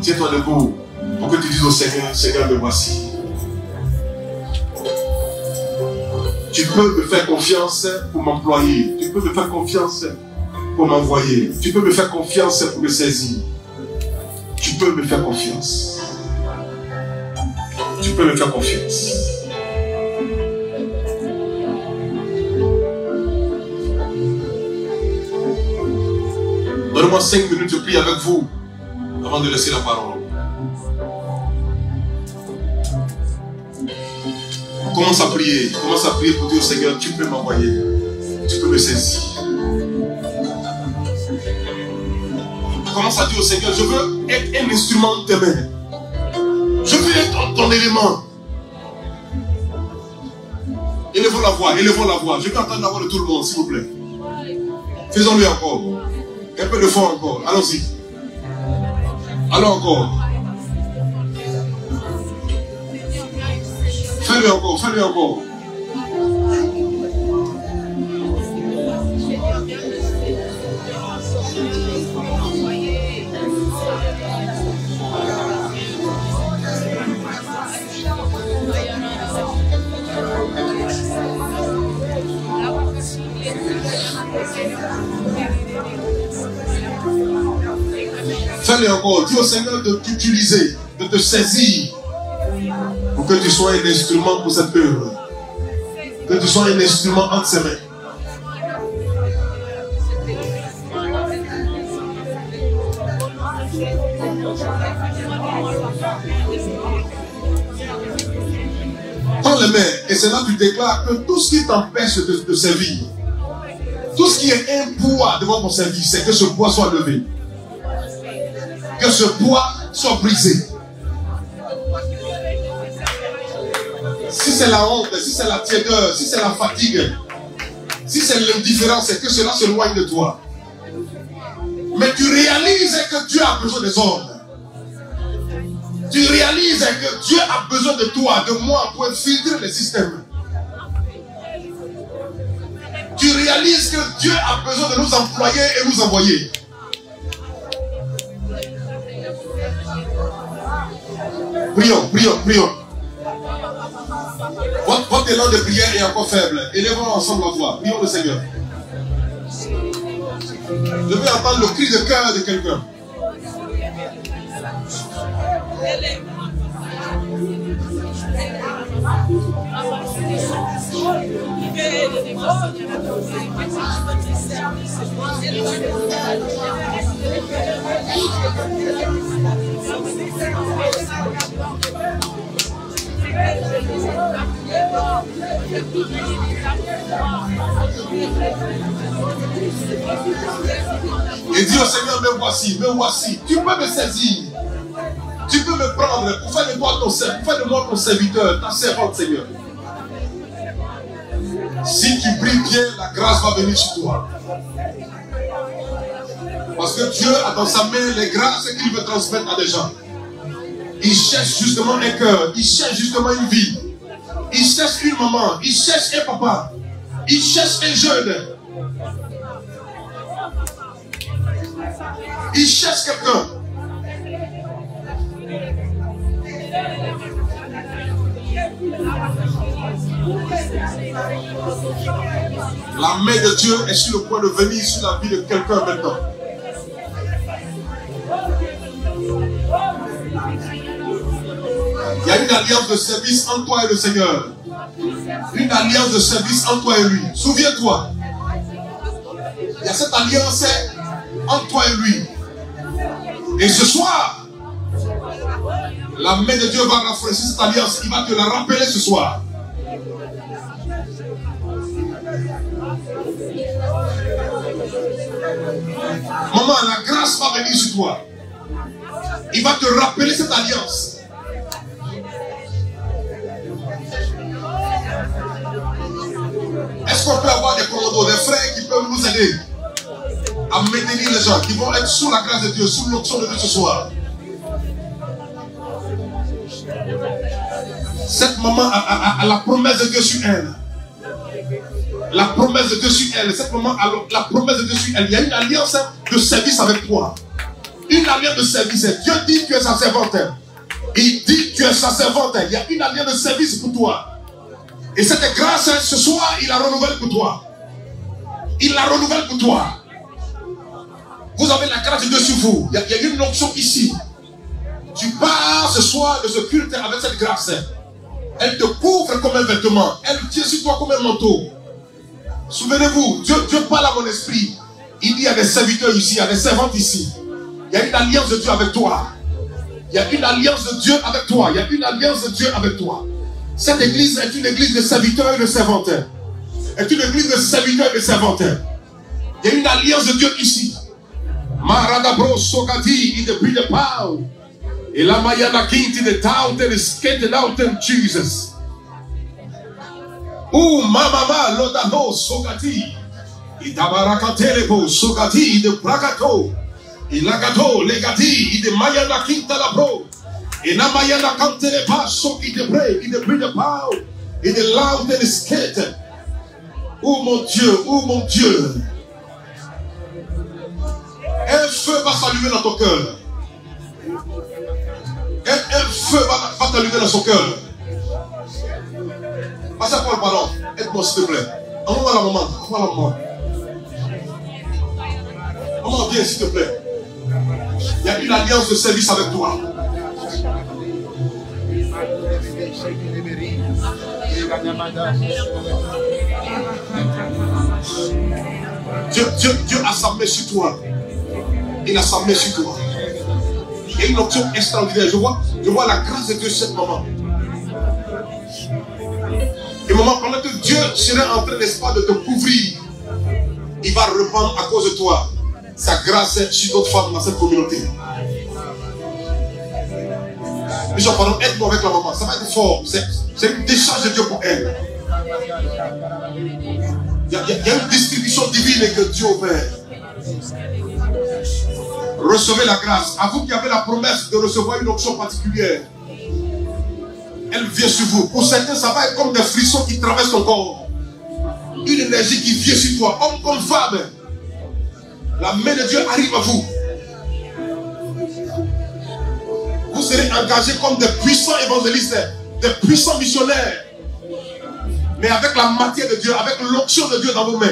Tiens-toi debout pour que tu dises au Seigneur, Seigneur, me voici. Peux me faire confiance pour m'employer. Tu peux me faire confiance pour m'envoyer. Tu peux me faire confiance pour me saisir. Tu peux me faire confiance. Tu peux me faire confiance. Donnez-moi cinq minutes, je prie avec vous avant de laisser la parole. Commence à prier. Commence à prier pour dire au Seigneur, tu peux m'envoyer. Tu peux me saisir. Commence à dire au Seigneur, je veux être un instrument de tes mains. Je veux être ton, élément. Élevons la voix, élevons la voix. Je veux entendre la voix de tout le monde, s'il vous plaît. Faisons-le encore. Un peu de fond encore. Allons-y. Allons encore. Fais-le encore, fais-le encore. Fais-le encore. Dis au Seigneur de t'utiliser, de te saisir que tu sois un instrument pour cette œuvre. Que tu sois un instrument entre ses mains. Prends les mains et c'est là que tu déclares que tout ce qui t'empêche de te servir, tout ce qui est un poids devant ton service, c'est que ce poids soit levé. Que ce poids soit brisé. Si c'est la honte, si c'est la tiédeur, si c'est la fatigue, si c'est l'indifférence, c'est que cela se loigne de toi. Mais tu réalises que Dieu a besoin des hommes. Tu réalises que Dieu a besoin de toi, de moi, pour filtrer les systèmes. Tu réalises que Dieu a besoin de nous employer et nous envoyer. Prions, prions, prions. Votre, élan de prière est encore faible. Élevons ensemble la voix. Prions le Seigneur. Je veux entendre le cri de cœur de quelqu'un. Et dis au Seigneur, me voici, me voici. Tu peux me saisir. Tu peux me prendre pour faire de moi ton, de moi ton serviteur, ta servante, Seigneur. Si tu pries bien, la grâce va venir sur toi. Parce que Dieu a dans sa main les grâces qu'il veut transmettre à des gens. Il cherche justement un cœur, il cherche justement une vie. Il cherche une maman, il cherche un papa, il cherche un jeune. Il cherche quelqu'un. La main de Dieu est sur le point de venir sur la vie de quelqu'un maintenant. Alliance de service entre toi et le Seigneur. Une alliance de service entre toi et lui. Souviens-toi. Il y a cette alliance entre toi et lui. Et ce soir, la main de Dieu va rafraîchir cette alliance. Il va te la rappeler ce soir. Maman, la grâce va venir sur toi. Il va te rappeler cette alliance. Est-ce qu'on peut avoir des commandos, des frères qui peuvent nous aider à maintenir les gens, qui vont être sous la grâce de Dieu, sous l'option de Dieu ce soir Cette maman a, a- la promesse de Dieu sur elle. La promesse de Dieu sur elle. Cette maman a la promesse de Dieu sur elle. Il y a une alliance de service avec toi. Une alliance de service. Dieu dit tu es sa servante. Il dit tu es sa servante. Il y a une alliance de service pour toi. Et cette grâce, ce soir, il la renouvelle pour toi. Il la renouvelle pour toi. Vous avez la grâce de Dieu sur vous. Il y a, une onction ici. Tu pars ce soir de ce culte avec cette grâce. Elle te couvre comme un vêtement. Elle tient sur toi comme un manteau. Souvenez-vous, Dieu, Dieu parle à mon esprit. Il dit il y a des serviteurs ici, il y a des servantes ici. Il y a une alliance de Dieu avec toi. Il y a une alliance de Dieu avec toi. Il y a une alliance de Dieu avec toi. Cette église est une église de serviteurs et de servantes. Est une église de serviteurs et de servantes. Il y a une alliance de Dieu ici. Maradabro Sogati in the breed power. Et la Mayana Kinti the Tauten is skating out in Jesus. Oh, Mama Lodano Sogati. Idabarakatelebo Sogati de Bragato. Ilagato Legati de Mayana Kinta Labro. Et la Mayana Kantele Paso qui te bré, qui te brille de power. Et de loud and skate. Oh mon Dieu, oh mon Dieu. Un feu va s'allumer dans ton cœur. Un, feu va, va t'allumer dans son cœur. Passez Paul, pardon. Aide-moi s'il te plaît. Envoie la maman. Envoie la maman. Maman, viens s'il te plaît. Il y a une alliance de service avec toi. Dieu, Dieu, Dieu a sa main sur toi. Il a sa main sur toi. Il y a une option extraordinaire. Je vois, je vois la grâce de Dieu cette maman. Et maman, pendant que Dieu serait en train, n'est-ce pas, de te couvrir, il va répandre à cause de toi sa grâce sur d'autres femmes dans cette communauté. Bishop, pardon, aide-moi avec la maman. Ça va être fort. C'est une décharge de Dieu pour elle. Il y a une distribution divine que Dieu opère. Recevez la grâce. À vous qui avez la promesse de recevoir une option particulière. Elle vient sur vous. Pour certains, ça va être comme des frissons qui traversent ton corps. Une énergie qui vient sur toi, homme comme femme. La main de Dieu arrive à vous. Vous serez engagés comme des puissants évangélistes, des puissants missionnaires. Mais avec la matière de Dieu, avec l'onction de Dieu dans vos mains.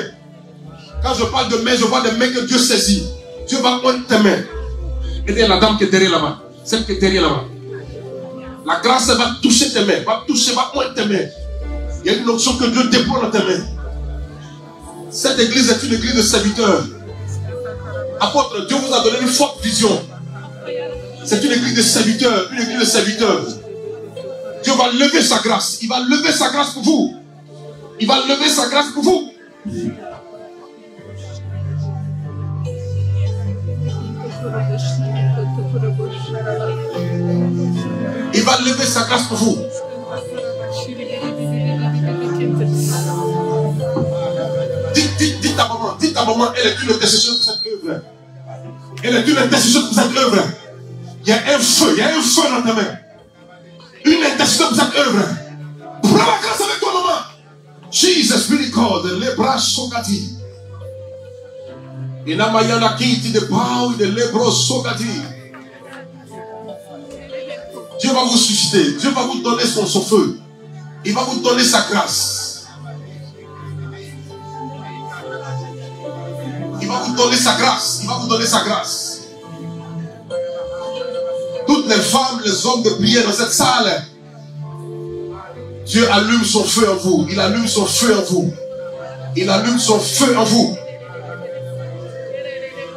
Quand je parle de mains, je vois des mains que Dieu saisit. Dieu va prendre tes mains. Et la dame qui est derrière là-bas. Celle qui est derrière là-bas. La grâce va toucher tes mains, va toucher, va pointer tes mains. Il y a une option que Dieu déploie dans tes mains. Cette église est une église de serviteurs. Apôtre, Dieu vous a donné une forte vision. C'est une église de serviteurs, une église de serviteurs. Dieu va lever sa grâce. Il va lever sa grâce pour vous. Il va lever sa grâce pour vous. Il va lever sa grâce pour vous. Dites, dites, dites à maman, dites à maman, elle est une intercession pour cette œuvre. Elle est une intercession pour cette œuvre. Il y a un feu, il y a un feu dans ta main. Une intercession pour cette œuvre. Prends la grâce avec toi, maman. Jesus, really called the bras sogati. Inamayana kiti de pau de lebro sogati. Dieu va vous susciter. Dieu va vous donner son feu. Il va vous donner sa grâce. Il va vous donner sa grâce. Il va vous donner sa grâce. Les femmes, les hommes de prière dans cette salle, Dieu allume son feu en vous. Il allume son feu en vous. Il allume son feu en vous.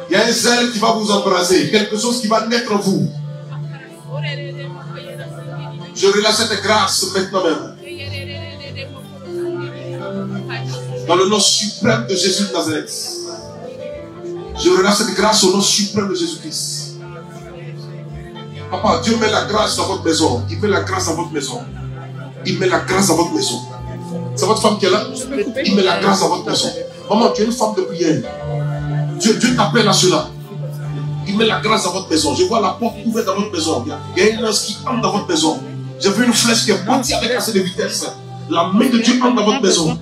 Il y a un zèle qui va vous embraser. Quelque chose qui va naître en vous. Je relâche cette grâce maintenant même. Dans le nom suprême de Jésus de Nazareth. Je relâche cette grâce au nom suprême de Jésus-Christ. Papa, Dieu met la grâce dans votre maison. Il met la grâce dans votre maison. Il met la grâce dans votre maison. C'est votre femme qui est là? Il met la grâce dans votre maison. Maman, tu es une femme de prière. Dieu, Dieu t'appelle à cela. Il met la grâce dans votre maison. Je vois la porte ouverte dans votre maison. Il y a une lance qui entre dans votre maison. J'ai vu une flèche qui est partie avec assez de vitesse. La main de Dieu entre dans votre maison.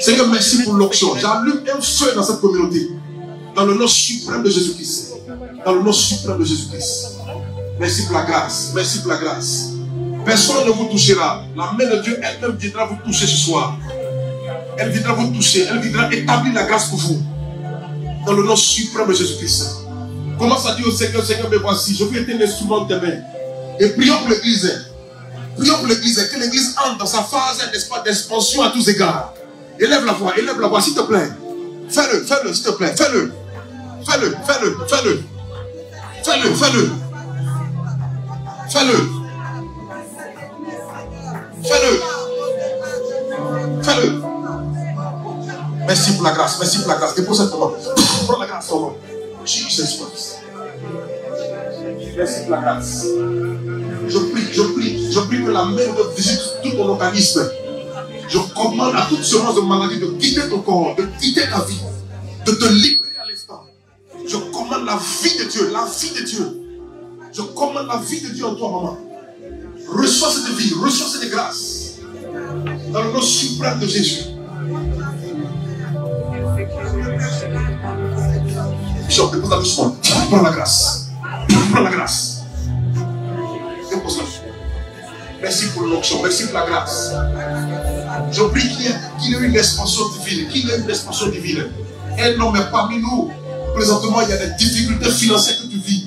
Seigneur, merci pour l'onction. J'allume un feu dans cette communauté. Dans le nom suprême de Jésus-Christ. Dans le nom suprême de Jésus-Christ. Merci pour la grâce. Merci pour la grâce. Personne ne vous touchera. La main de Dieu elle-même viendra vous toucher ce soir. Elle viendra vous toucher. Elle viendra établir la grâce pour vous. Dans le nom suprême de Jésus-Christ. Commence à dire au Seigneur, Seigneur, me voici. Je veux être un instrument de tes mains. Et prions pour l'église. Prions pour l'église. Que l'église entre dans sa phase, d'expansion à tous égards. Élève la voix, élève la voix, s'il te plaît. Fais-le, fais-le, s'il te plaît. Fais-le. Fais-le, fais-le, fais-le. Fais-le, fais-le. Fais-le. Fais-le. Fais-le. Merci pour la grâce. Merci pour la grâce. Dépose cette main. Prends la grâce, maman. Jesus Christ. Merci pour la grâce. Je prie, je prie, je prie que la main de visite tout ton organisme. Je commande à toute semence de maladie de quitter ton corps, de quitter ta vie, de te libérer à l'instant. Je commande la vie de Dieu, la vie de Dieu. Je commande la vie de Dieu en toi, maman. Reçois cette vie, reçois cette grâce. Dans le nom suprême de Jésus. Bishop, dépose-la doucement. Prends la grâce. Prends la grâce. Dépose-la. Merci pour l'onction. Merci pour la grâce. Je prie qu'il y, ait, une expansion divine. Qu'il y ait une expansion divine. Un homme est parmi nous. Présentement, il y a des difficultés financières que tu vis.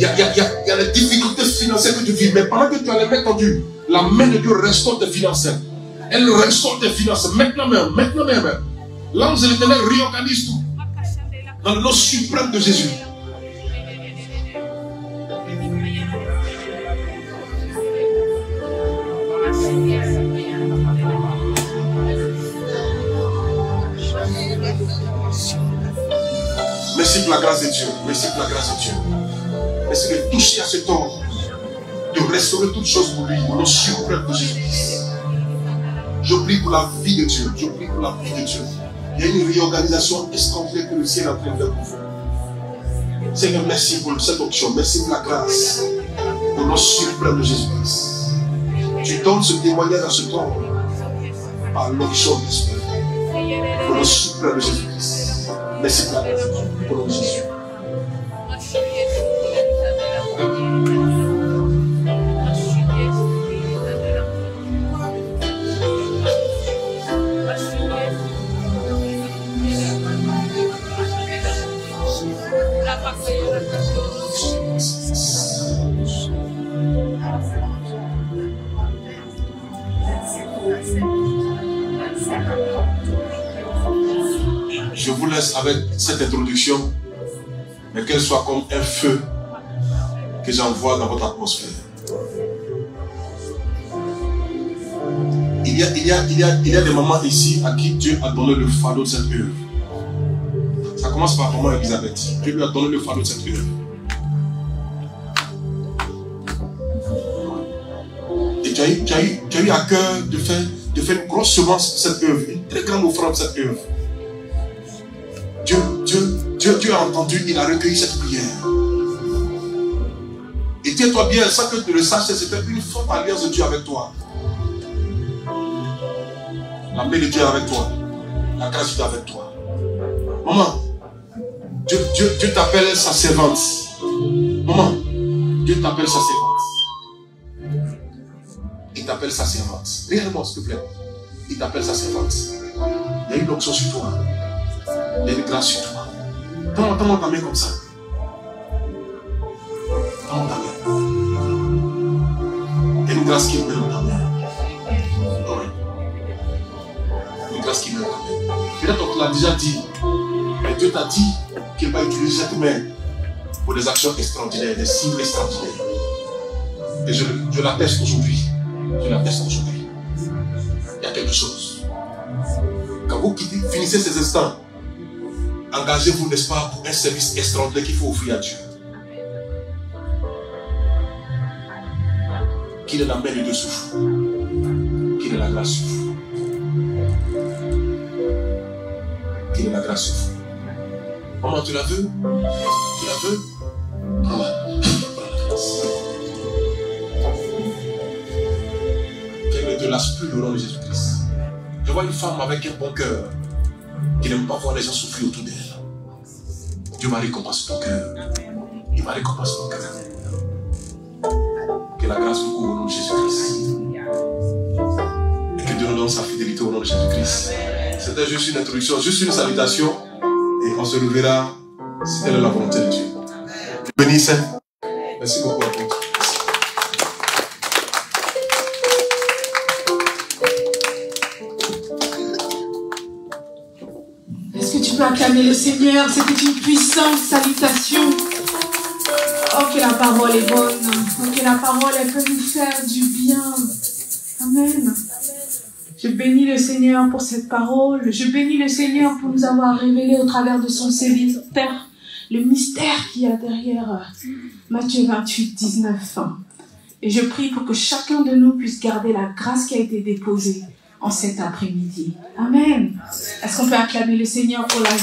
Il y, a, des difficultés financières que tu vis. Mais pendant que tu as les mains tendues, la main de Dieu restaure tes finances. Elle restaure tes finances. Maintenant même. Maintenant même. L'ange de l'éternel réorganise tout. Dans le nom suprême de Jésus. Merci pour la grâce de Dieu. Merci pour la grâce de Dieu. Merci de toucher à cet homme. De restaurer toutes choses pour lui. Au nom suprême de Jésus. Je prie pour la vie de Dieu. Je prie pour la vie de Dieu. Il y a une réorganisation extraordinaire que le ciel est en pour vous. Seigneur, merci pour cette option. Merci pour la grâce. Au nom suprême de Jésus-Christ. Tu donnes ce témoignage à ce temps par l'option de l'Esprit. Au nom suprême de Jésus-Christ. Merci pour la grâce. De Jésus. Avec cette introduction, mais qu'elle soit comme un feu que j'envoie dans votre atmosphère. Il y, a, il, y a, il, y a, il y a des mamans ici à qui Dieu a donné le fardeau de cette œuvre. Ça commence par maman Elisabeth. Dieu lui a donné le fardeau de cette œuvre. Et tu as eu, à cœur de faire, de faire une grosse semence cette œuvre, une très grande offrande de cette œuvre. Dieu, a entendu, il a recueilli cette prière. Et tiens-toi bien, sans que tu le saches, c'était une forte alliance de Dieu avec toi. La paix de Dieu avec toi. La grâce de Dieu avec toi. Maman, Dieu, Dieu, Dieu t'appelle sa servante. Maman, Dieu t'appelle sa servante. Il t'appelle sa servante. Réellement, s'il te plaît. Il t'appelle sa servante. Il y a une onction sur toi. Il y a une grâce sur toi. Tends-moi ta main comme ça. Tends-moi ta main. Il y a une grâce qui est dans ta main. Oui. Une grâce qui est dans ta main. Peut-être qu'on te l'a déjà dit. Mais Dieu t'a dit qu'il va utiliser cette main pour des actions extraordinaires, des signes extraordinaires. Et je, je l'atteste aujourd'hui. Je l'atteste aujourd'hui. Il y a quelque chose. Quand vous finissez ces instants, engagez-vous, n'est-ce pas, pour un service extraordinaire qu'il faut offrir à Dieu. Qu'il ait la main de souffle. Qu'il ait la grâce souffle. Qu'il ait la grâce souffle. Maman, tu la veux? Tu la veux? Grâce. Qu'elle ne te lâche plus au nom de Jésus-Christ. Je vois une femme avec un bon cœur qui n'aime pas voir les gens souffrir autour d'elle. Dieu m'a récompensé ton cœur. Il m'a récompensé ton cœur. Que la grâce vous couvre au nom de Jésus-Christ. Et que Dieu nous donne sa fidélité au nom de Jésus-Christ. C'était juste une introduction, juste une salutation. Et on se reverra si telle est la volonté de Dieu. Bénissez. Merci beaucoup à vous. Le Seigneur C'était une puissante salutation. Oh, que la parole est bonne. Oh, que la parole, elle peut nous faire du bien. Amen. Je bénis le Seigneur pour cette parole. Je bénis le Seigneur pour nous avoir révélé au travers de son serviteur le mystère qu'il y a derrière Matthieu 28, 19. Et je prie pour que chacun de nous puisse garder la grâce qui a été déposée en cet après-midi. Amen. Est-ce qu'on peut acclamer le Seigneur pour la vie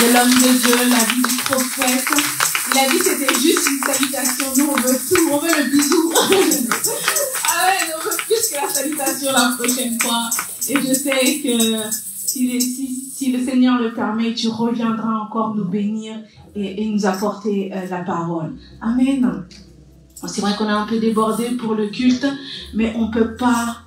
de l'homme de Dieu, la vie du prophète? Il a dit que c'était juste une salutation. Nous, on veut tout. On veut le bisou. Amen. On veut plus que la salutation la prochaine fois. Et je sais que si, le Seigneur le permet, tu reviendras encore nous bénir et, et nous apporter euh, la parole. Amen. C'est vrai qu'on a un peu débordé pour le culte, mais on ne peut pas